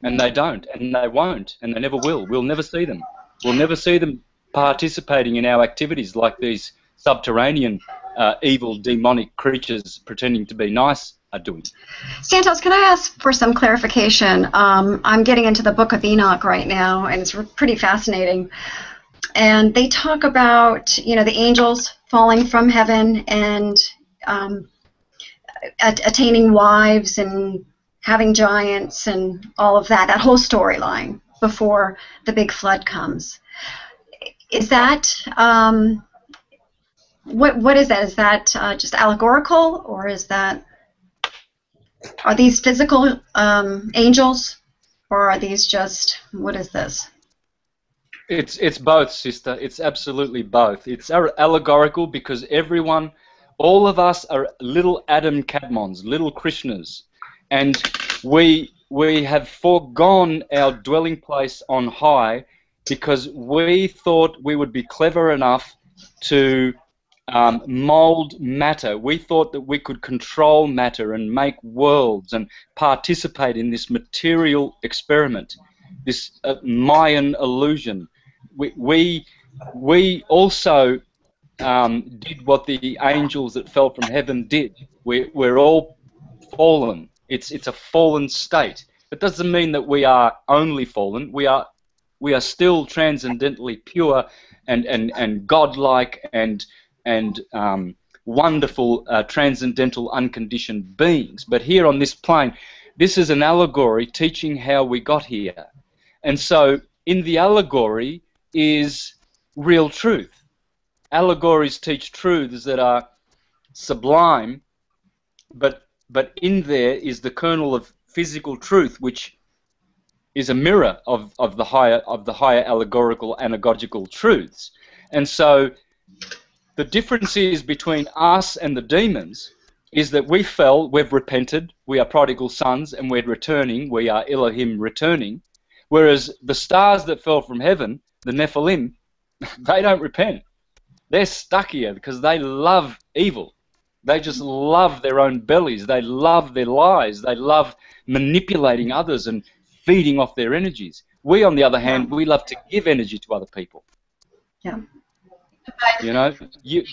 and they don't, and they won't, and they never will. We'll never see them. We'll never see them participating in our activities like these subterranean uh, evil demonic creatures pretending to be nice are doing. Santos, can I ask for some clarification? Um, I'm getting into the Book of Enoch right now, and it's pretty fascinating. And they talk about, you know, the angels falling from heaven and um, at- attaining wives and having giants and all of that, that whole storyline before the big flood comes. Is that um, what? What is that? Is that uh, just allegorical, or is that are these physical um, angels, or are these just what is this? It's it's both, sister. It's absolutely both. It's allegorical because everyone, all of us are little Adam Kadmons, little Krishnas, and we we have foregone our dwelling place on high because we thought we would be clever enough to um, mold matter. We thought that we could control matter and make worlds and participate in this material experiment, this uh, Mayan illusion. We, we, we also um, did what the angels that fell from heaven did. We, we're all fallen. It's, it's a fallen state. It doesn't mean that we are only fallen. We are, we are still transcendently pure and, and, and godlike and and um, wonderful uh, transcendental unconditioned beings. But here on this plane, this is an allegory teaching how we got here. And so in the allegory is real truth. Allegories teach truths that are sublime, but but in there is the kernel of physical truth, which is a mirror of, of the higher of the higher allegorical anagogical truths. And so the difference is between us and the demons is that we fell, we've repented, we are prodigal sons, and we're returning, we are Elohim returning. Whereas the stars that fell from heaven, the Nephilim, they don't repent. They're stuck here because they love evil. They just love their own bellies. They love their lies. They love manipulating others and feeding off their energies. We, on the other hand, we love to give energy to other people. Yeah. You know, you,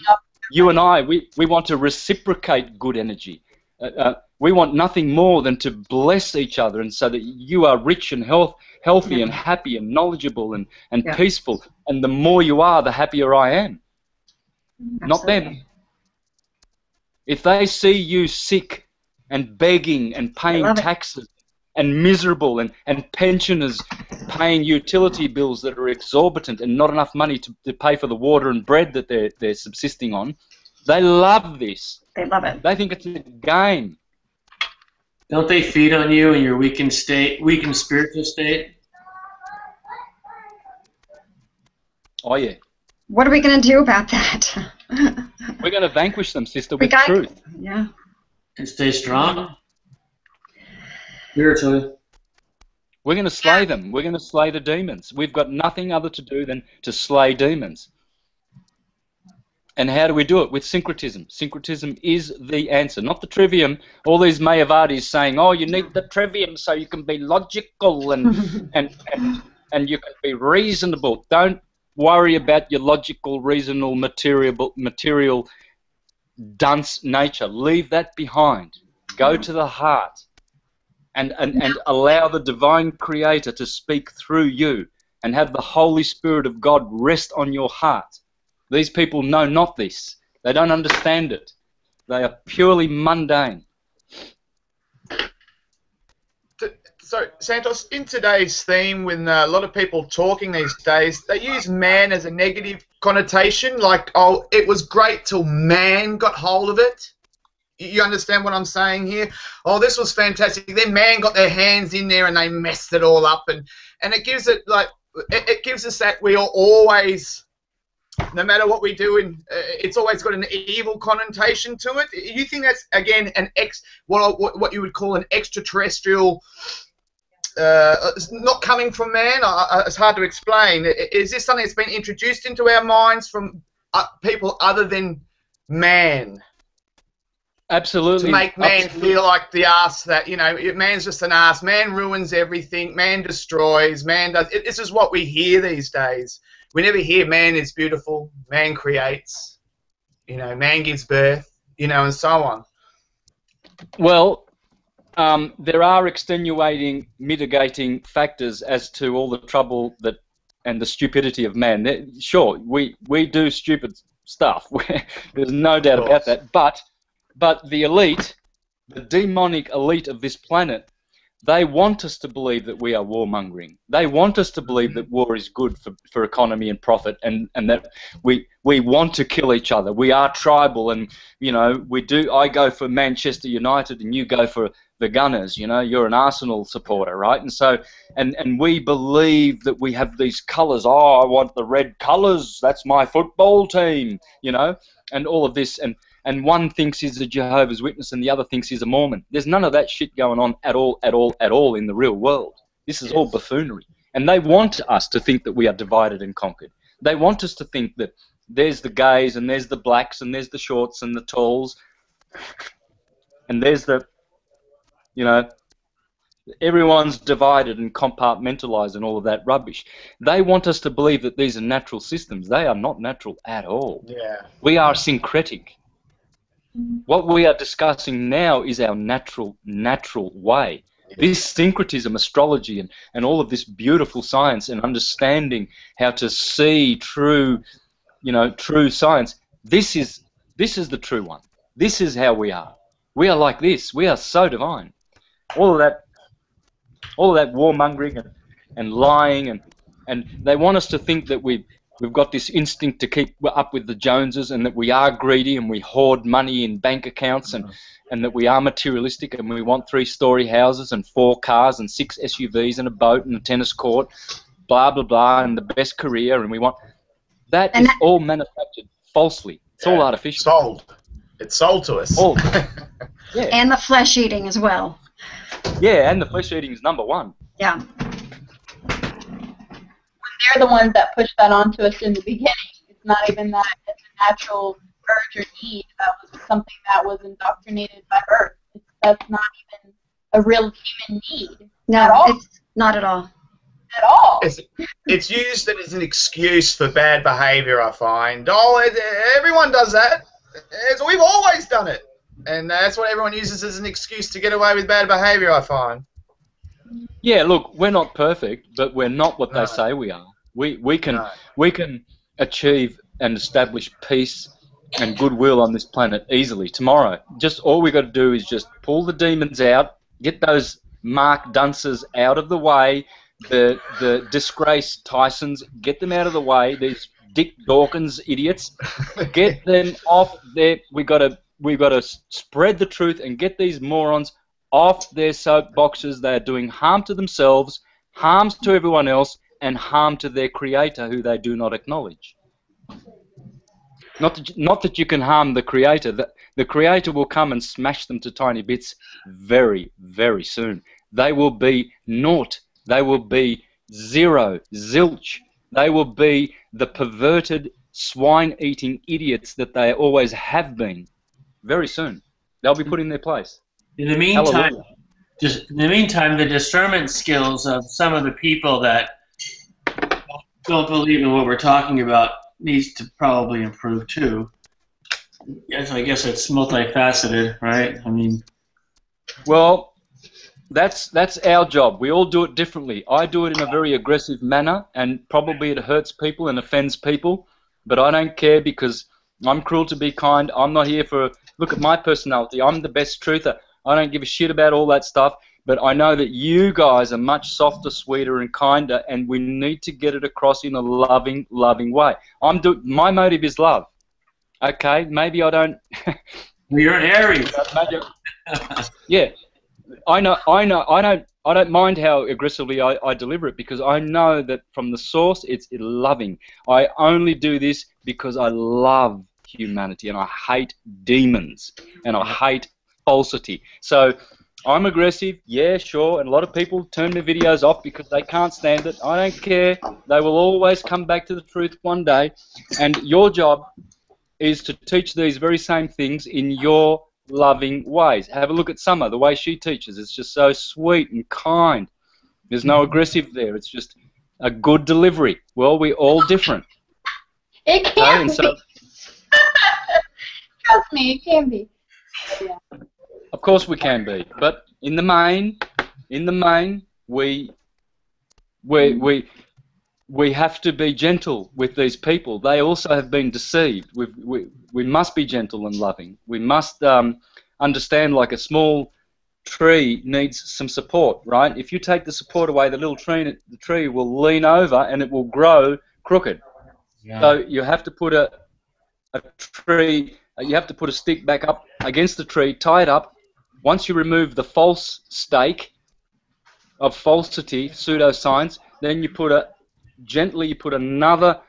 you and I, we, we want to reciprocate good energy. Uh, uh, we want nothing more than to bless each other and so that you are rich and health, healthy Yeah. and happy and knowledgeable and, and Yeah. peaceful. And the more you are, the happier I am. Not them. If they see you sick and begging and paying love it. taxes and miserable and, and pensioners paying utility bills that are exorbitant and not enough money to, to pay for the water and bread that they're, they're subsisting on. They love this. They love it. They think it's a game. Don't they feed on you in your weakened state, weakened spiritual state? Oh, yeah. What are we going to do about that? We're going to vanquish them, sister, We with got- truth. yeah. And stay strong? Spiritually. We're going to slay them. We're going to slay the demons. We've got nothing other to do than to slay demons. And how do we do it? With syncretism. Syncretism is the answer, not the trivium. All these Mayavadis saying, oh, you need the trivium so you can be logical and, and, and, and you can be reasonable. Don't worry about your logical, reasonable, material, material dunce nature. Leave that behind. Go to the heart and, and, and allow the divine creator to speak through you and have the Holy Spirit of God rest on your heart. These people know not this. They don't understand it. They are purely mundane. So, Santos, in today's theme, when uh, a lot of people talking these days, they use man as a negative connotation, like, oh, it was great till man got hold of it. You- understand what I'm saying here? Oh, this was fantastic. Then man got their hands in there and they messed it all up, and and it gives it like it, it gives us that we are always, no matter what we do, and uh, it's always got an evil connotation to it. You think that's again an ex what what, what you would call an extraterrestrial uh, not coming from man. I, I, it's hard to explain. Is this something that's been introduced into our minds from uh, people other than man Absolutely. to make man Absolutely. feel like the ass that you know it- man's just an ass. Man ruins everything. Man destroys. Man does. It, this is what we hear these days. We never hear man is beautiful. Man creates. You know, man gives birth. You know, and so on. Well, um, there are extenuating, mitigating factors as to all the trouble that and the stupidity of man. Sure, we we do stupid stuff. There's no doubt about that. But but the elite, the demonic elite of this planet, they want us to believe that we are warmongering. They want us to believe that war is good for, for economy and profit, and, and that we we want to kill each other. We are tribal, and you know we do. I go for Manchester United, and you go for the Gunners. You know, you're an Arsenal supporter, right? And so, and and we believe that we have these colours. Oh, I want the red colours. That's my football team. You know, and all of this, and and one thinks he's a Jehovah's Witness, and the other thinks he's a Mormon. There's none of that shit going on at all, at all, at all in the real world. This is all buffoonery, and they want us to think that we are divided and conquered. They want us to think that there's the gays and there's the blacks and there's the shorts and the talls, and there's the, you know, everyone's divided and compartmentalized and all of that rubbish. They want us to believe that these are natural systems. They are not natural at all. Yeah. We are syncretic. What we are discussing now is our natural, natural way. This syncretism, astrology, and, and all of this beautiful science and understanding how to see true, you know, true science. This is this is the true one. This is how we are. We are like this. We are so divine. All of that, all of that warmongering and, and lying and and they want us to think that we we've got this instinct to keep up with the Joneses and that we are greedy and we hoard money in bank accounts and, mm-hmm. and that we are materialistic and we want three story houses and four cars and six SUVs and a boat and a tennis court, blah blah blah, and the best career and we want that And is that- all manufactured falsely. It's all Yeah. artificial. Sold. It's sold to us. All. Yeah. And the flesh eating as well. yeah, and the flesh eating is number one. Yeah. They're the ones that pushed that onto us in the beginning. It's not even that it's a natural urge or need. That was something that was indoctrinated by birth. It's, that's not even a real human need At No, all. it's not at all. at all. It's, it's used as an excuse for bad behaviour, I find. Oh, it, everyone does that. It's, we've always done it. And that's what everyone uses as an excuse to get away with bad behaviour, I find. Yeah, look, we're not perfect, but we're not what No. they say we are. We we can No. we can achieve and establish peace and goodwill on this planet easily tomorrow. Just all we got to do is just pull the demons out, get those Mark Dunces out of the way, the the deGrasse Tysons, get them out of the way. These Dick Dawkins idiots, get them off there. We got to we got to spread the truth and get these morons off their soapboxes. They are doing harm to themselves, harms to everyone else, and harm to their creator, who they do not acknowledge. Not that, not that you can harm the creator. The, the creator will come and smash them to tiny bits very, very soon. They will be naught. They will be zero, zilch. They will be the perverted, swine-eating idiots that they always have been. Very soon, they'll be put in their place. In the meantime, Hallelujah. just in the meantime, the discernment skills of some of the people that don't believe in what we're talking about needs to probably improve too. Yes, I guess it's multifaceted, right? I mean, Well, that's that's our job. We all do it differently. I do it in a very aggressive manner, and probably it hurts people and offends people. But I don't care because I'm cruel to be kind. I'm not here for look at my personality. I'm the best truther. I don't give a shit about all that stuff. But I know that you guys are much softer, sweeter, and kinder, and we need to get it across in a loving, loving way. I'm do my motive is love. Okay, maybe I don't. you're an Aries. yeah, I know, I know, I don't, I don't mind how aggressively I, I deliver it because I know that from the source it's loving. I only do this because I love humanity and I hate demons and I hate falsity. So I'm aggressive, yeah, sure, and a lot of people turn their videos off because they can't stand it. I don't care. They will always come back to the truth one day, and your job is to teach these very same things in your loving ways. Have a look at Summer, the way she teaches. It's just so sweet and kind. There's no aggressive there. It's just a good delivery. Well, we're all different. It can And be. so, Trust me, it can be. Yeah. Of course, we can be, but in the main, in the main, we, we, we, we have to be gentle with these people. They also have been deceived. We've, we, we must be gentle and loving. We must um, understand, like a small tree needs some support, right? If you take the support away, the little tree, the tree will lean over and it will grow crooked. Yeah. So you have to put a, a tree, you have to put a stick back up against the tree, tie it up. Once you remove the false stake of falsity, pseudoscience, then you put a gently you put another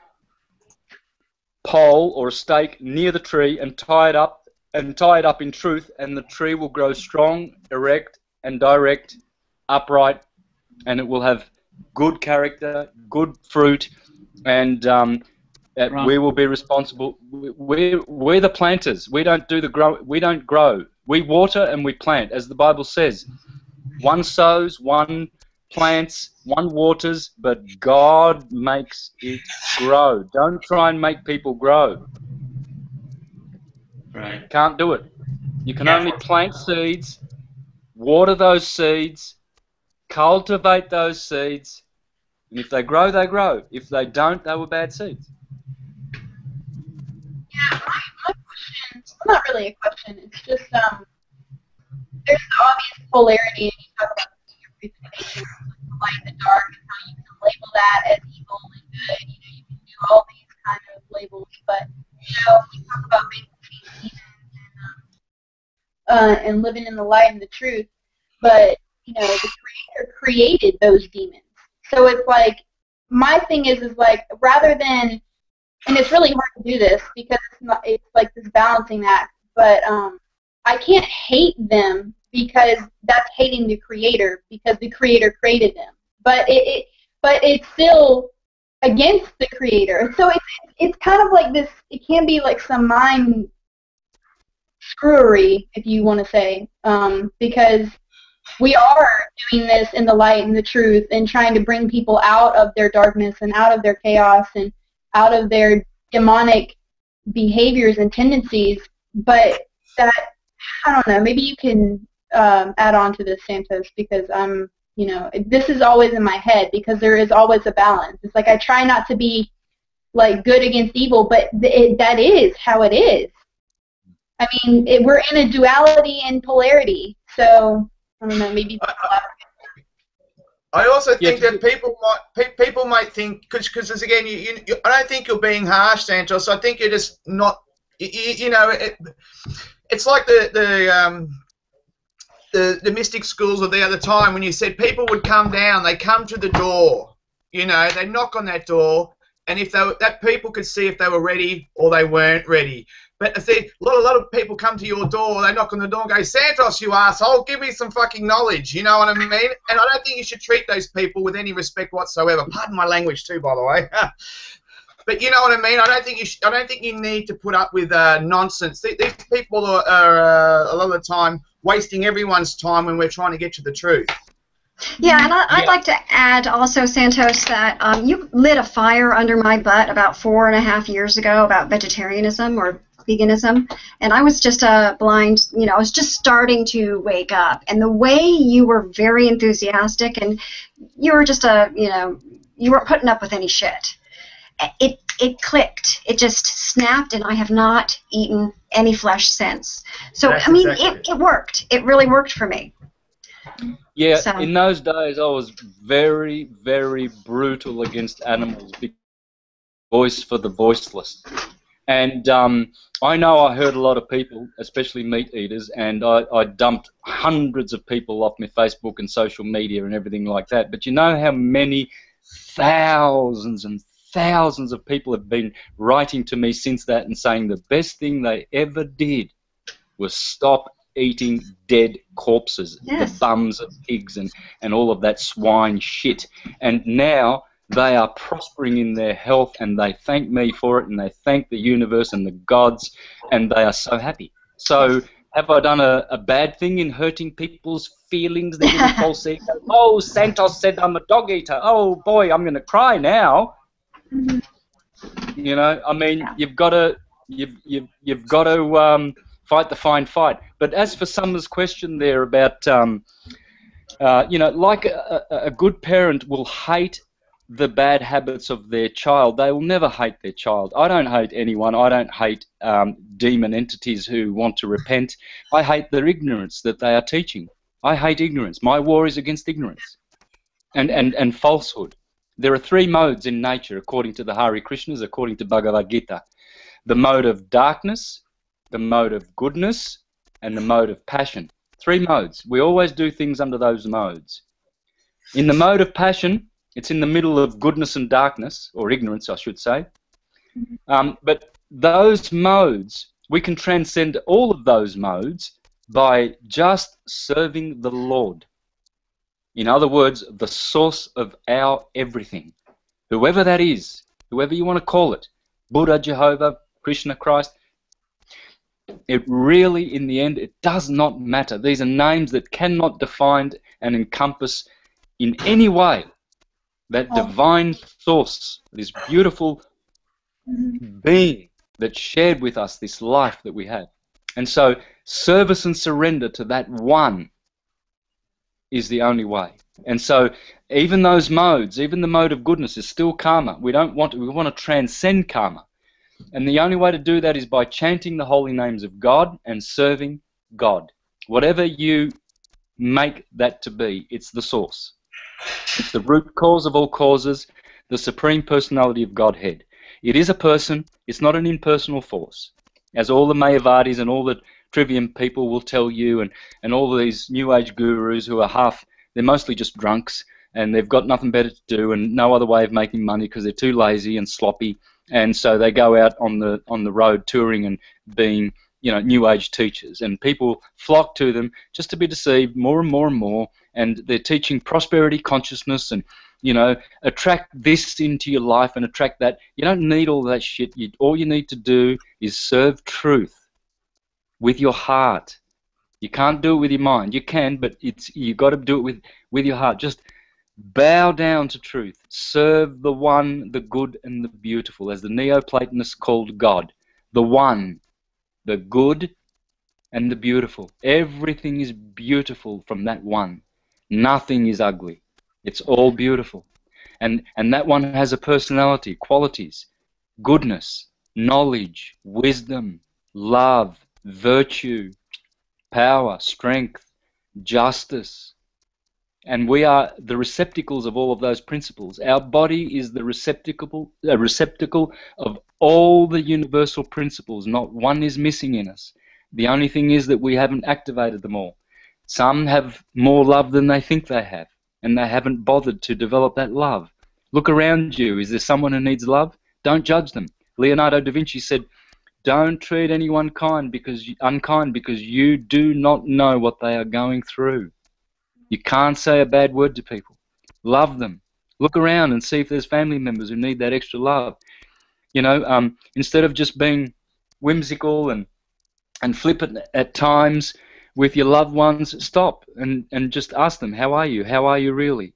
pole or a stake near the tree and tie it up and tie it up in truth, and the tree will grow strong, erect, and direct, upright, and it will have good character, good fruit, and um, that Right. we will be responsible. we- We're, we're the planters. We don't do the grow. We don't grow. We water and we plant, as the Bible says. One sows, one plants, one waters, but God makes it grow. Don't try and make people grow. right. Can't do it. You can Yeah. only plant seeds, water those seeds, cultivate those seeds, and if they grow, they grow. If they don't, they were bad seeds. Yeah, my, my question, well, not really a question, it's just, um, there's the obvious polarity, and you talk about your presentation, the light and the dark, and how you can label that as evil and good, you know, you can do all these kind of labels, but, you know, you talk about making and, um, uh, and living in the light and the truth, but, you know, the Creator created those demons. So it's like, my thing is, is like, rather than and it's really hard to do this because it's, not, it's like this balancing act. But um, I can't hate them because that's hating the creator because the creator created them. But it, it but it's still against the creator. So it's it's kind of like this. It can be like some mind screwery, if you want to say, um, because we are doing this in the light and the truth and trying to bring people out of their darkness and out of their chaos and out of their demonic behaviors and tendencies, but that I don't know. Maybe you can um, add on to this, Santos, because I'm, you know, this is always in my head because there is always a balance. It's like I try not to be like good against evil, but it, that is how it is. I mean, it, we're in a duality and polarity, so I don't know. Maybe. I also think Yeah, that people might pe- people might think because again you, you, you I don't think you're being harsh, Santos. I think you're just not you, you know it, it's like the the um, the the mystic schools of the other time when you said people would come down, they come to the door, you know, they knock on that door, and if they, that people could see if they were ready or they weren't ready. But I see a lot, a lot of people come to your door, they knock on the door and go, Santos, you asshole, give me some fucking knowledge, you know what I mean? And I don't think you should treat those people with any respect whatsoever. Pardon my language too, by the way. but you know what I mean. I don't think you. Sh- I don't think you need to put up with uh, nonsense. Th- These people are, are uh, a lot of the time wasting everyone's time when we're trying to get to the truth. Yeah, and I, I'd Yeah. like to add also, Santos, that um, you lit a fire under my butt about four and a half years ago about vegetarianism or veganism, and I was just a blind, you know, I was just starting to wake up. And the way you were very enthusiastic, and you were just a, you know, you weren't putting up with any shit. It it clicked. It just snapped, and I have not eaten any flesh since. So That's I mean, exactly it, it worked. It really worked for me. Yeah, So- in those days I was very, very brutal against animals. big Voice for the voiceless. And um, I know I hurt a lot of people, especially meat eaters, and I, I dumped hundreds of people off my Facebook and social media and everything like that. But you know how many thousands and thousands of people have been writing to me since that and saying the best thing they ever did was stop eating dead corpses, Yes. the bums of pigs and, and all of that swine shit. And now they are prospering in their health and they thank me for it and they thank the universe and the gods and they are so happy. So have I done a, a bad thing in hurting people's feelings, little false ego? Oh, Santos said I'm a dog eater. Oh boy, I'm going to cry now. You know, I mean, Yeah. you've got to you've you've you've got to um, fight the fine fight. But as for Summer's question there about, um, uh, you know, like a, a good parent will hate the bad habits of their child, they will never hate their child. I don't hate anyone. I don't hate um, demon entities who want to repent. I hate their ignorance that they are teaching. I hate ignorance. My war is against ignorance and, and, and falsehood. There are three modes in nature, according to the Hare Krishnas, according to Bhagavad Gita the mode of darkness, the mode of goodness, and the mode of passion. Three modes. We always do things under those modes. In the mode of passion, it's in the middle of goodness and darkness, or ignorance, I should say. Um, but those modes, we can transcend all of those modes by just serving the Lord. In other words, the source of our everything. Whoever that is, whoever you want to call it, Buddha, Jehovah, Krishna, Christ, it really, in the end, it does not matter. These are names that cannot define and encompass in any way that Oh. divine source, this beautiful mm-hmm. being that shared with us this life that we have. And so, service and surrender to that one is the only way. And so, even those modes, even the mode of goodness, is still karma. We don't want to, we want to transcend karma. And the only way to do that is by chanting the holy names of God and serving God. Whatever you make that to be, it's the source. It's the root cause of all causes, the supreme personality of Godhead. It is a person, it's not an impersonal force. As all the Mayavadis and all the trivium people will tell you, and, and all these New Age gurus who are half, they're mostly just drunks, and they've got nothing better to do and no other way of making money because they're too lazy and sloppy, and so they go out on the on the road touring and being you know New Age teachers, and people flock to them just to be deceived more and more and more, and they're teaching prosperity consciousness and you know attract this into your life and attract that. You don't need all that shit. You, all you need to do is serve truth with your heart. You can't do it with your mind. You can, but it's you got to do it with with your heart. Just bow down to truth. Serve the one, the good and the beautiful, as the Neoplatonists called God. The one, the good and the beautiful. Everything is beautiful from that one. Nothing is ugly. It's all beautiful. And and that one has a personality, qualities, goodness, knowledge, wisdom, love, virtue, power, strength, justice, and we are the receptacles of all of those principles. Our body is the receptacle, a receptacle of all the universal principles. Not one is missing in us. The only thing is that we haven't activated them all. Some have more love than they think they have, and they haven't bothered to develop that love. Look around you. Is there someone who needs love? Don't judge them. Leonardo da Vinci said, "Don't treat anyone kind because unkind because you do not know what they are going through." You can't say a bad word to people. Love them. Look around and see if there's family members who need that extra love. You know, um, instead of just being whimsical and and flippant at times with your loved ones, stop and, and just ask them, How are you? How are you really?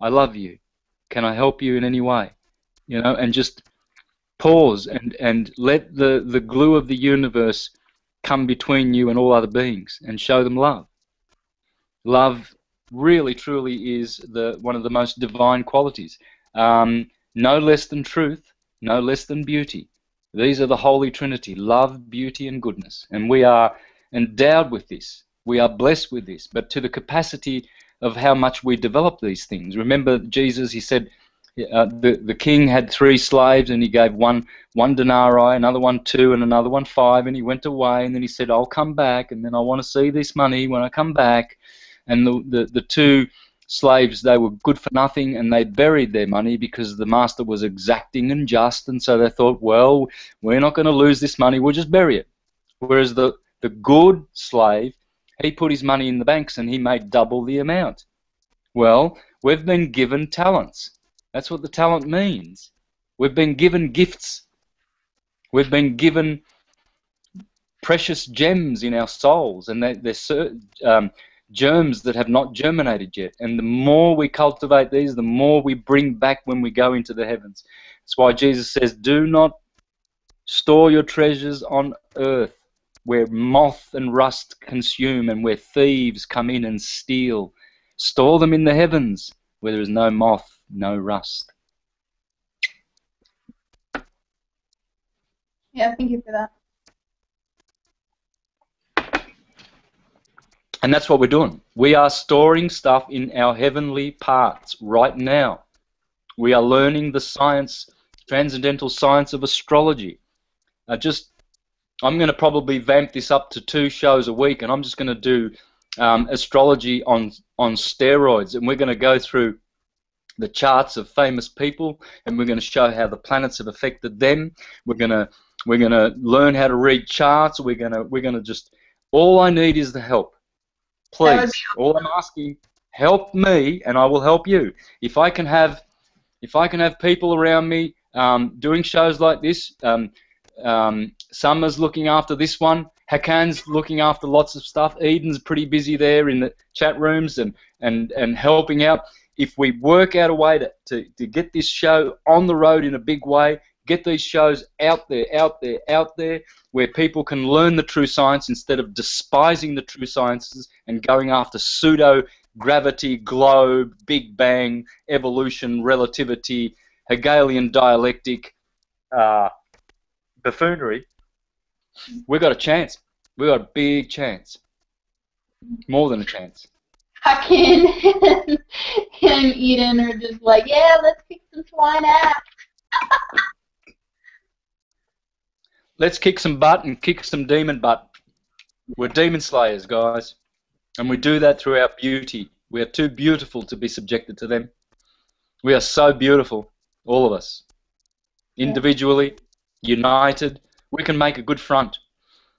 I love you. Can I help you in any way? You know, and just pause and, and let the, the glue of the universe come between you and all other beings and show them love. Love really, truly is the one of the most divine qualities. Um, no less than truth, no less than beauty. These are the Holy Trinity love, beauty, and goodness. And we are endowed with this. We are blessed with this. But to the capacity of how much we develop these things. Remember, Jesus, he said, uh, the, the king had three slaves and he gave one one denarii, another one two, and another one five, and he went away and then he said, I'll come back and then I want to see this money when I come back and the, the, the two slaves they were good for nothing and they buried their money because the master was exacting and just. And so they thought well we're not going to lose this money we'll just bury it. Whereas the the good slave he put his money in the banks and he made double the amount. Well we've been given talents. That's what the talent means. We've been given gifts. We've been given precious gems in our souls. And they, they're um, germs that have not germinated yet. And the more we cultivate these, the more we bring back when we go into the heavens. That's why Jesus says, Do not store your treasures on earth where moth and rust consume and where thieves come in and steal. Store them in the heavens where there is no moth, no rust. Yeah, thank you for that. And that's what we're doing. We are storing stuff in our heavenly parts right now. We are learning the science, transcendental science of astrology. Just, I'm going to probably vamp this up to two shows a week, and I'm just going to do um, astrology on on steroids, and we're going to go through the charts of famous people, and we're going to show how the planets have affected them. We're going to we're going to learn how to read charts. We're going to we're going to just all I need is the help. Please, all I'm asking, help me, and I will help you. If I can have, if I can have people around me um, doing shows like this, um, um, Summer's looking after this one. Hakan's looking after lots of stuff. Eden's pretty busy there in the chat rooms and, and, and helping out. If we work out a way to, to, to get this show on the road in a big way, get these shows out there, out there, out there, where people can learn the true science instead of despising the true sciences and going after pseudo gravity, globe, Big Bang, evolution, relativity, Hegelian dialectic, uh, buffoonery. We've got a chance. We've got a big chance. More than a chance. Hakan and, Eden are just like, yeah, let's kick some swine ass. Let's kick some butt and kick some demon butt. We're demon slayers, guys. And we do that through our beauty. We are too beautiful to be subjected to them. We are so beautiful, all of us. Individually, united, we can make a good front.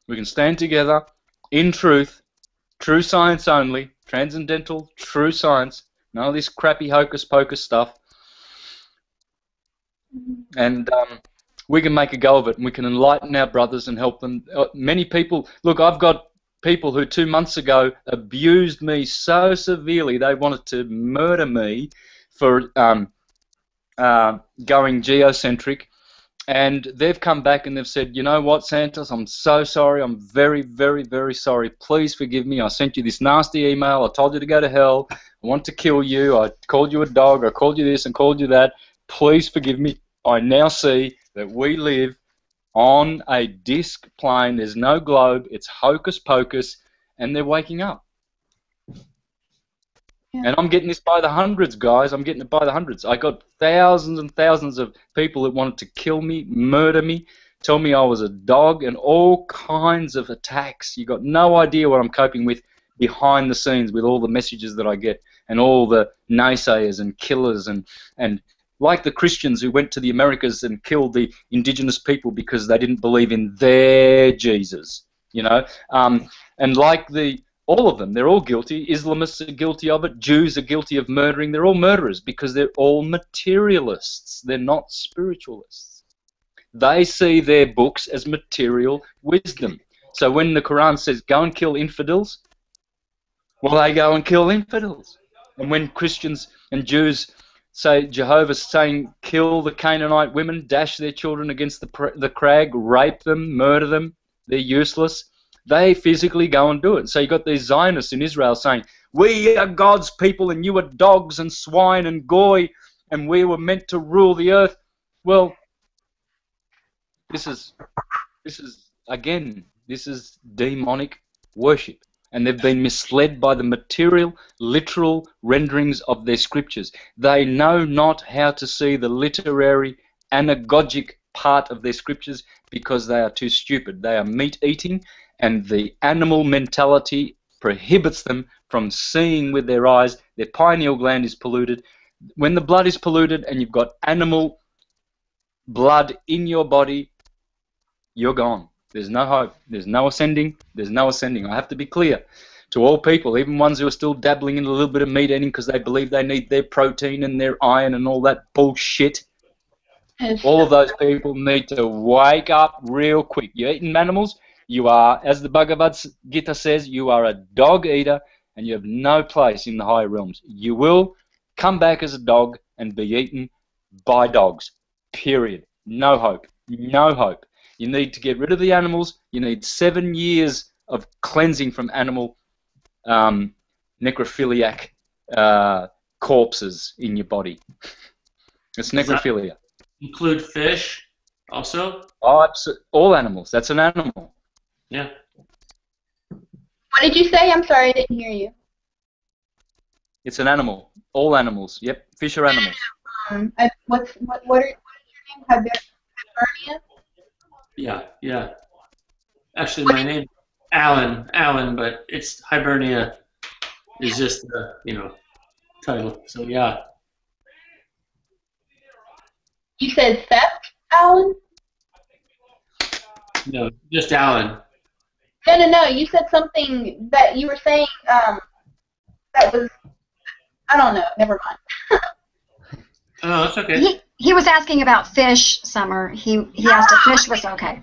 We can stand together in truth, true science only, transcendental, true science, none of this crappy hocus pocus stuff. And um, we can make a go of it and we can enlighten our brothers and help them. Uh, many people, look, I've got people who two months ago abused me so severely they wanted to murder me for um, uh, going geocentric. And they've come back and they've said, you know what, Santos, I'm so sorry. I'm very, very, very sorry. Please forgive me. I sent you this nasty email. I told you to go to hell. I want to kill you. I called you a dog. I called you this and called you that. Please forgive me. I now see that we live on a disk plane. There's no globe. It's hocus pocus, and they're waking up. Yeah. And I'm getting this by the hundreds, guys. I'm getting it by the hundreds. I got thousands and thousands of people that wanted to kill me, murder me, tell me I was a dog, and all kinds of attacks. You got no idea what I'm coping with behind the scenes with all the messages that I get and all the naysayers and killers and and like the Christians who went to the Americas and killed the indigenous people because they didn't believe in their Jesus, you know, um, and like the all of them, they're all guilty. Islamists are guilty of it. Jews are guilty of murdering. They're all murderers because they're all materialists. They're not spiritualists. They see their books as material wisdom. So when the Quran says go and kill infidels, well, they go and kill infidels. And when Christians and Jews say Jehovah's saying kill the Canaanite women, dash their children against the the crag, rape them, murder them, they're useless. They physically go and do it. So you've got these Zionists in Israel saying we are God's people and you are dogs and swine and goy and we were meant to rule the earth. Well, this is this is again this is demonic worship and they've been misled by the material, literal renderings of their scriptures. They know not how to see the literary, anagogic part of their scriptures because they are too stupid. They are meat eating, and the animal mentality prohibits them from seeing with their eyes. Their pineal gland is polluted. When the blood is polluted and you've got animal blood in your body, you're gone. There's no hope. There's no ascending. There's no ascending. I have to be clear to all people, even ones who are still dabbling in a little bit of meat eating because they believe they need their protein and their iron and all that bullshit. All of those people need to wake up real quick. You're eating animals. You are, as the Bhagavad Gita says, you are a dog eater and you have no place in the higher realms. You will come back as a dog and be eaten by dogs. Period. No hope. No hope. You need to get rid of the animals. You need seven years of cleansing from animal um, necrophiliac uh, corpses in your body. It's that- necrophilia. Include fish also? Oh, abso- all animals. That's an animal. Yeah. What did you say? I'm sorry, I didn't hear you. It's an animal. All animals. Yep. Fish are animals. Um, what's what? What, are, what is your name? Hibernia? Yeah, yeah. Actually, my name Alan, Alan, but it's Hibernia is just the you know title. So yeah, You said theft, Alan? no, just Alan. No, no, no. You said something that you were saying. Um, that was. I don't know. Never mind. Oh, that's okay. He, he was asking about fish, Summer. He he asked if fish was okay.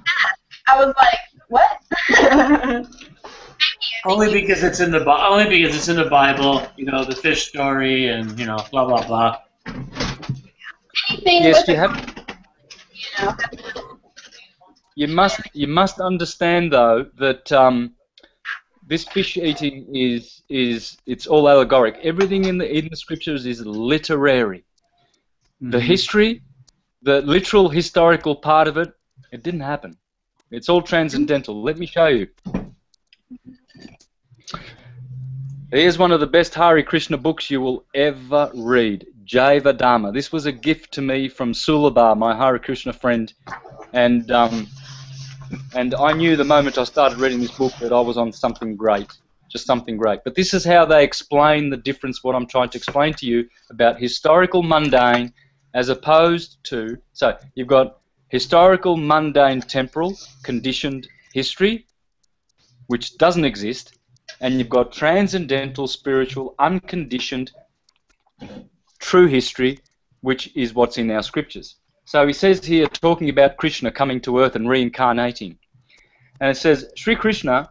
I was like, what? Only because it's in the Bi- only because it's in the Bible. You know the fish story and you know blah blah blah. Anything Yes, you have. You know, You must. You must understand though that um, this fish eating is is it's all allegoric. Everything in the in the scriptures is literary. The history, the literal historical part of it, it didn't happen. It's all transcendental. Let me show you. Here's one of the best Hare Krishna books you will ever read, Jaiva Dharma. This was a gift to me from Sulabha, my Hare Krishna friend, and um, and I knew the moment I started reading this book that I was on something great, just something great. But this is how they explain the difference. What I'm trying to explain to you about historical mundane, as opposed to so you've got historical mundane temporal conditioned history, which doesn't exist, and you've got transcendental spiritual unconditioned true history, which is what's in our scriptures. So he says here, talking about Krishna coming to earth and reincarnating. And it says, Sri Krishna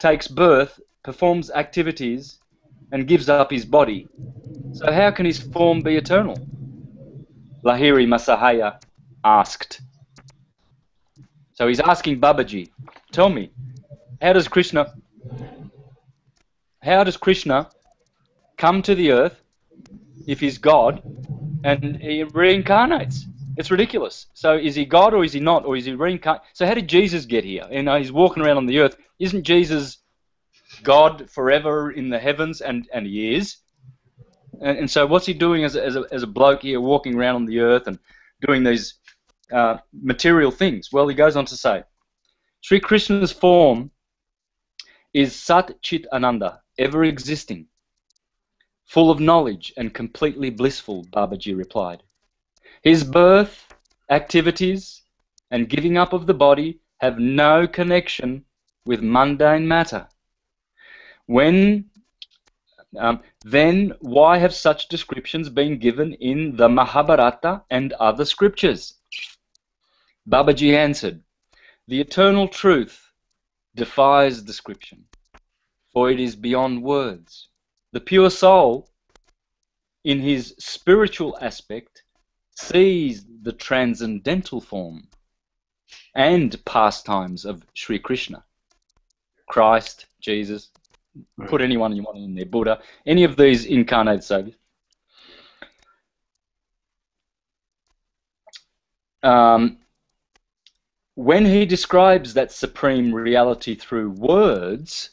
takes birth, performs activities, and gives up his body. So how can his form be eternal? Lahiri Masahaya asked. So he's asking Babaji, tell me, how does Krishna how does Krishna come to the earth if he's God and he reincarnates? It's ridiculous. So is he God or is he not? Or is he reincarnate? So how did Jesus get here? You know, he's walking around on the earth. Isn't Jesus God forever in the heavens? And, and he is. And, and so what's he doing as a, as, a, as a bloke here walking around on the earth and doing these uh, material things? Well, he goes on to say, Sri Krishna's form is Sat Chit Ananda, ever existing, full of knowledge and completely blissful, Babaji replied. His birth, activities, and giving up of the body have no connection with mundane matter. When um, then why have such descriptions been given in the Mahabharata and other scriptures? Babaji answered, The eternal truth defies description, for it is beyond words. The pure soul, in his spiritual aspect, sees the transcendental form and pastimes of Sri Krishna, Christ, Jesus, Right. put anyone you want in there, Buddha, any of these incarnate saviors. Um, when he describes that supreme reality through words,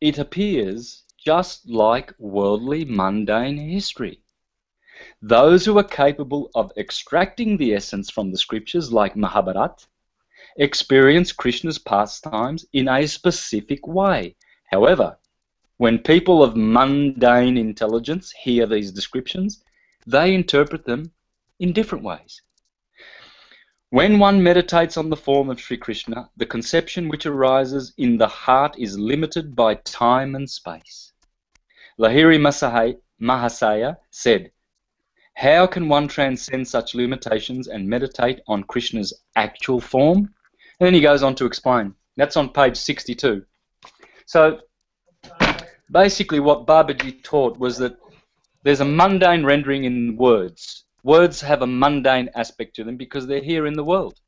it appears just like worldly mundane history. Those who are capable of extracting the essence from the scriptures, like Mahabharata, experience Krishna's pastimes in a specific way. However, when people of mundane intelligence hear these descriptions, they interpret them in different ways. When one meditates on the form of Sri Krishna, the conception which arises in the heart is limited by time and space. Lahiri Mahasaya said, How can one transcend such limitations and meditate on Krishna's actual form? And then he goes on to explain. That's on page 62. So basically, what Babaji taught was that there's a mundane rendering in words. Words have a mundane aspect to them because they're here in the world.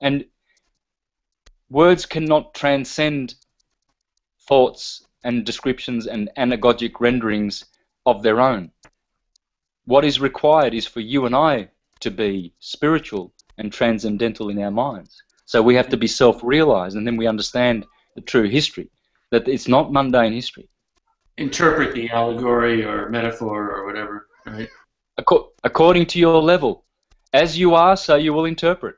And words cannot transcend thoughts and descriptions and anagogic renderings of their own. What is required is for you and I to be spiritual and transcendental in our minds. So we have to be self realized and then we understand true history, that it's not mundane history. Interpret the allegory or metaphor or whatever, right? Acco- according to your level. As you are, so you will interpret.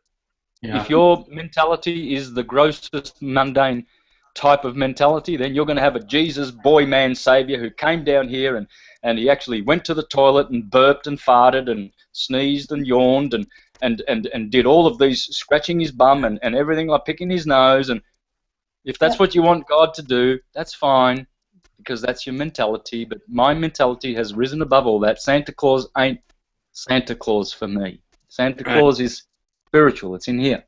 Yeah. If your mentality is the grossest mundane type of mentality, then you're going to have a Jesus boy man savior who came down here and, and he actually went to the toilet and burped and farted and sneezed and yawned and, and, and, and did all of these scratching his bum and, and everything like picking his nose and if that's what you want God to do, that's fine because that's your mentality. But my mentality has risen above all that. Santa Claus ain't Santa Claus for me. Santa Right. Claus is spiritual. It's in here.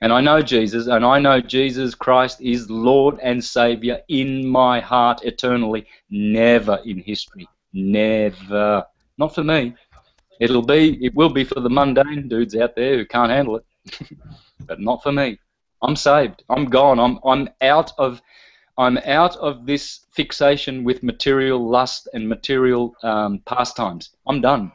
And I know Jesus, and I know Jesus Christ is Lord and Savior in my heart eternally, never in history. Never. Not for me. It'll be, it will be for the mundane dudes out there who can't handle it, but not for me. I'm saved. I'm gone. I'm, I'm out of, I'm out of this fixation with material lust and material um, pastimes. I'm done.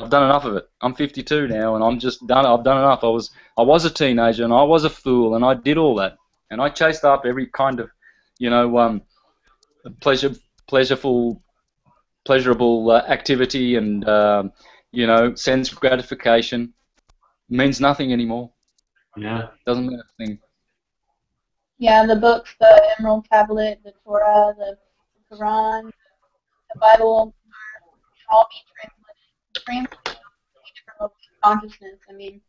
I've done enough of it. I'm 52 now, and I'm just done. I've done enough. I was I was a teenager, and I was a fool, and I did all that, and I chased up every kind of, you know, um, pleasure, pleasureful, pleasurable uh, activity, and um, you know, sense gratification means nothing anymore. Yeah. Doesn't mean a thing. Yeah, the books, the Emerald Tablet, the Torah, the Quran, the Bible, are, all be translated extremely different levels of consciousness. I mean,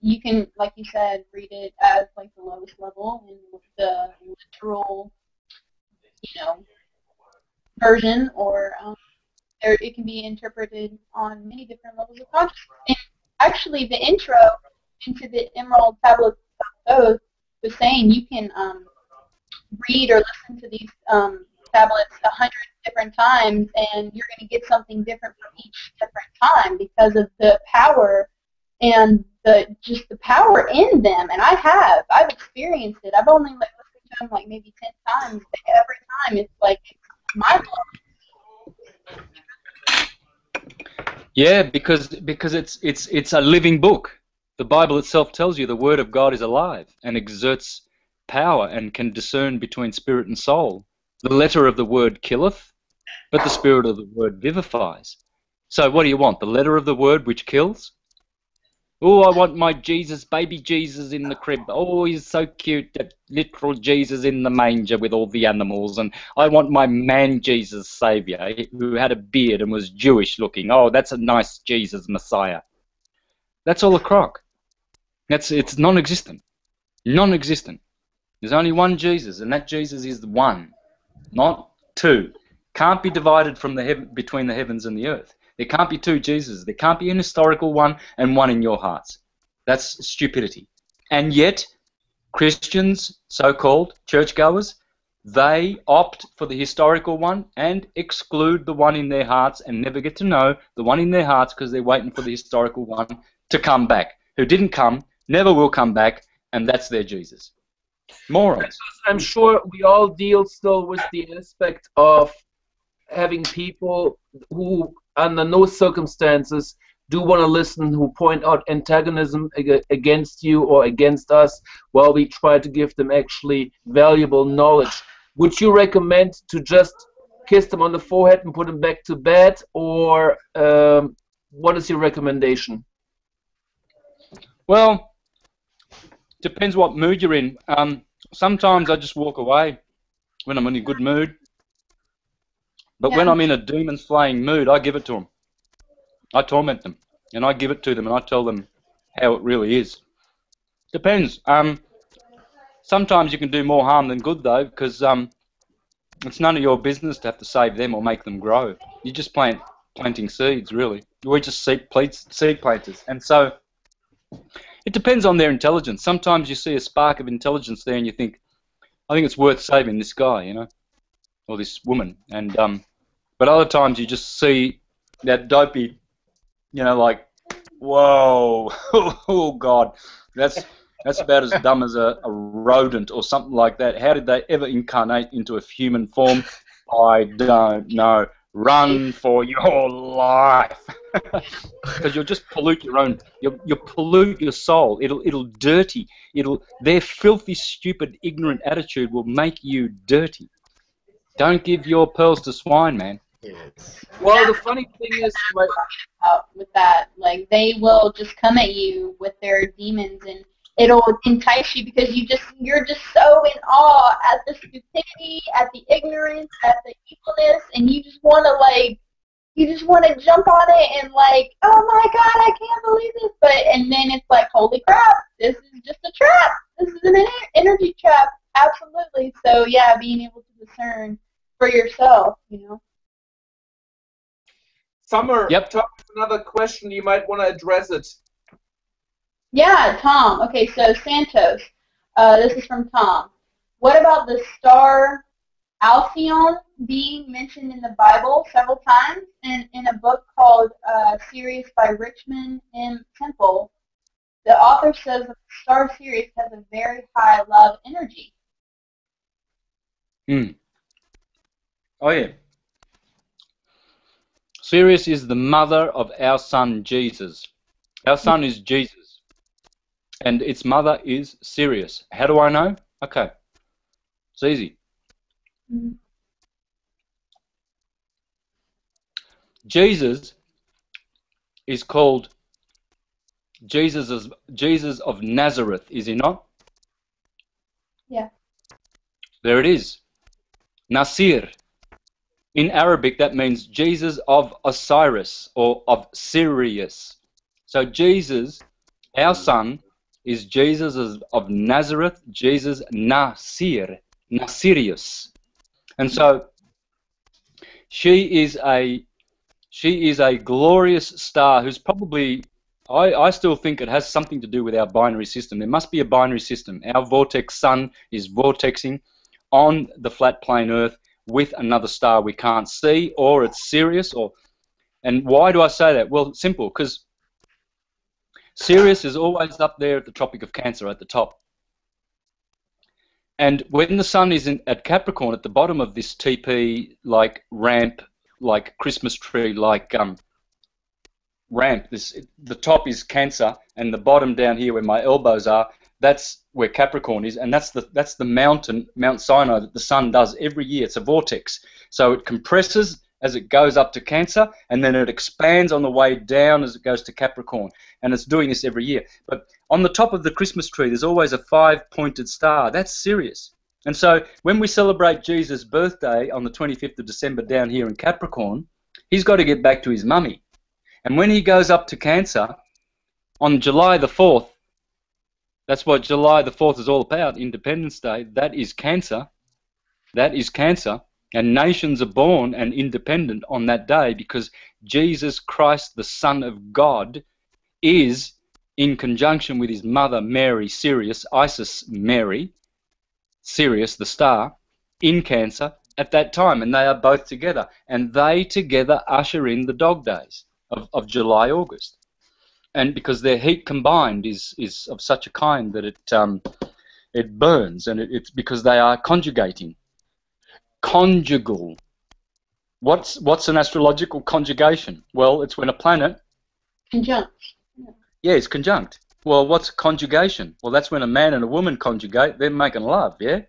you can, like you said, read it as like the lowest level in the literal, you know, version, or um, there, it can be interpreted on many different levels of consciousness. And actually, the intro into the Emerald Tablets of Thoth was saying you can um, read or listen to these um, tablets a hundred different times, and you're going to get something different from each different time because of the power and the just the power in them. And I have, I've experienced it. I've only like listened to them like maybe ten times. But every time it's like mind blowing. Yeah, because because it's it's it's a living book. The Bible itself tells you the Word of God is alive and exerts power and can discern between spirit and soul. The letter of the Word killeth, but the spirit of the word vivifies. So what do you want? The letter of the word which kills? Oh, I want my Jesus, baby Jesus in the crib. Oh, he's so cute, that literal Jesus in the manger with all the animals. And I want my man Jesus Savior, who had a beard and was Jewish looking. Oh, that's a nice Jesus Messiah. That's all a crock. That's it's non-existent, non-existent. There's only one Jesus, and that Jesus is the one, not two. Can't be divided from the heaven, between the heavens and the earth. There can't be two Jesus. There can't be an historical one and one in your hearts. That's stupidity. And yet, Christians, so-called churchgoers, they opt for the historical one and exclude the one in their hearts and never get to know the one in their hearts because they're waiting for the historical one to come back, who didn't come, never will come back, and that's their Jesus. Morons. I'm sure we all deal still with the aspect of having people who, under no circumstances, do want to listen, who point out antagonism against you or against us, while we try to give them actually valuable knowledge. Would you recommend to just kiss them on the forehead and put them back to bed, or um, what is your recommendation? Well, depends what mood you're in. Um, sometimes I just walk away when I'm in a good mood. But when I'm in a demon slaying mood, I give it to them. I torment them, and I give it to them, and I tell them how it really is. Depends. Um, sometimes you can do more harm than good, though, because um, it's none of your business to have to save them or make them grow. You just plant planting seeds, really. We're just seed, seed planters, and so it depends on their intelligence. Sometimes you see a spark of intelligence there, and you think, I think it's worth saving this guy, you know, or this woman. And um, but other times you just see that dopey, you know, like, whoa, oh God, that's that's about as dumb as a, a rodent or something like that. How did they ever incarnate into a human form? I don't know. Run for your life, because you'll just pollute your own. You'll, you'll pollute your soul. It'll it'll dirty. It'll their filthy, stupid, ignorant attitude will make you dirty. Don't give your pearls to swine, man. Yes. Well, the funny thing is, my, out with that. Like they will just come at you with their demons and it'll entice you because you just you're just so in awe at the stupidity, at the ignorance, at the evilness, and you just want to like you just want to jump on it and like, oh my god, I can't believe this. But and then it's like, holy crap, this is just a trap. This is an energy trap. Absolutely. So yeah, being able to discern for yourself, you know. Summer, Yep. Another question. You might want to address it. Yeah, Tom. Okay, so Santos. Uh, this is from Tom. What about the star Alcyon being mentioned in the Bible several times in, in a book called uh, Sirius by Richmond M. Temple? The author says that the star Sirius has a very high love energy. Hmm. Oh yeah. Sirius is the mother of our son Jesus. Our son is Jesus, and its mother is Sirius. How do I know? Okay, it's easy. Jesus is called Jesus of, Jesus of Nazareth, is he not? Yeah. There it is. Nasir. In Arabic, that means Jesus of Osiris or of Sirius. So Jesus, our hmm. son, is Jesus of- Nazareth, Jesus Nasir, Nasirius. And so she is a she is a glorious star who's probably I, I still think it has something to do with our binary system. There must be a binary system. Our vortex sun is vortexing on the flat plane Earth with another star we can't see, or it's Sirius, or and why do I say that? Well, simple, because Sirius is always up there at the Tropic of Cancer at the top. And when the sun is in, at Capricorn at the bottom of this TP like ramp, like Christmas tree, like um, ramp, this the top is Cancer, and the bottom down here where my elbows are, that's where Capricorn is, and that's the that's the mountain, Mount Sinai, that the sun does every year. It's a vortex, so it compresses as it goes up to Cancer, and then it expands on the way down as it goes to Capricorn, and it's doing this every year. But on the top of the Christmas tree, there's always a five-pointed star. That's Sirius. And so when we celebrate Jesus' birthday on the 25th of December down here in Capricorn, he's got to get back to his mummy. And when he goes up to Cancer on July the 4th, that's what July the 4th is all about, Independence Day. That is Cancer. That is Cancer. And nations are born and independent on that day because Jesus Christ, the Son of God, is in conjunction with his mother Mary, Sirius, Isis Mary, Sirius, the star, in Cancer at that time. And they are both together. And they together usher in the dog days of, of July, August and because their heat combined is is of such a kind that it um, it burns, and it, it's because they are conjugating. Conjugal. What's what's an astrological conjugation? Well, it's when a planet Conjunct. yeah, it's conjunct. Well, what's conjugation? Well, that's when a man and a woman conjugate. They're making love, yeah.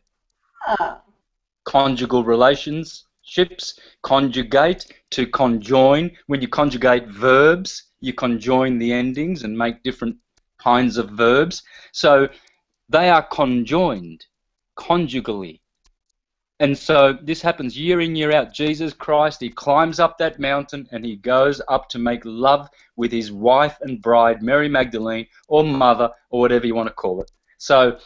Ah. Conjugal relationships conjugate to conjoin. When you conjugate verbs, you conjoin the endings and make different kinds of verbs. So they are conjoined conjugally. And so this happens year in, year out. Jesus Christ, he climbs up that mountain and he goes up to make love with his wife and bride, Mary Magdalene, or mother, or whatever you want to call it. So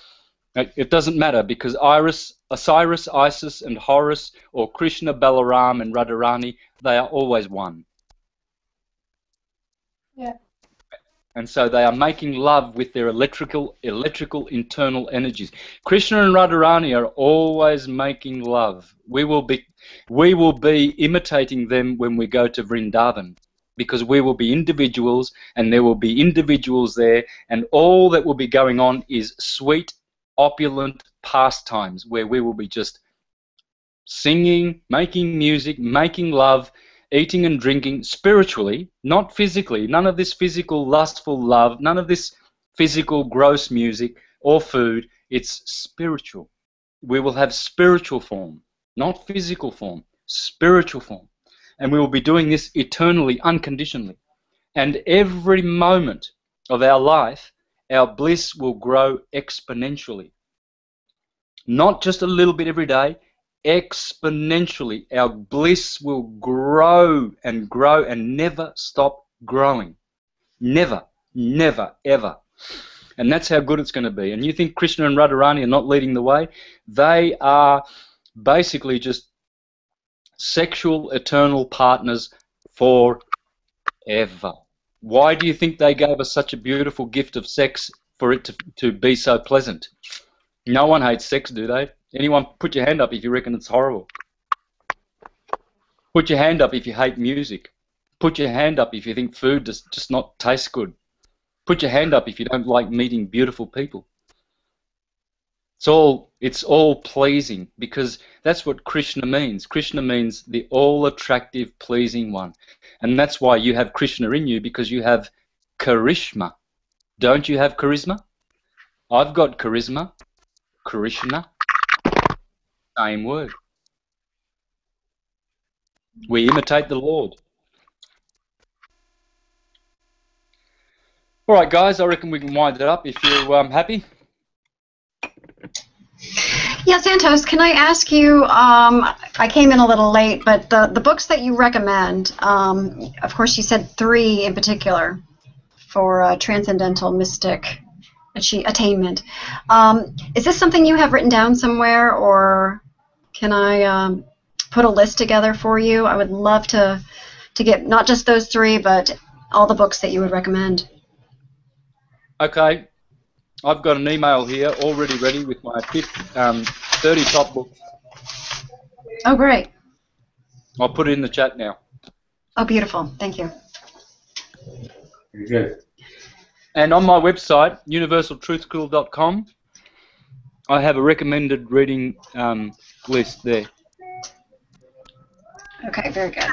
it doesn't matter because Iris, Osiris, Isis, and Horus, or Krishna, Balaram, and Radharani, they are always one. Yeah. And so they are making love with their electrical, electrical internal energies. Krishna and Radharani are always making love. We will be, we will be imitating them when we go to Vrindavan, because we will be individuals, and there will be individuals there, and all that will be going on is sweet, opulent pastimes where we will be just singing, making music, making love, eating and drinking spiritually, not physically. None of this physical, lustful love, none of this physical, gross music or food. It's spiritual. We will have spiritual form, not physical form, spiritual form. And we will be doing this eternally, unconditionally. And every moment of our life, our bliss will grow exponentially. Not just a little bit every day, exponentially. Our bliss will grow and grow and never stop growing. Never, never, ever. And that's how good it's going to be. And you think Krishna and Radharani are not leading the way? They are basically just sexual eternal partners forever. Why do you think they gave us such a beautiful gift of sex for it to, to be so pleasant? No one hates sex, do they? Anyone put your hand up if you reckon it's horrible. Put your hand up if you hate music. Put your hand up if you think food does just not taste good. Put your hand up if you don't like meeting beautiful people. It's all it's all pleasing because that's what Krishna means. Krishna means the all attractive, pleasing one. And that's why you have Krishna in you because you have charisma. Don't you have charisma? I've got charisma. Krishna same word. We imitate the Lord. All right, guys, I reckon we can wind it up if you're um, happy. Yeah, Santos, can I ask you? Um, I came in a little late, but the, the books that you recommend, um, of course, you said three in particular for transcendental mystic achieve, attainment. Um, is this something you have written down somewhere, or can I um, put a list together for you? I would love to to get not just those three, but all the books that you would recommend. Okay, I've got an email here already ready with my 50, um, 30 top books. Oh, great. I'll put it in the chat now. Oh, beautiful. Thank you. Very good. And on my website, universaltruthschool.com, I have a recommended reading um, list there. Okay, very good.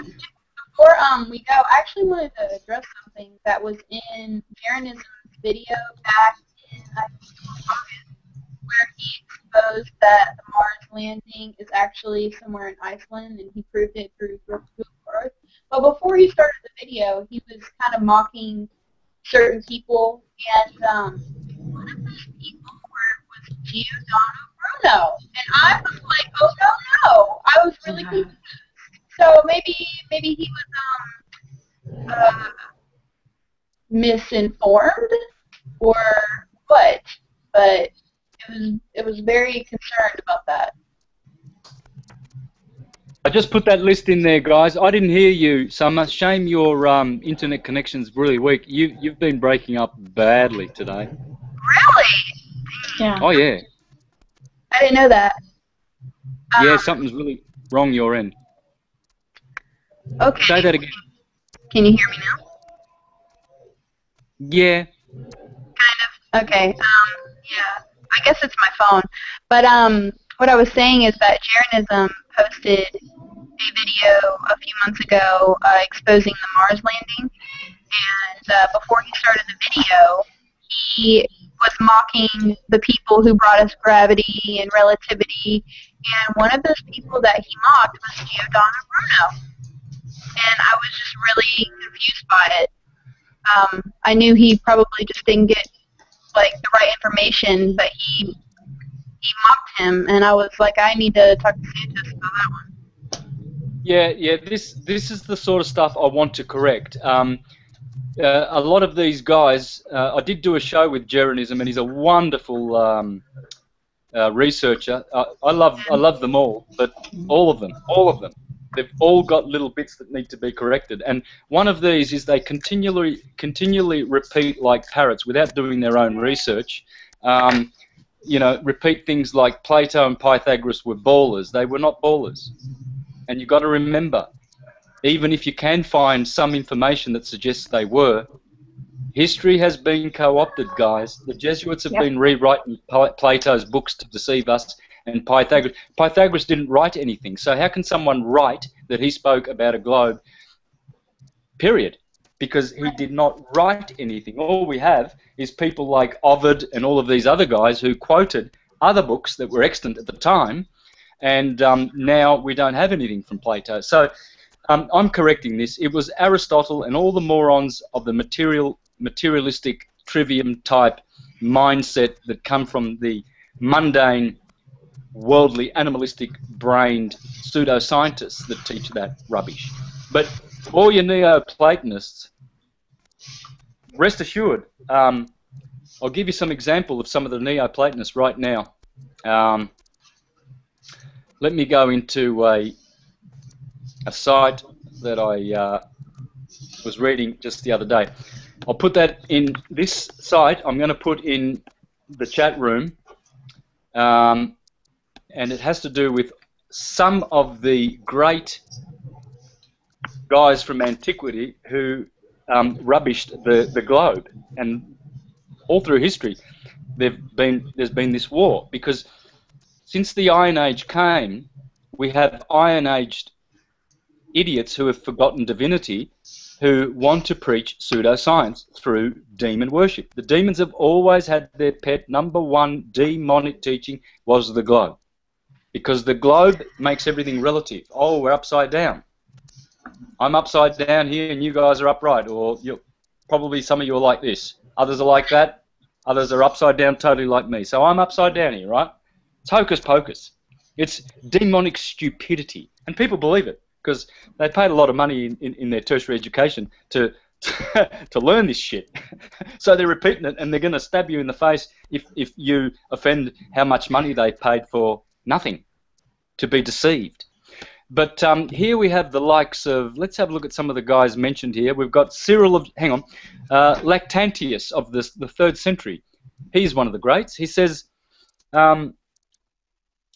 Before um, we go, I actually wanted to address something that was in Jeranism's video back in I where he exposed that the Mars landing is actually somewhere in Iceland, and he proved it through Google Earth. But before he started the video, he was kind of mocking certain people, and um, one of those people were, was Giordano Bruno, and I was like, oh no no, I was really Yeah. confused. So maybe maybe he was um uh, misinformed or what, but it was it was very concerned about that. I just put that list in there, guys. I didn't hear you, Summer. Shame your um, internet connection's really weak. You you've been breaking up badly today. Really? Yeah. Oh yeah, I didn't know that. yeah. Um, Something's really wrong your end. okay. Say that again. Can you hear me now? Yeah. Kind of. Okay. Um, yeah. I guess it's my phone. But um, what I was saying is that Jeranism posted a video a few months ago uh, exposing the Mars landing, and uh, before he started the video, he was mocking the people who brought us gravity and relativity, and one of those people that he mocked was Giordano Bruno, and I was just really confused by it. Um, I knew he probably just didn't get like the right information, but he he mocked him, and I was like, I need to talk to Santos about that one. Yeah, yeah. This this is the sort of stuff I want to correct. Um, uh, a lot of these guys, uh, I did do a show with Jeranism, and he's a wonderful um, uh, researcher. I love I love them all, but all of them, all of them, they've all got little bits that need to be corrected. And one of these is they continually continually repeat like parrots without doing their own research. Um, you know, repeat things like Plato and Pythagoras were ballers. They were not ballers. And you've got to remember, even if you can find some information that suggests they were, history has been co-opted, guys. The Jesuits have Yep. been rewriting Plato's books to deceive us, and Pythagoras. Pythagoras didn't write anything, so how can someone write that he spoke about a globe? Period. Because he did not write anything. All we have is people like Ovid and all of these other guys who quoted other books that were extant at the time, and um, now we don't have anything from Plato. So um, I'm correcting this. It was Aristotle and all the morons of the material, materialistic, trivium type mindset that come from the mundane, worldly, animalistic brained pseudoscientists that teach that rubbish. But all your Neoplatonists, rest assured, um, I'll give you some example of some of the Neoplatonists right now. Um, let me go into a, a site that I uh, was reading just the other day. I'll put that in this site. I'm going to put in the chat room, um, and it has to do with some of the great guys from antiquity who um, rubbished the, the globe, and all through history, been there's been this war because since the Iron Age came, we have Iron Aged idiots who have forgotten divinity, who want to preach pseudoscience through demon worship. The demons have always had their pet number one demonic teaching was the globe, because the globe makes everything relative. Oh, we're upside down. I'm upside down here, and you guys are upright, or you're, probably some of you are like this. Others are like that. Others are upside down, totally like me. So I'm upside down here, right? It's hocus pocus. It's demonic stupidity, and people believe it because they paid a lot of money in, in, in their tertiary education to to learn this shit. so they're repeating it, and they're going to stab you in the face if if you offend how much money they paid for nothing to be deceived. But um, here we have the likes of. Let's have a look at some of the guys mentioned here. We've got Cyril of. Hang on, uh, Lactantius of the the third century. He's one of the greats. He says. Um,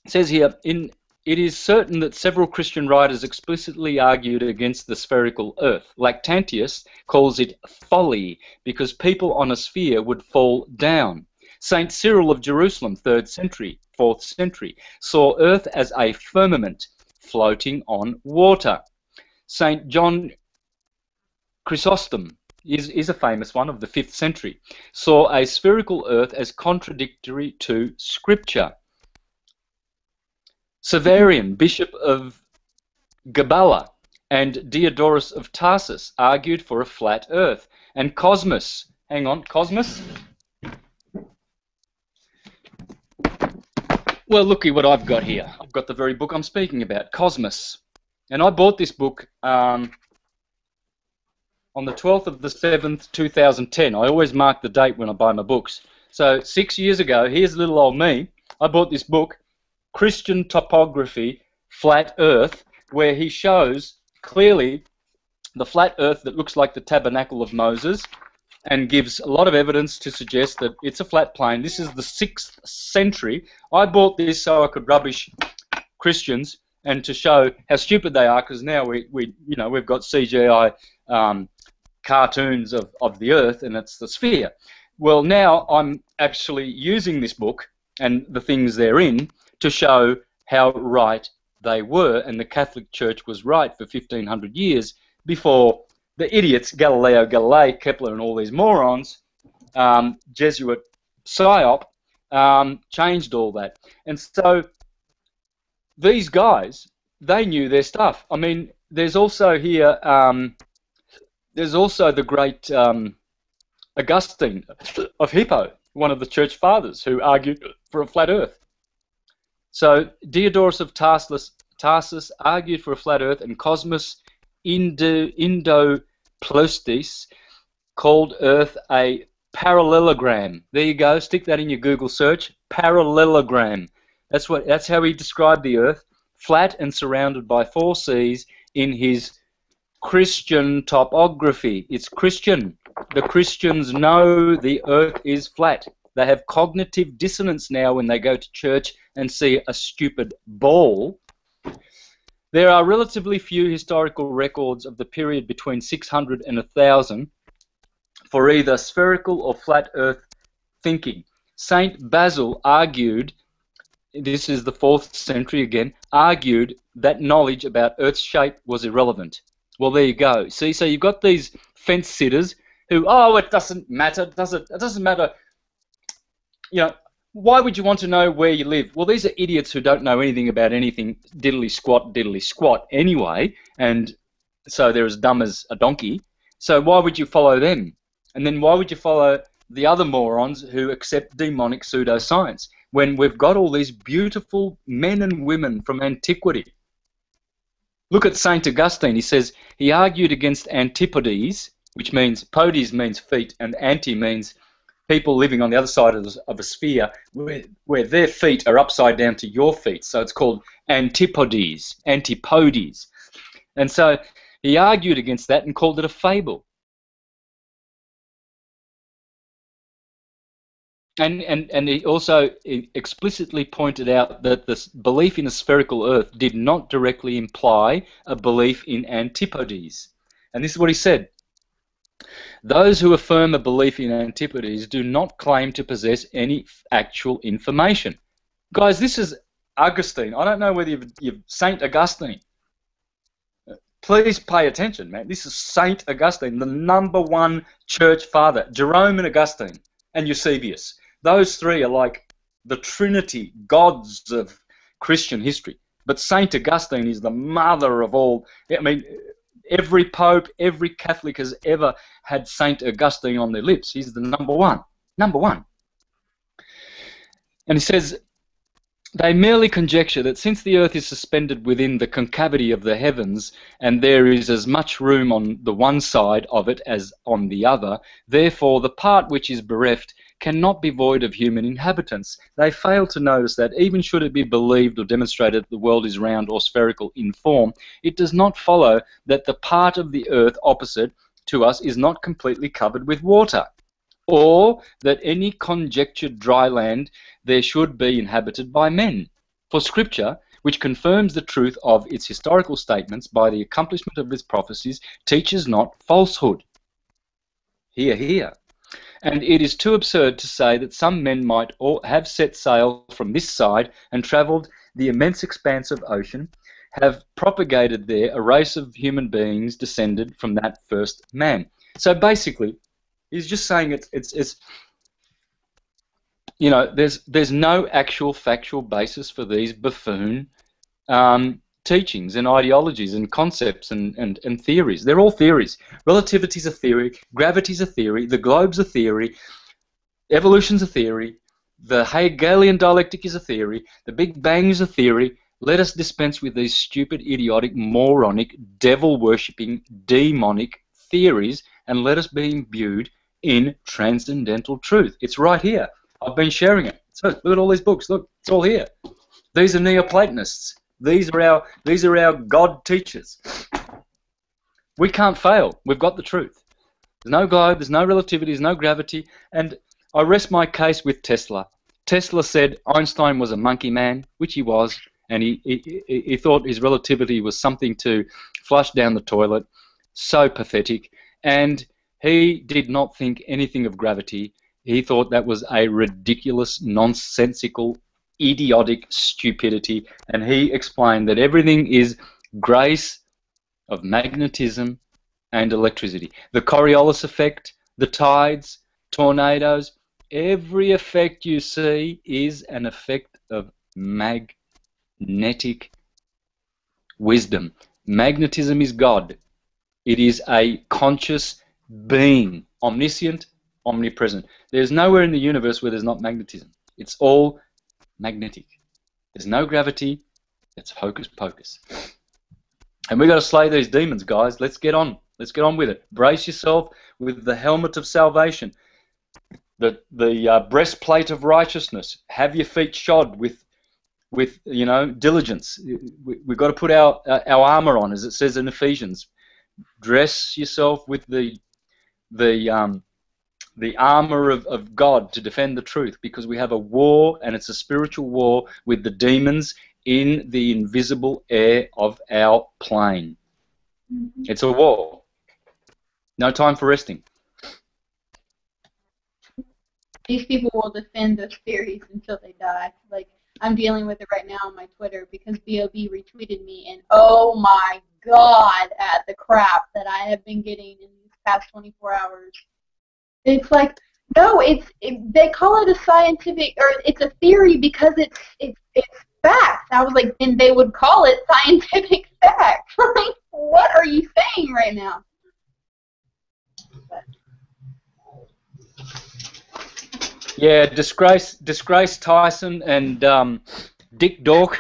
says here in it is certain that several Christian writers explicitly argued against the spherical Earth. Lactantius calls it folly because people on a sphere would fall down. Saint Cyril of Jerusalem, 3rd century, 4th century, saw Earth as a firmament floating on water. Saint John Chrysostom, is, is a famous one of the 5th century, saw a spherical earth as contradictory to Scripture. Severian, Bishop of Gabala, and Diodorus of Tarsus argued for a flat earth. And Cosmas, hang on, Cosmas? Well, looky what I've got here. I've got the very book I'm speaking about, Cosmas. And I bought this book um, on the 12th of the 7th, 2010. I always mark the date when I buy my books. So six years ago, here's little old me. I bought this book, Christian Topography, Flat Earth, where he shows clearly the flat earth that looks like the tabernacle of Moses and gives a lot of evidence to suggest that it's a flat plane. This is the 6th century. I bought this so I could rubbish Christians and to show how stupid they are because now we, we you know we've got CGI um, cartoons of, of the earth and it's the sphere. Well now I'm actually using this book and the things therein to show how right they were and the Catholic Church was right for 1500 years before the idiots, Galileo Galilei, Kepler, and all these morons, um, Jesuit psyop, um, changed all that. And so these guys, they knew their stuff. I mean, there's also here, um, there's also the great um, Augustine of Hippo, one of the church fathers, who argued for a flat earth. So Diodorus of Tarsus, Tarsus argued for a flat earth, and Cosmas Indo, called Earth a parallelogram. There you go. Stick that in your Google search. Parallelogram. That's what. That's how he described the Earth, flat and surrounded by four seas in his Christian topography. It's Christian. The Christians know the Earth is flat. They have cognitive dissonance now when they go to church and see a stupid ball there are relatively few historical records of the period between 600 and 1000 for either spherical or flat earth thinking. Saint Basil argued, this is the 4th century again, argued that knowledge about Earth's shape was irrelevant. Well, there you go. See, so you've got these fence sitters who, oh, it doesn't matter, does it? It doesn't matter. You know, why would you want to know where you live? Well, these are idiots who don't know anything about anything diddly squat, diddly squat anyway, and so they're as dumb as a donkey. So why would you follow them? And then why would you follow the other morons who accept demonic pseudoscience when we've got all these beautiful men and women from antiquity? Look at St. Augustine. He says he argued against antipodes, which means podes means feet, and anti means people living on the other side of, of a sphere where, where their feet are upside down to your feet. So it's called antipodes, antipodes. And so he argued against that and called it a fable. And, and, and he also explicitly pointed out that this belief in a spherical earth did not directly imply a belief in antipodes. And this is what he said. Those who affirm a belief in antipodes do not claim to possess any actual information. Guys, this is Augustine. I don't know whether you've, you've Saint Augustine. Please pay attention, man. This is Saint Augustine, the number one church father. Jerome and Augustine and Eusebius. Those three are like the Trinity gods of Christian history. But Saint Augustine is the mother of all. I mean, Every pope, every Catholic has ever had Saint Augustine on their lips. He's the number one. Number one. And he says, they merely conjecture that since the earth is suspended within the concavity of the heavens, and there is as much room on the one side of it as on the other, therefore the part which is bereft cannot be void of human inhabitants. They fail to notice that even should it be believed or demonstrated that the world is round or spherical in form, it does not follow that the part of the earth opposite to us is not completely covered with water, or that any conjectured dry land there should be inhabited by men. For Scripture, which confirms the truth of its historical statements by the accomplishment of its prophecies, teaches not falsehood. Hear, hear. And it is too absurd to say that some men might have set sail from this side and travelled the immense expanse of ocean, have propagated there a race of human beings descended from that first man. So basically, he's just saying it's it's it's you know there's there's no actual factual basis for these buffoon um, teachings and ideologies and concepts and, and, and theories. They're all theories. Relativity's a theory, gravity's a theory, the globe's a theory, evolution's a theory, the Hegelian dialectic is a theory, the Big Bang is a theory. Let us dispense with these stupid, idiotic, moronic, devil worshipping, demonic theories and let us be imbued in transcendental truth. It's right here. I've been sharing it. So look at all these books. Look, it's all here. These are Neoplatonists. These are our these are our God teachers. We can't fail. We've got the truth. There's no globe, there's no relativity, there's no gravity, and I rest my case with Tesla. Tesla said Einstein was a monkey man, which he was, and he, he, he thought his relativity was something to flush down the toilet. So pathetic. And he did not think anything of gravity. He thought that was a ridiculous, nonsensical, idiotic stupidity. And he explained that everything is grace of magnetism and electricity. The Coriolis effect, the tides, tornadoes, every effect you see is an effect of magnetic wisdom. Magnetism is God. It is a conscious being, omniscient, omnipresent. There's nowhere in the universe where there's not magnetism. It's all magnetic. There's no gravity. It's hocus pocus. And we've got to slay these demons, guys. Let's get on. Let's get on with it. Brace yourself with the helmet of salvation the the uh, breastplate of righteousness. Have your feet shod with with you know diligence. We, have got to put our uh, our armor on, as it says in Ephesians. Dress yourself with the the um, the armor of, of God to defend the truth, because we have a war, and it's a spiritual war with the demons in the invisible air of our plane. Mm-hmm. It's a war. No time for resting these people will defend those theories until they die. Like I'm dealing with it right now on my Twitter because Bob retweeted me, and oh my god, at the crap that I have been getting in these past 24 hours. It's like no, it's it, they call it a scientific or it's a theory because it's it's it's facts. I was like, and they would call it scientific facts. like, what are you saying right now? Yeah, disgrace, disgrace Tyson and um, Dick Dork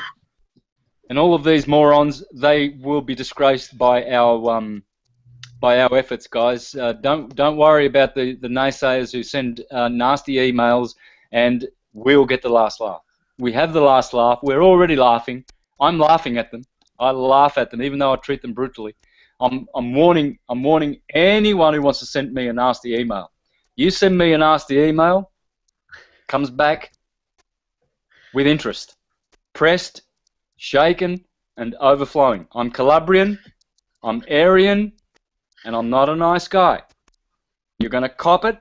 and all of these morons. They will be disgraced by our um, by our efforts, guys. Uh, don't don't worry about the, the naysayers who send uh, nasty emails, and we'll get the last laugh. We have the last laugh. We're already laughing. I'm laughing at them. I laugh at them, even though I treat them brutally. I'm, I'm warning I'm warning anyone who wants to send me a nasty email. You send me a nasty email, comes back with interest. Pressed, shaken, and overflowing. I'm Calabrian, I'm Aryan, and I'm not a nice guy. You're going to cop it,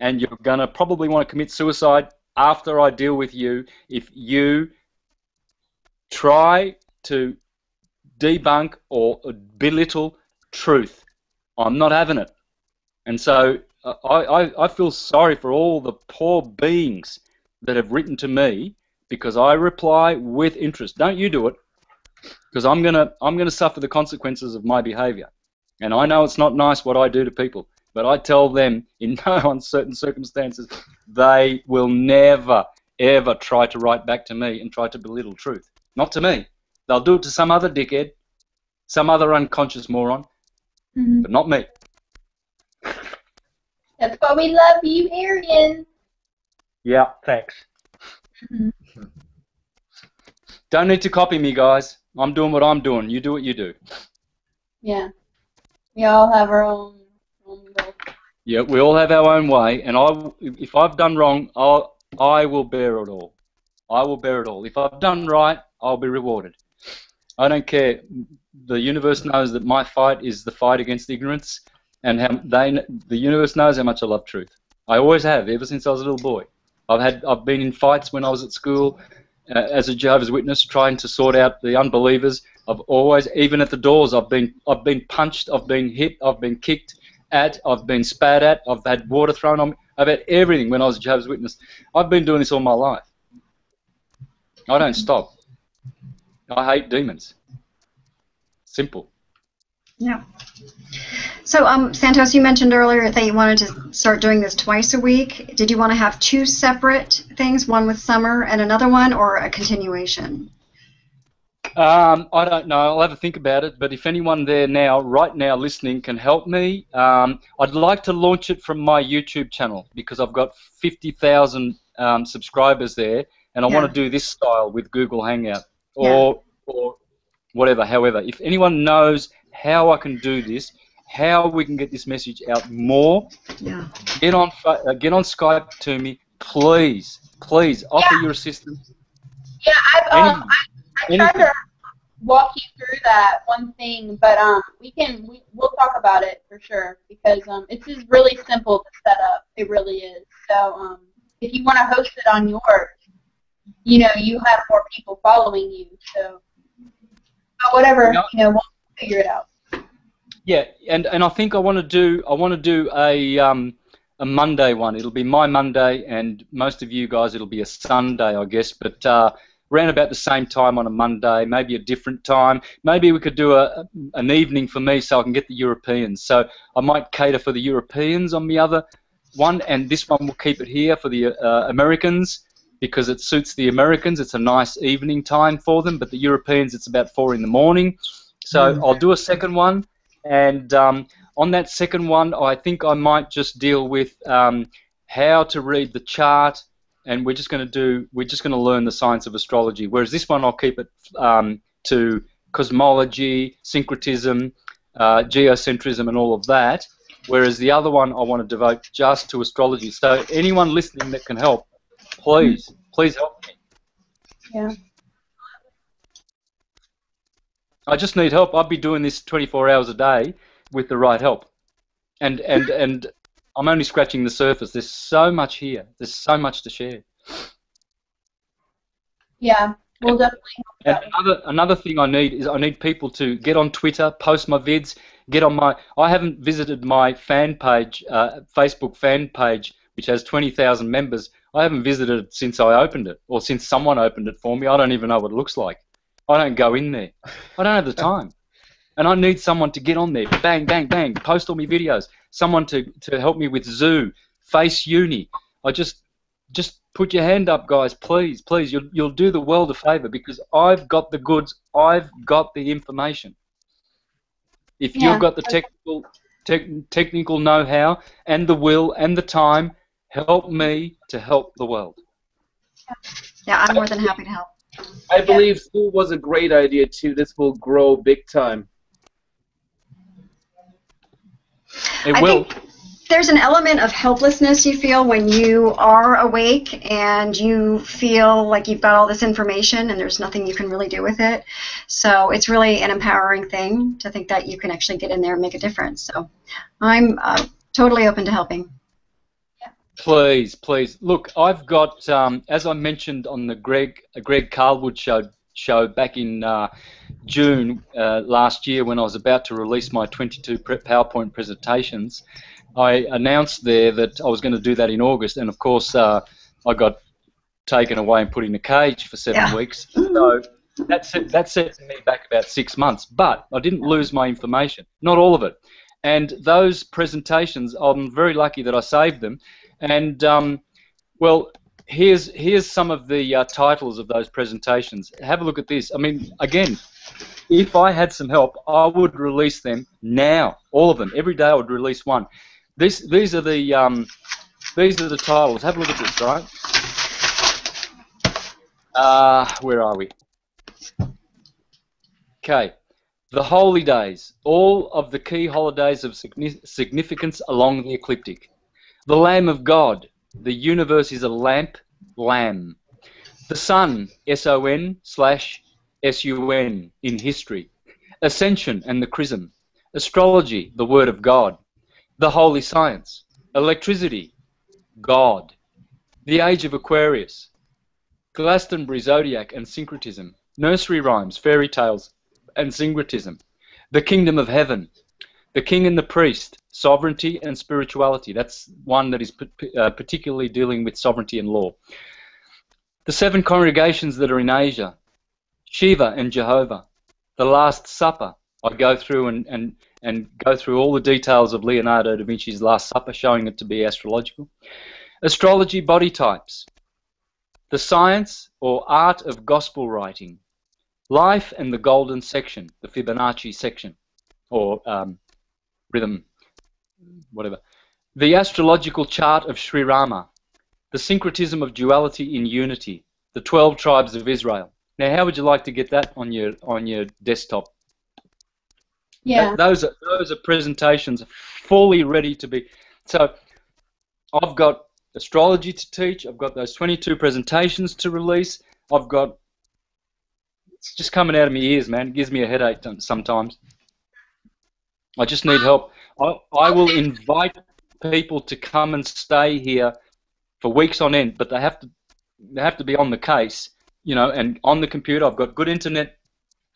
and you're going to probably want to commit suicide after I deal with you if you try to debunk or belittle truth. I'm not having it. And so uh, I, I, I feel sorry for all the poor beings that have written to me because I reply with interest. Don't you do it, because I'm gonna I'm gonna suffer the consequences of my behaviour, and I know it's not nice what I do to people, but I tell them in no uncertain circumstances they will never ever try to write back to me and try to belittle truth. Not to me. They'll do it to some other dickhead, some other unconscious moron, mm-hmm. but not me. That's why we love you, Aryan. Yeah, thanks. Mm-hmm. Don't need to copy me, guys. I'm doing what I'm doing. You do what you do. Yeah. We all have our own, Yeah, we all have our own way, and I, if I've done wrong, I'll, I will bear it all. I will bear it all. If I've done right, I'll be rewarded. I don't care. The universe knows that my fight is the fight against ignorance, and how they the universe knows how much I love truth. I always have, ever since I was a little boy. I've had I've been in fights when I was at school uh, as a Jehovah's Witness, trying to sort out the unbelievers. I've always, even at the doors, I've been I've been punched, I've been hit, I've been kicked, at, I've been spat at, I've had water thrown on me, I've had everything when I was a Jehovah's Witness. I've been doing this all my life. I don't stop. I hate demons. Simple. Yeah. So, um, Santos, you mentioned earlier that you wanted to start doing this twice a week. Did you want to have two separate things, one with summer and another one, or a continuation? Um, I don't know. I'll have a think about it. But if anyone there now, right now, listening, can help me, um, I'd like to launch it from my YouTube channel because I've got 50,000 um, subscribers there, and I Yeah. want to do this style with Google Hangout or or whatever. However, if anyone knows how I can do this, how we can get this message out more, Yeah. get on uh, get on Skype to me, please, please offer your assistance. Yeah, I've Any- um, I, tried to walk you through that one thing, but um, we can we, we'll talk about it for sure because um, it's just really simple to set up. It really is. So um, if you want to host it on yours, you know, you have more people following you. So but whatever, Yeah. you know, we'll figure it out. Yeah, and, and I think I want to do I want to do a um, a Monday one. It'll be my Monday, and most of you guys it'll be a Sunday, I guess. But uh, around about the same time on a Monday, maybe a different time. Maybe we could do a an evening for me, so I can get the Europeans. So I might cater for the Europeans on the other one, and this one will keep it here for the uh, Americans because it suits the Americans. It's a nice evening time for them, but the Europeans it's about four in the morning. So I'll do a second one, and um, on that second one, I think I might just deal with um, how to read the chart, and we're just going to do we're just going to learn the science of astrology. Whereas this one, I'll keep it um, to cosmology, syncretism, uh, geocentrism, and all of that. Whereas the other one, I want to devote just to astrology. So anyone listening that can help, please, please help me. Yeah. I just need help. I'd be doing this 24 hours a day with the right help. And and and I'm only scratching the surface. There's so much here. There's so much to share. Yeah, we'll definitely And help you. another another thing I need is I need people to get on Twitter, post my vids, get on my. I haven't visited my fan page, uh, Facebook fan page, which has 20,000 members. I haven't visited it since I opened it, or since someone opened it for me. I don't even know what it looks like. I don't go in there. I don't have the time. And I need someone to get on there, bang, bang, bang, post all my videos. Someone to, to help me with Zoo, Face Uni. I just just put your hand up, guys, please, please. You'll, you'll do the world a favour because I've got the goods. I've got the information. If Yeah. you've got the technical tech, technical know-how and the will and the time, help me to help the world. Yeah, I'm more than happy to help. I believe school was a great idea too. This will grow big time. It I will. think there's an element of helplessness you feel when you are awake and you feel like you've got all this information and there's nothing you can really do with it. So it's really an empowering thing to think that you can actually get in there and make a difference. So I'm uh, totally open to helping. Please, please. Look, I've got, um, as I mentioned on the Greg uh, Greg Carlwood show show back in uh, June uh, last year when I was about to release my 22 PowerPoint presentations, I announced there that I was going to do that in August, and of course uh, I got taken away and put in a cage for seven Yeah. weeks. So that set, that set me back about six months, but I didn't lose my information, not all of it. And those presentations, I'm very lucky that I saved them. And um, well, here's here's some of the uh, titles of those presentations. Have a look at this. I mean, again, if I had some help, I would release them now, all of them. Every day I would release one. This these are the um, these are the titles. Have a look at this, right? Uh, where are we? Okay. The holy days, all of the key holidays of significance along the ecliptic. The Lamb of God, the universe is a lamp, lamb. The Sun, S-O-N slash S-U-N in history. Ascension and the Chrism. Astrology, the Word of God. The Holy Science. Electricity, God. The Age of Aquarius. Glastonbury Zodiac and Syncretism. Nursery rhymes, fairy tales, and syncretism. The Kingdom of Heaven. The king and the priest, sovereignty and spirituality. That's one that is uh, particularly dealing with sovereignty and law. The seven congregations that are in Asia, Shiva and Jehovah. The Last Supper. I go through and, and, and go through all the details of Leonardo da Vinci's Last Supper, showing it to be astrological. Astrology body types. The science or art of gospel writing. Life and the golden section, the Fibonacci section, or um, rhythm, whatever. The astrological chart of Sri Rama, the syncretism of duality in unity, the 12 tribes of Israel. Now, how would you like to get that on your on your desktop? Yeah. That, those are those are presentations fully ready to be. So, I've got astrology to teach. I've got those 22 presentations to release. I've got it's just coming out of my ears, man. It gives me a headache sometimes. I just need help. I, I will invite people to come and stay here for weeks on end, but they have to they have to be on the case, you know, and on the computer. I've got good internet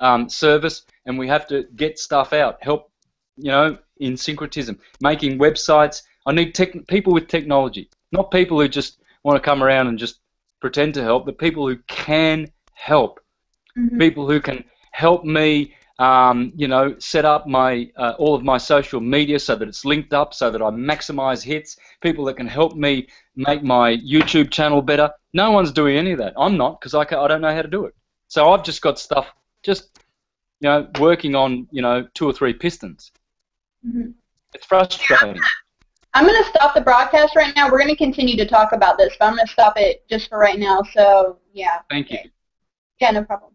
um, service, and we have to get stuff out, help, you know, in syncretism, making websites. I need tech, people with technology, not people who just want to come around and just pretend to help, but people who can help, Mhm. people who can help me um, you know, set up my uh, all of my social media so that it's linked up, so that I maximize hits. People that can help me make my YouTube channel better. No one's doing any of that. I'm not because I, I don't know how to do it. So I've just got stuff just you know working on you know two or three pistons. Mhm. It's frustrating. I'm going to stop the broadcast right now. We're going to continue to talk about this, but I'm going to stop it just for right now. So, yeah. Thank you. Yeah, no problem.